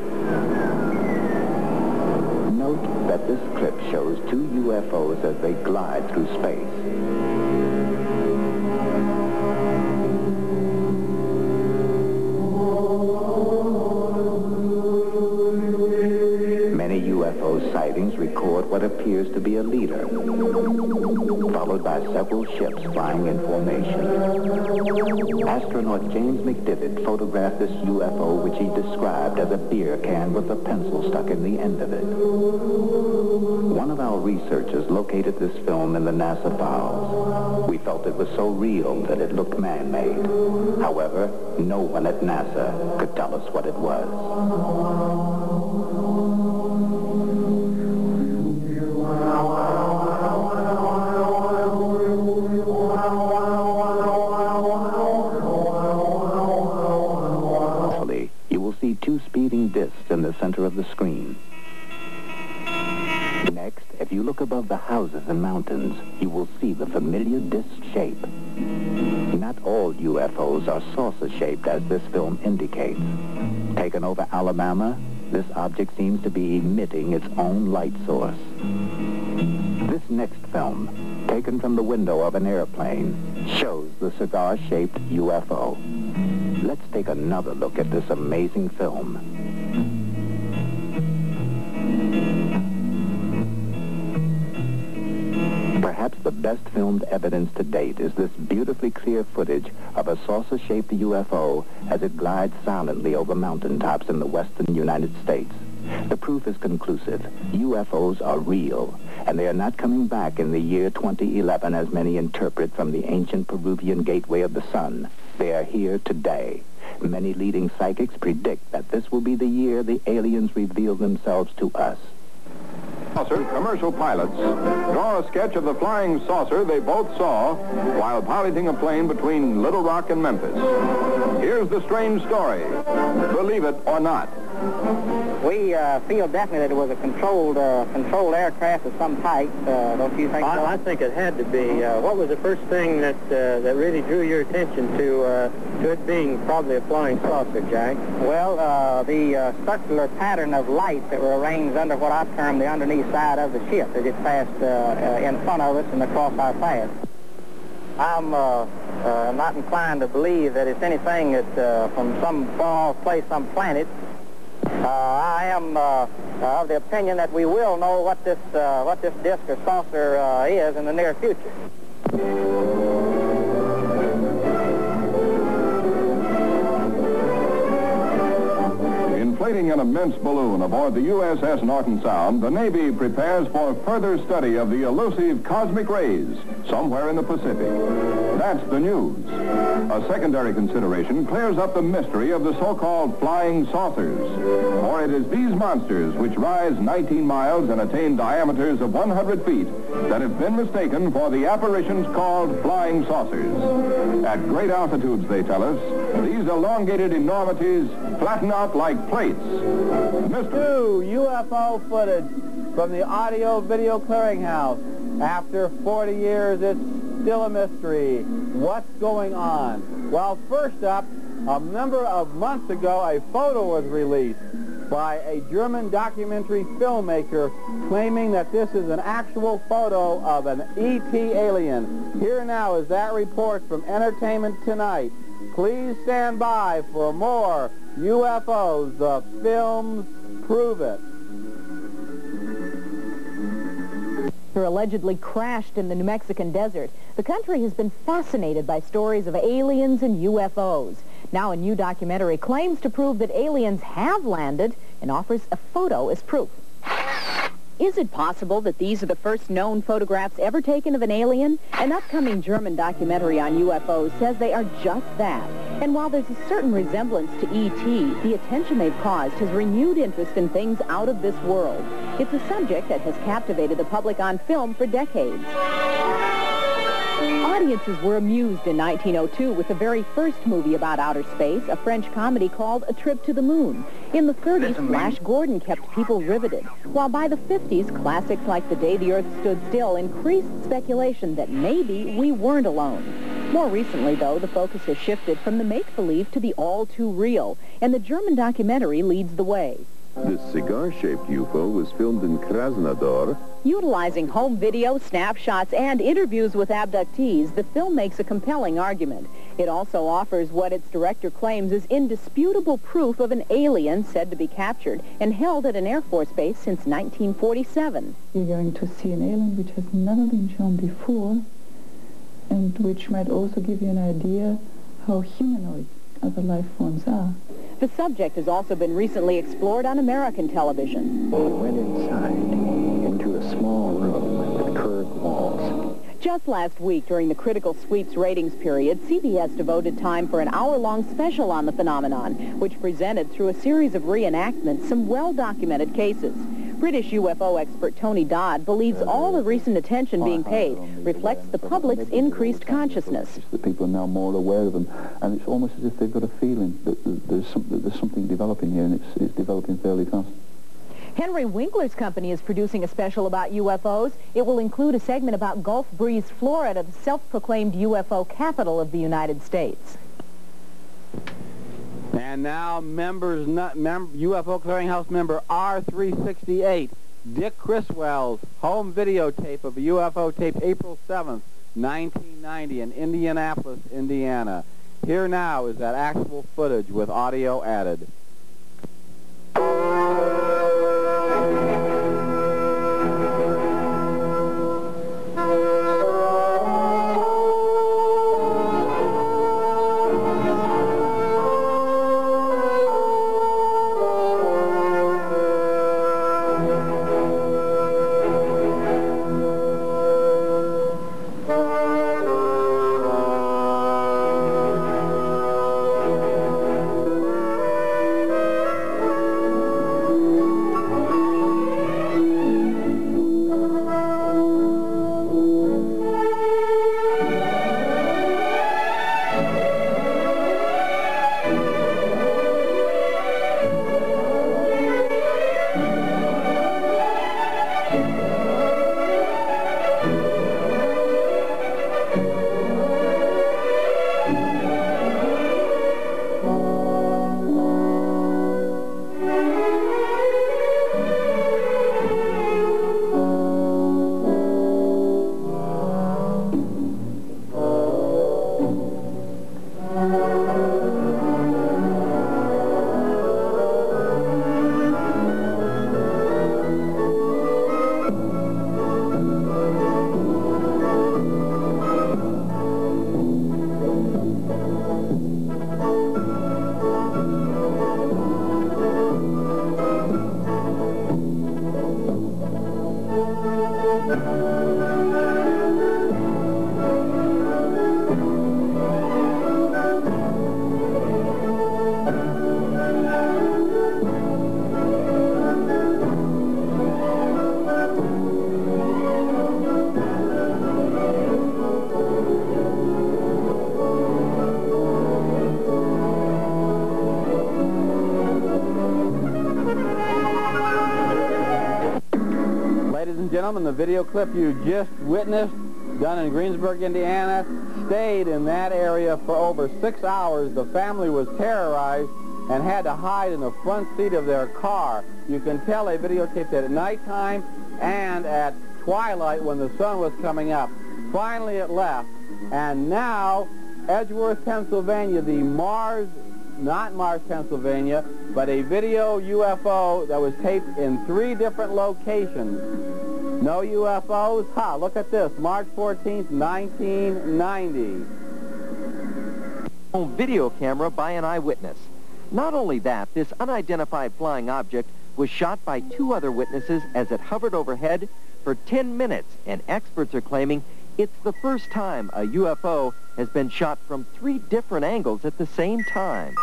Note that this clip shows two UFOs as they glide through space. To be a leader, followed by several ships flying in formation. Astronaut James McDivitt photographed this UFO which he described as a beer can with a pencil stuck in the end of it. One of our researchers located this film in the NASA files. We felt it was so real that it looked man-made. However, no one at NASA could tell us what it was. The screen. Next, if you look above the houses and mountains, you will see the familiar disc shape. Not all UFOs are saucer-shaped as this film indicates. Taken over Alabama, this object seems to be emitting its own light source. This next film, taken from the window of an airplane, shows the cigar-shaped UFO. Let's take another look at this amazing film. Best filmed evidence to date is this beautifully clear footage of a saucer-shaped UFO as it glides silently over mountaintops in the western United States. The proof is conclusive. UFOs are real, and they are not coming back in the year 2011 as many interpret from the ancient Peruvian gateway of the sun. They are here today. Many leading psychics predict that this will be the year the aliens reveal themselves to us. Saucer commercial pilots draw a sketch of the flying saucer they both saw while piloting a plane between Little Rock and Memphis. Here's the strange story. Believe it or not. We uh, feel definitely that it was a controlled uh, controlled aircraft of some type. Uh, don't you think I, so? I think it had to be. Uh, what was the first thing that uh, that really drew your attention to uh, to it being probably a flying saucer, Jack? Well, uh, the uh, circular pattern of lights that were arranged under what I term the underneath side of the ship as it passed uh, uh, in front of us and across our path. I'm uh, uh, not inclined to believe that it's anything that uh, from some far place, some planet. Uh, I am uh, of the opinion that we will know what this uh, what this disc or saucer is in the near future. Inflating an immense balloon aboard the USS Norton Sound, the Navy prepares for further study of the elusive cosmic rays somewhere in the Pacific. That's the news. A secondary consideration clears up the mystery of the so-called flying saucers. For it is these monsters which rise 19 miles and attain diameters of 100 feet that have been mistaken for the apparitions called flying saucers. At great altitudes, they tell us, these elongated enormities flatten out like plates. New UFO footage from the Audio Video Clearinghouse. After 40 years, it's still a mystery. What's going on? Well, first up, a number of months ago, a photo was released by a German documentary filmmaker claiming that this is an actual photo of an ET alien. Here now is that report from Entertainment Tonight. Please stand by for more UFOs. The films prove it. They're allegedly crashed in the New Mexican desert, the country has been fascinated by stories of aliens and UFOs. Now a new documentary claims to prove that aliens have landed and offers a photo as proof. Is it possible that these are the first known photographs ever taken of an alien? An upcoming German documentary on UFOs says they are just that. And while there's a certain resemblance to E.T., the attention they've caused has renewed interest in things out of this world. It's a subject that has captivated the public on film for decades. Audiences were amused in 1902 with the very first movie about outer space, a French comedy called A Trip to the Moon. In the 30s, Flash Gordon kept people riveted, while by the 50s, classics like The Day the Earth Stood Still increased speculation that maybe we weren't alone. More recently, though, the focus has shifted from the make-believe to the all-too-real, and the German documentary leads the way. This cigar-shaped UFO was filmed in Krasnodar. Utilizing home video, snapshots, and interviews with abductees, the film makes a compelling argument. It also offers what its director claims is indisputable proof of an alien said to be captured and held at an Air Force base since 1947. You're going to see an alien which has never been shown before and which might also give you an idea how humanoid other life forms are. The subject has also been recently explored on American television. We went inside into a small room with curved walls. Just last week, during the critical sweeps ratings period, CBS devoted time for an hour-long special on the phenomenon, which presented through a series of reenactments some well-documented cases. British UFO expert Tony Dodd believes uh, all the recent attention being paid um, reflects the uh, public's increased consciousness. The people are now more aware of them, and it's almost as if they've got a feeling that there's, some, that there's something developing here, and it's, it's developing fairly fast. Henry Winkler's company is producing a special about UFOs. It will include a segment about Gulf Breeze, Florida, the self-proclaimed UFO capital of the United States. And now members, mem UFO Clearinghouse member R368, Dick Criswell's home videotape of a UFO tape April 7th, 1990 in Indianapolis, Indiana. Here now is that actual footage with audio added. Gentlemen, the video clip you just witnessed, done in Greensburg, Indiana, stayed in that area for over six hours. The family was terrorized and had to hide in the front seat of their car. You can tell they videotaped it at nighttime and at twilight when the sun was coming up. Finally it left. And now, Edgeworth, Pennsylvania, the Mars, not Mars, Pennsylvania, but a video UFO that was taped in three different locations. No UFOs? Ha, look at this. March 14th, 1990. On video camera by an eyewitness. Not only that, this unidentified flying object was shot by two other witnesses as it hovered overhead for 10 minutes, and experts are claiming it's the first time a UFO has been shot from three different angles at the same time.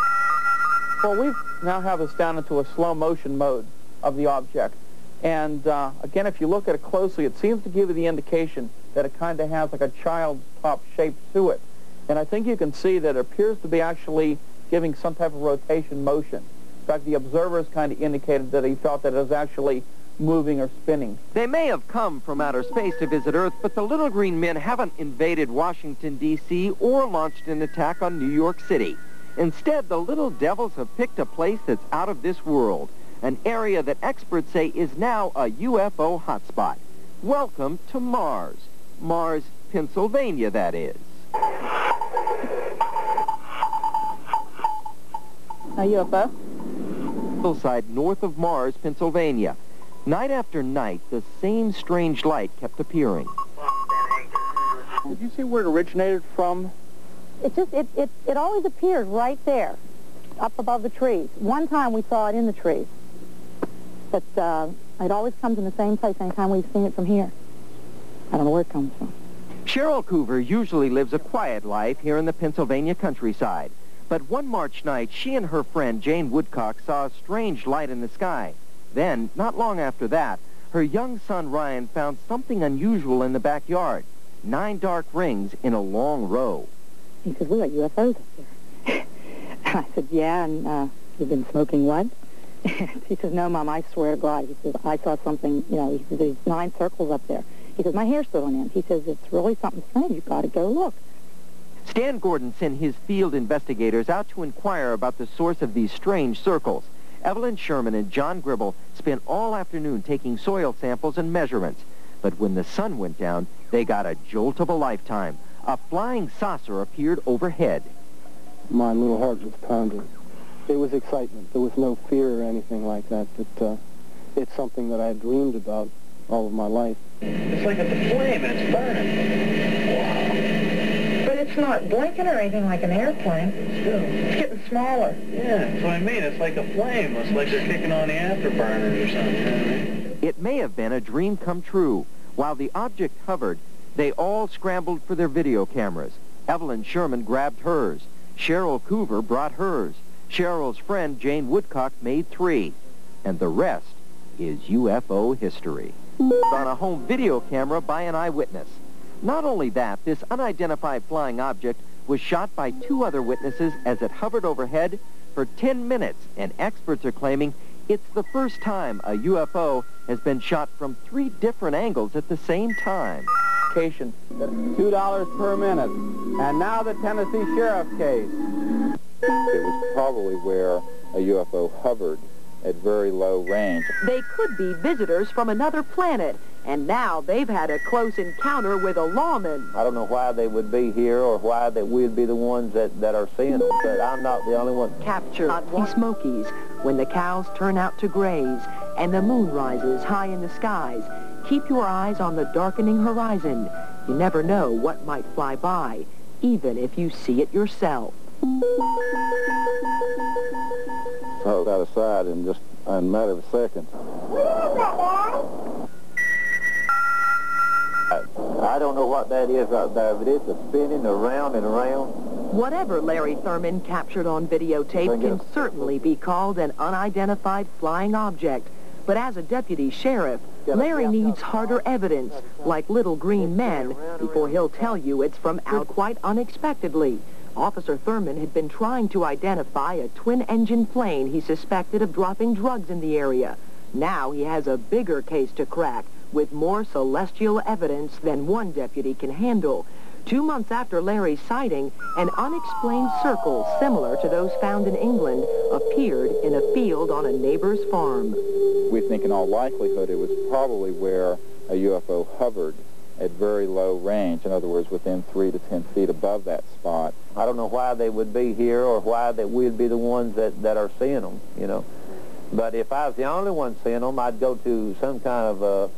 Well, we now have this down into a slow motion mode of the object. And uh, again, if you look at it closely, it seems to give you the indication that it kind of has like a child's top shape to it. And I think you can see that it appears to be actually giving some type of rotation motion. In fact, the observers kind of indicated that he felt that it was actually moving or spinning. They may have come from outer space to visit Earth, but the Little Green Men haven't invaded Washington, D.C. or launched an attack on New York City. Instead, the Little Devils have picked a place that's out of this world an area that experts say is now a UFO hotspot. Welcome to Mars. Mars, Pennsylvania, that is. A UFO? Hillside north of Mars, Pennsylvania. Night after night, the same strange light kept appearing. Did you see where it originated from? It just, it, it, it always appeared right there, up above the trees. One time we saw it in the trees. But uh, it always comes in the same place anytime we've seen it from here. I don't know where it comes from. Cheryl Coover usually lives a quiet life here in the Pennsylvania countryside. But one March night, she and her friend Jane Woodcock saw a strange light in the sky. Then, not long after that, her young son Ryan found something unusual in the backyard. Nine dark rings in a long row. He said, we got UFOs up there. [laughs] I said, yeah, and uh, you've been smoking what? [laughs] he says, no, Mom, I swear to God. He says, I saw something, you know, he says, there's nine circles up there. He says, my hair's still on end. He says, it's really something strange. You've got to go look. Stan Gordon sent his field investigators out to inquire about the source of these strange circles. Evelyn Sherman and John Gribble spent all afternoon taking soil samples and measurements. But when the sun went down, they got a jolt of a lifetime. A flying saucer appeared overhead. My little heart was pounding. It was excitement. There was no fear or anything like that. But uh, it's something that I had dreamed about all of my life. It's like it's a flame and it's burning. Wow. But it's not blinking or anything like an airplane. Still. It's getting smaller. Yeah, that's what I mean. It's like a flame. It's like they're kicking on the afterburners or something. You know I mean? It may have been a dream come true. While the object hovered, they all scrambled for their video cameras. Evelyn Sherman grabbed hers. Cheryl Coover brought hers. Cheryl's friend Jane Woodcock made three. And the rest is UFO history. On a home video camera by an eyewitness. Not only that, this unidentified flying object was shot by two other witnesses as it hovered overhead for 10 minutes, and experts are claiming it's the first time a UFO has been shot from three different angles at the same time. $2 per minute. And now the Tennessee Sheriff's case. It was probably where a UFO hovered at very low range. They could be visitors from another planet, and now they've had a close encounter with a lawman. I don't know why they would be here or why that we'd be the ones that, that are seeing them, but I'm not the only one. Capture the Smokies when the cows turn out to graze and the moon rises high in the skies. Keep your eyes on the darkening horizon. You never know what might fly by, even if you see it yourself. I got aside in just a matter of seconds. I don't know what that is out there, but it's a spinning around and around. Whatever Larry Thurman captured on videotape can certainly be called an unidentified flying object. But as a deputy sheriff, Larry needs harder evidence, like little green men, before he'll tell you it's from out quite unexpectedly. Officer Thurman had been trying to identify a twin-engine plane he suspected of dropping drugs in the area. Now he has a bigger case to crack, with more celestial evidence than one deputy can handle. Two months after Larry's sighting, an unexplained circle similar to those found in England appeared in a field on a neighbor's farm. We think in all likelihood it was probably where a UFO hovered at very low range, in other words, within 3 to 10 feet above that spot. I don't know why they would be here or why that we'd be the ones that, that are seeing them, you know. But if I was the only one seeing them, I'd go to some kind of a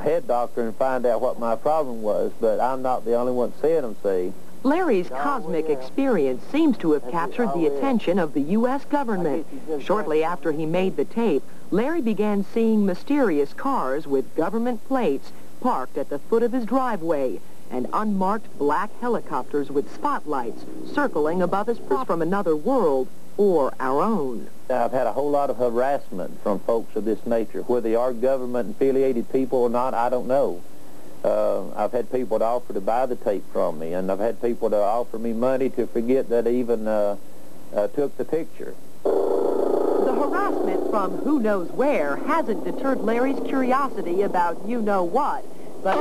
head doctor and find out what my problem was, but I'm not the only one seeing them, see. Larry's cosmic experience seems to have captured the attention of the U.S. government. Shortly after he made the tape, Larry began seeing mysterious cars with government plates parked at the foot of his driveway and unmarked black helicopters with spotlights circling above his property from another world or our own. I've had a whole lot of harassment from folks of this nature. Whether they are government-affiliated people or not, I don't know. Uh, I've had people to offer to buy the tape from me, and I've had people to offer me money to forget that I even uh, uh, took the picture harassment from who knows where hasn't deterred Larry's curiosity about you-know-what, but...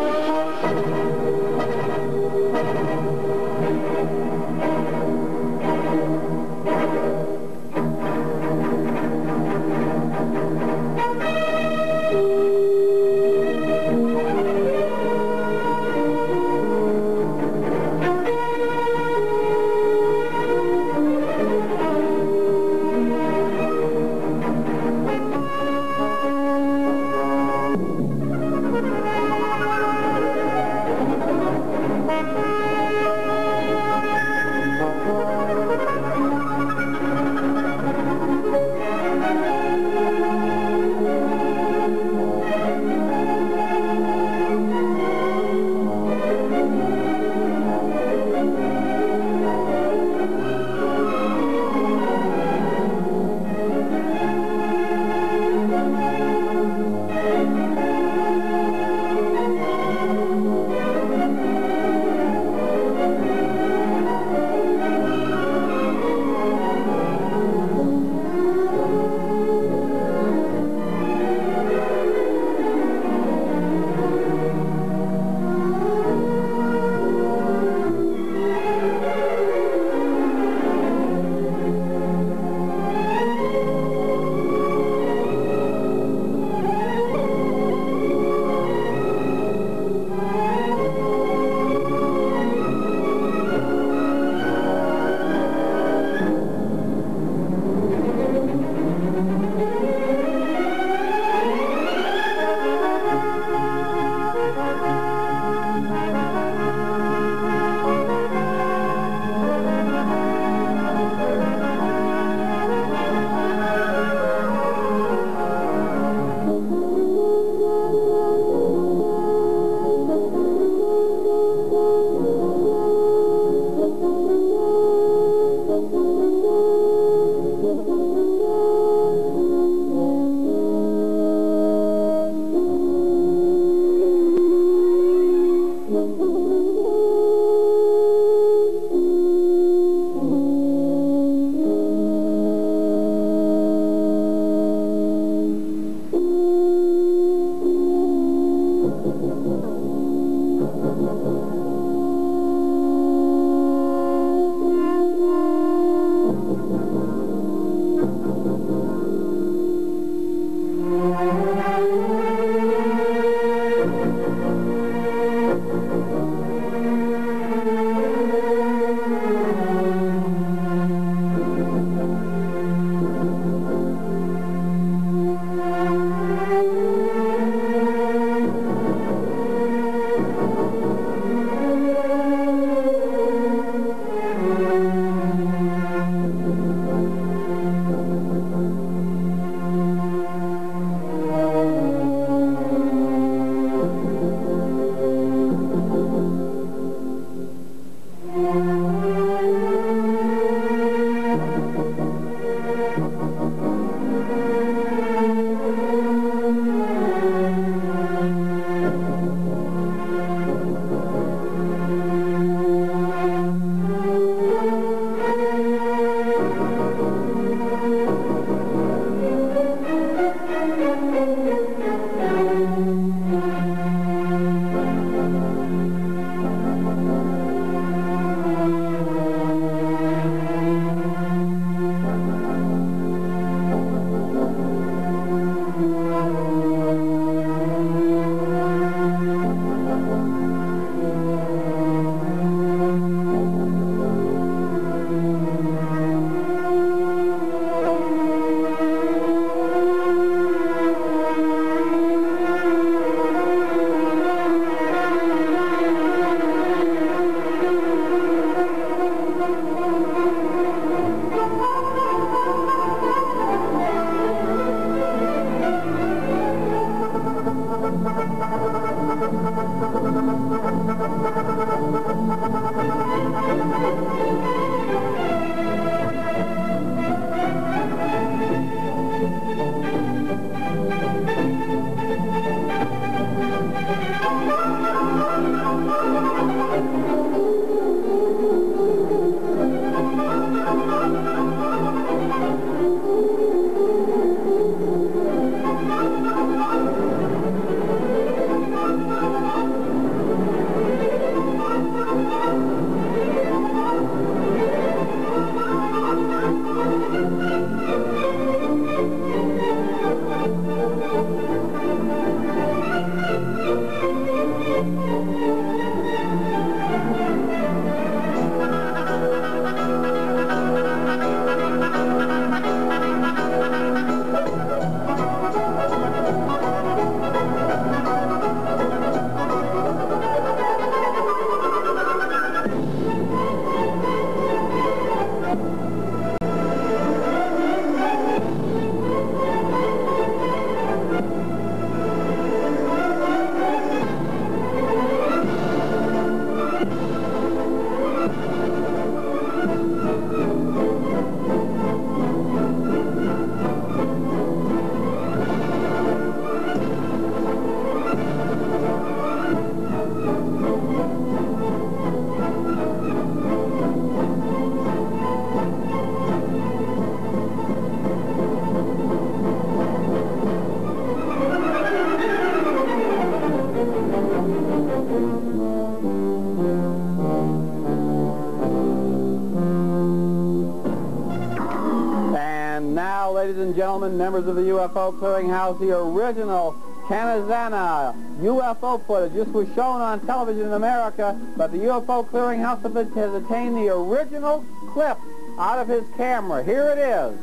UFO Clearinghouse, the original Kanazawa UFO footage. This was shown on television in America, but the UFO Clearinghouse has obtained the original clip out of his camera. Here it is.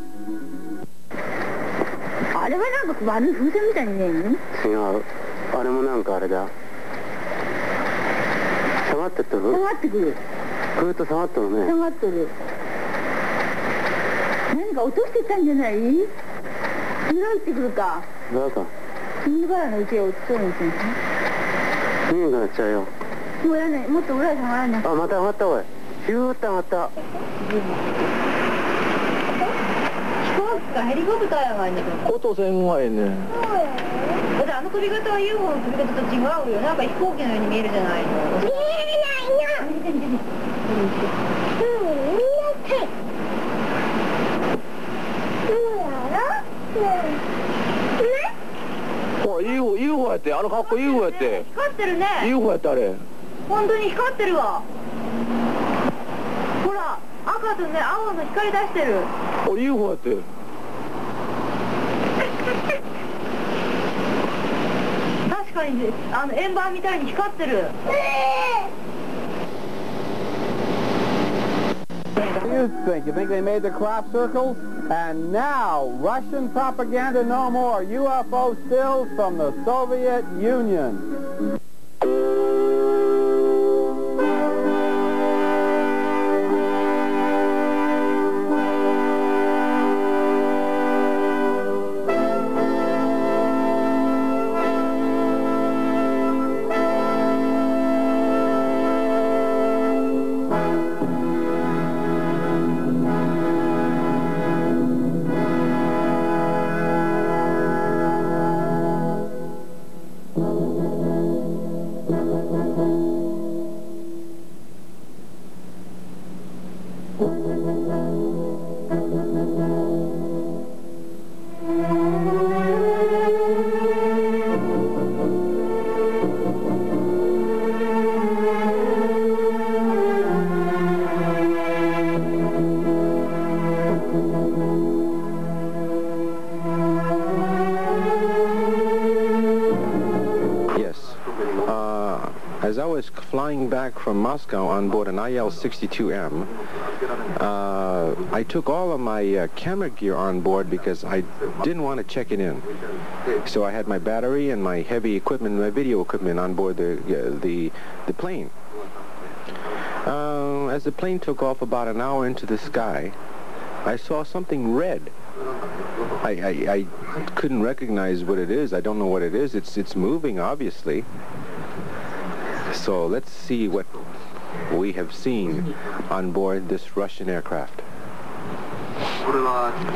Oliver, the 裏行ってくるか？どうか。右からのうちへ落ちそうにしてんすね見えなくなっちゃうよ。もうやねもっと裏へ下がらないあまた上がったおい。ヒューッと上がった。飛行機か？ヘリコプターやがいね音せんわいね。だってあの飛び方は UFO の飛び方と違うよ。なんか飛行機のように見えるじゃないの。見えないの [laughs] 見て見て見てうん見えてほら UFO, UFO やってあの格好 UFO やって。光ってるね。UFO やってあれ。本当に光ってるわ。ほら赤とね青の光出してる。お UFO やって。確かにあの円盤みたいに光ってる。What do you think? You think they made the crop circles? And now, Russian propaganda no more. UFO stills from the Soviet Union. Moscow on board an IL-62M, uh, I took all of my uh, camera gear on board because I didn't want to check it in. So I had my battery and my heavy equipment, my video equipment on board the uh, the the plane. Uh, as the plane took off about an hour into the sky, I saw something red. I, I, I couldn't recognize what it is. I don't know what it is. It's it's moving, obviously. So let's see what we have seen on board this Russian aircraft.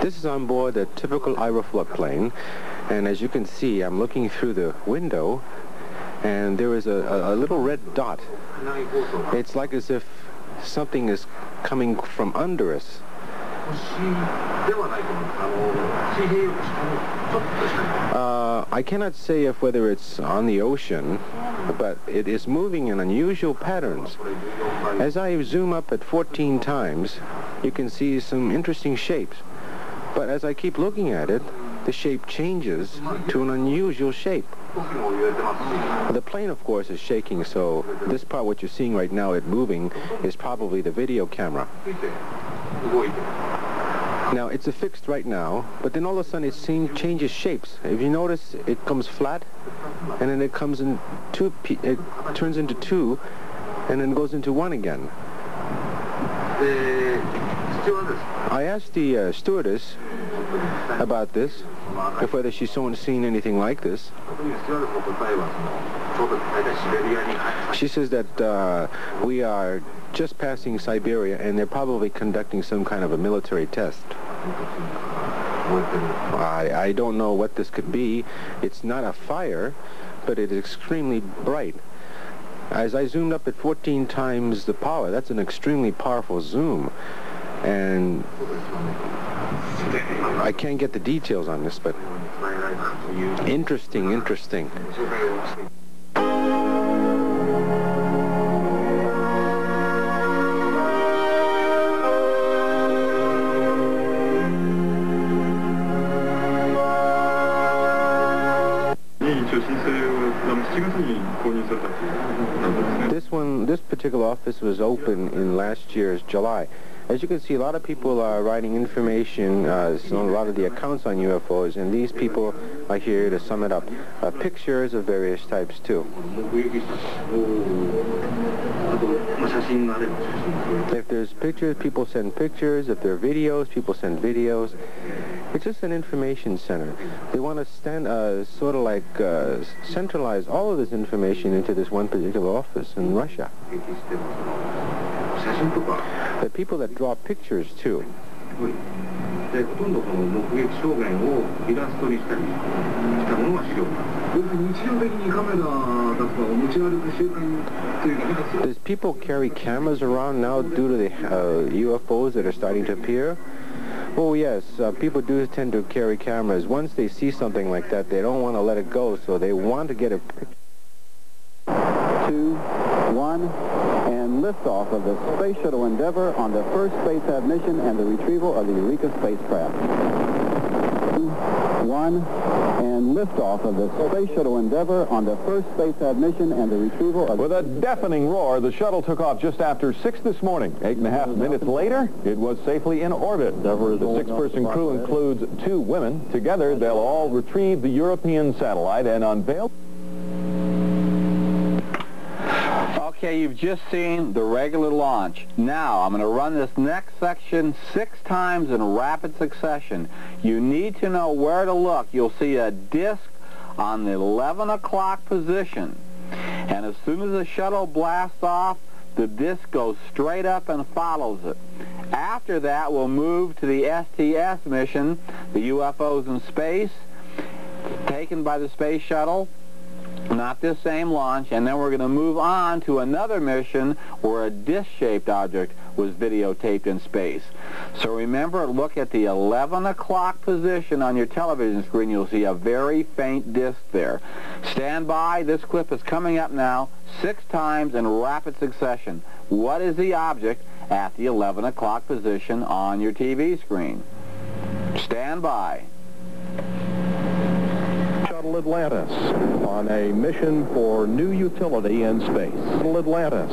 This is on board a typical Aeroflot plane, and as you can see, I'm looking through the window, and there is a, a, a little red dot. It's like as if something is coming from under us. Uh, I cannot say if whether it's on the ocean, but it is moving in unusual patterns. As I zoom up at 14 times, you can see some interesting shapes. But as I keep looking at it, the shape changes to an unusual shape. The plane, of course, is shaking, so this part, what you're seeing right now, it moving, is probably the video camera. Now, it's affixed right now, but then all of a sudden it changes shapes. If you notice, it comes flat, and then it comes in two, it turns into two, and then goes into one again. The stewardess. I asked the uh, stewardess about this, if whether she's seen anything like this. She says that uh, we are just passing Siberia and they're probably conducting some kind of a military test. I, I don't know what this could be. It's not a fire, but it is extremely bright. As I zoomed up at 14 times the power, that's an extremely powerful zoom. And I can't get the details on this, but interesting, interesting. Particular office was open in last year's July. As you can see, a lot of people are writing information uh, on a lot of the accounts on UFOs, and these people are here to sum it up. Uh, pictures of various types, too. If there's pictures, people send pictures. If there are videos, people send videos. It's just an information center. They want to stand, uh, sort of like uh, centralize all of this information into this one particular office in Russia. The people that draw pictures, too. Does people carry cameras around now due to the uh, UFOs that are starting to appear? Oh yes, uh, people do tend to carry cameras. Once they see something like that, they don't want to let it go, so they want to get a picture. Two, one, and liftoff of the Space Shuttle Endeavour on the first spacecraft mission and the retrieval of the Eureka spacecraft. Two, one, and liftoff of the Space Shuttle Endeavour on the first spacecraft mission and the retrieval of... With a deafening roar, the shuttle took off just after 6 this morning. Eight and a half minutes later, it was safely in orbit. The six-person crew includes two women. Together, they'll all retrieve the European satellite and unveil... Okay, you've just seen the regular launch. Now, I'm going to run this next section six times in rapid succession. You need to know where to look. You'll see a disc on the 11 o'clock position. And as soon as the shuttle blasts off, the disc goes straight up and follows it. After that, we'll move to the STS mission, the UFOs in space, taken by the space shuttle not this same launch, and then we're going to move on to another mission where a disc-shaped object was videotaped in space. So remember, look at the 11 o'clock position on your television screen. You'll see a very faint disc there. Stand by. This clip is coming up now, six times in rapid succession. What is the object at the 11 o'clock position on your TV screen? Stand by. Atlantis on a mission for new utility in space. Shuttle Atlantis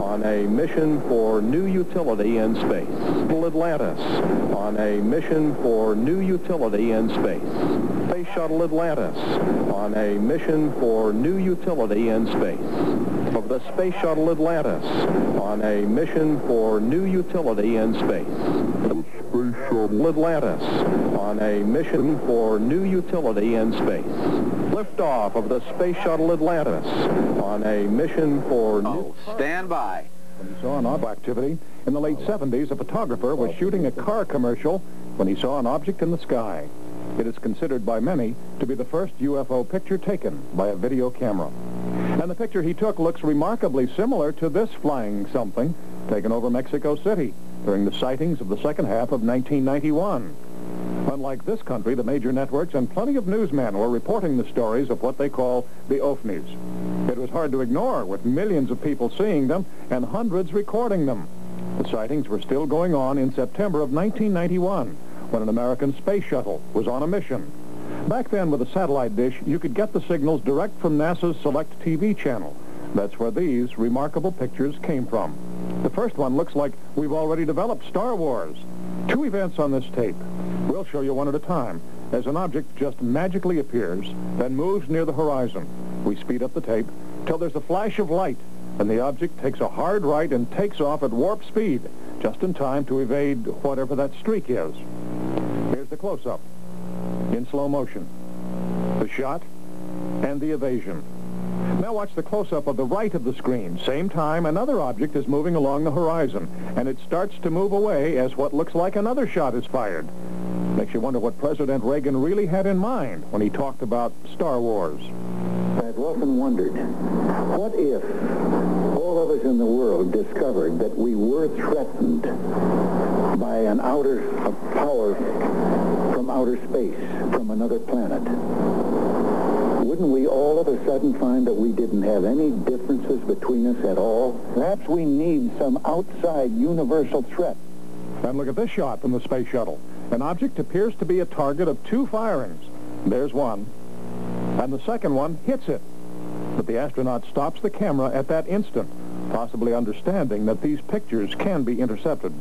on a mission for new utility in space. Shuttle Atlantis on a mission for new utility in space. Space Shuttle Atlantis on a mission for new utility in space. Of the Space Shuttle Atlantis on a mission for new utility in space. Atlantis on a mission for new utility in space. Liftoff of the Space Shuttle Atlantis on a mission for new... Oh, stand by. When he saw an object activity in the late 70s, a photographer was shooting a car commercial when he saw an object in the sky. It is considered by many to be the first UFO picture taken by a video camera. And the picture he took looks remarkably similar to this flying something taken over Mexico City during the sightings of the second half of 1991. Unlike this country, the major networks and plenty of newsmen were reporting the stories of what they call the OVNIs. It was hard to ignore, with millions of people seeing them and hundreds recording them. The sightings were still going on in September of 1991, when an American space shuttle was on a mission. Back then, with a satellite dish, you could get the signals direct from NASA's Select TV channel. That's where these remarkable pictures came from. The first one looks like we've already developed Star Wars. Two events on this tape. We'll show you one at a time, as an object just magically appears, then moves near the horizon. We speed up the tape till there's a flash of light, and the object takes a hard right and takes off at warp speed, just in time to evade whatever that streak is. Here's the close-up, in slow motion. The shot and the evasion. Now watch the close-up of the right of the screen. Same time, another object is moving along the horizon, and it starts to move away as what looks like another shot is fired. Makes you wonder what President Reagan really had in mind when he talked about Star Wars. I've often wondered, what if all of us in the world discovered that we were threatened by an outer power from outer space, from another planet? Wouldn't we all of a sudden find that we didn't have any differences between us at all? Perhaps we need some outside universal threat. And look at this shot from the space shuttle. An object appears to be a target of two firings. There's one. And the second one hits it. But the astronaut stops the camera at that instant, possibly understanding that these pictures can be intercepted.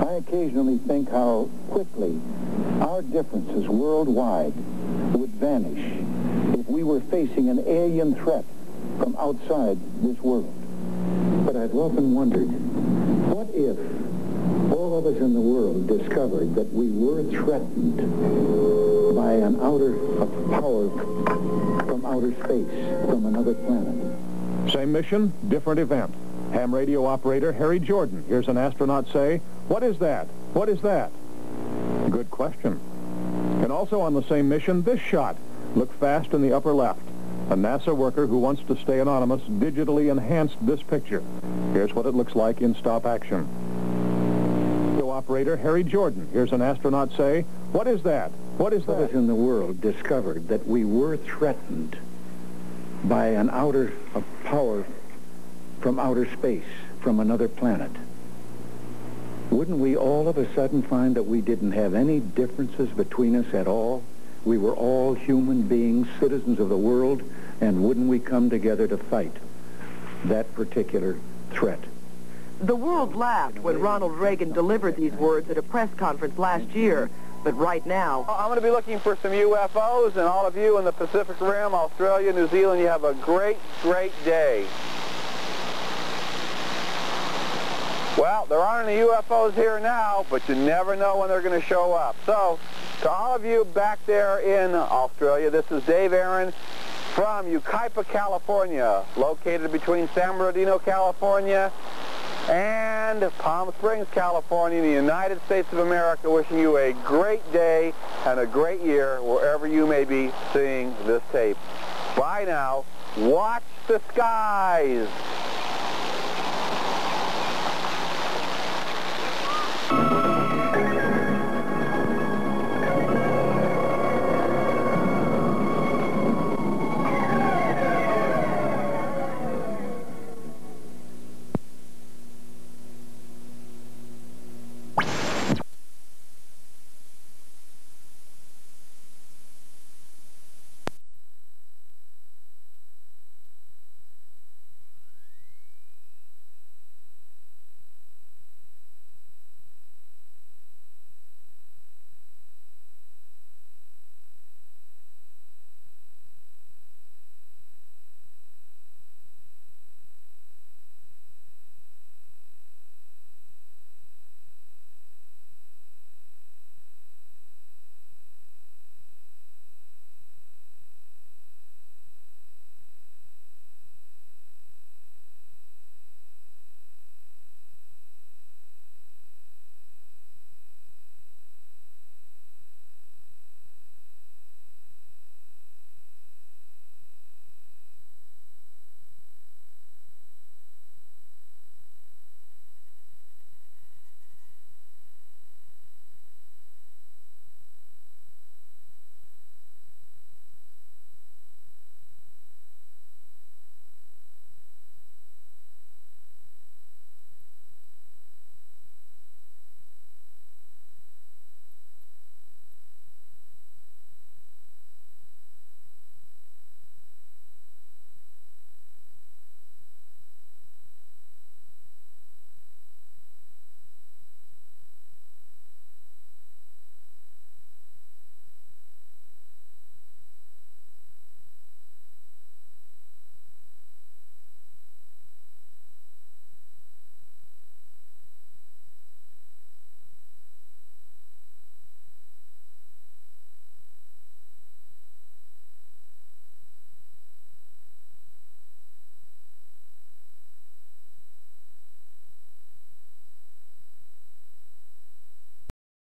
I occasionally think how quickly our differences worldwide would vanish if we were facing an alien threat from outside this world. But I've often wondered, what if all of us in the world discovered that we were threatened by an outer power from outer space, from another planet? Same mission, different event. Ham radio operator Harry Jordan hears an astronaut say, what is that? What is that? Good question. And also on the same mission, this shot. Look fast in the upper left. A NASA worker who wants to stay anonymous digitally enhanced this picture. Here's what it looks like in stop action. So operator Harry Jordan here's an astronaut say, what is that? What is that? In the world discovered that we were threatened by an outer power from outer space, from another planet. Wouldn't we all of a sudden find that we didn't have any differences between us at all? We were all human beings, citizens of the world, and wouldn't we come together to fight that particular threat? The world laughed when Ronald Reagan delivered these words at a press conference last year. But right now... I'm going to be looking for some UFOs, and all of you in the Pacific Rim, Australia, New Zealand, you have a great, great day. Well, there aren't any UFOs here now, but you never know when they're going to show up. So, to all of you back there in Australia, this is Dave Aaron from Yucaipa, California, located between San Bernardino, California, and Palm Springs, California, in the United States of America, wishing you a great day and a great year wherever you may be seeing this tape. Bye now. Watch the skies.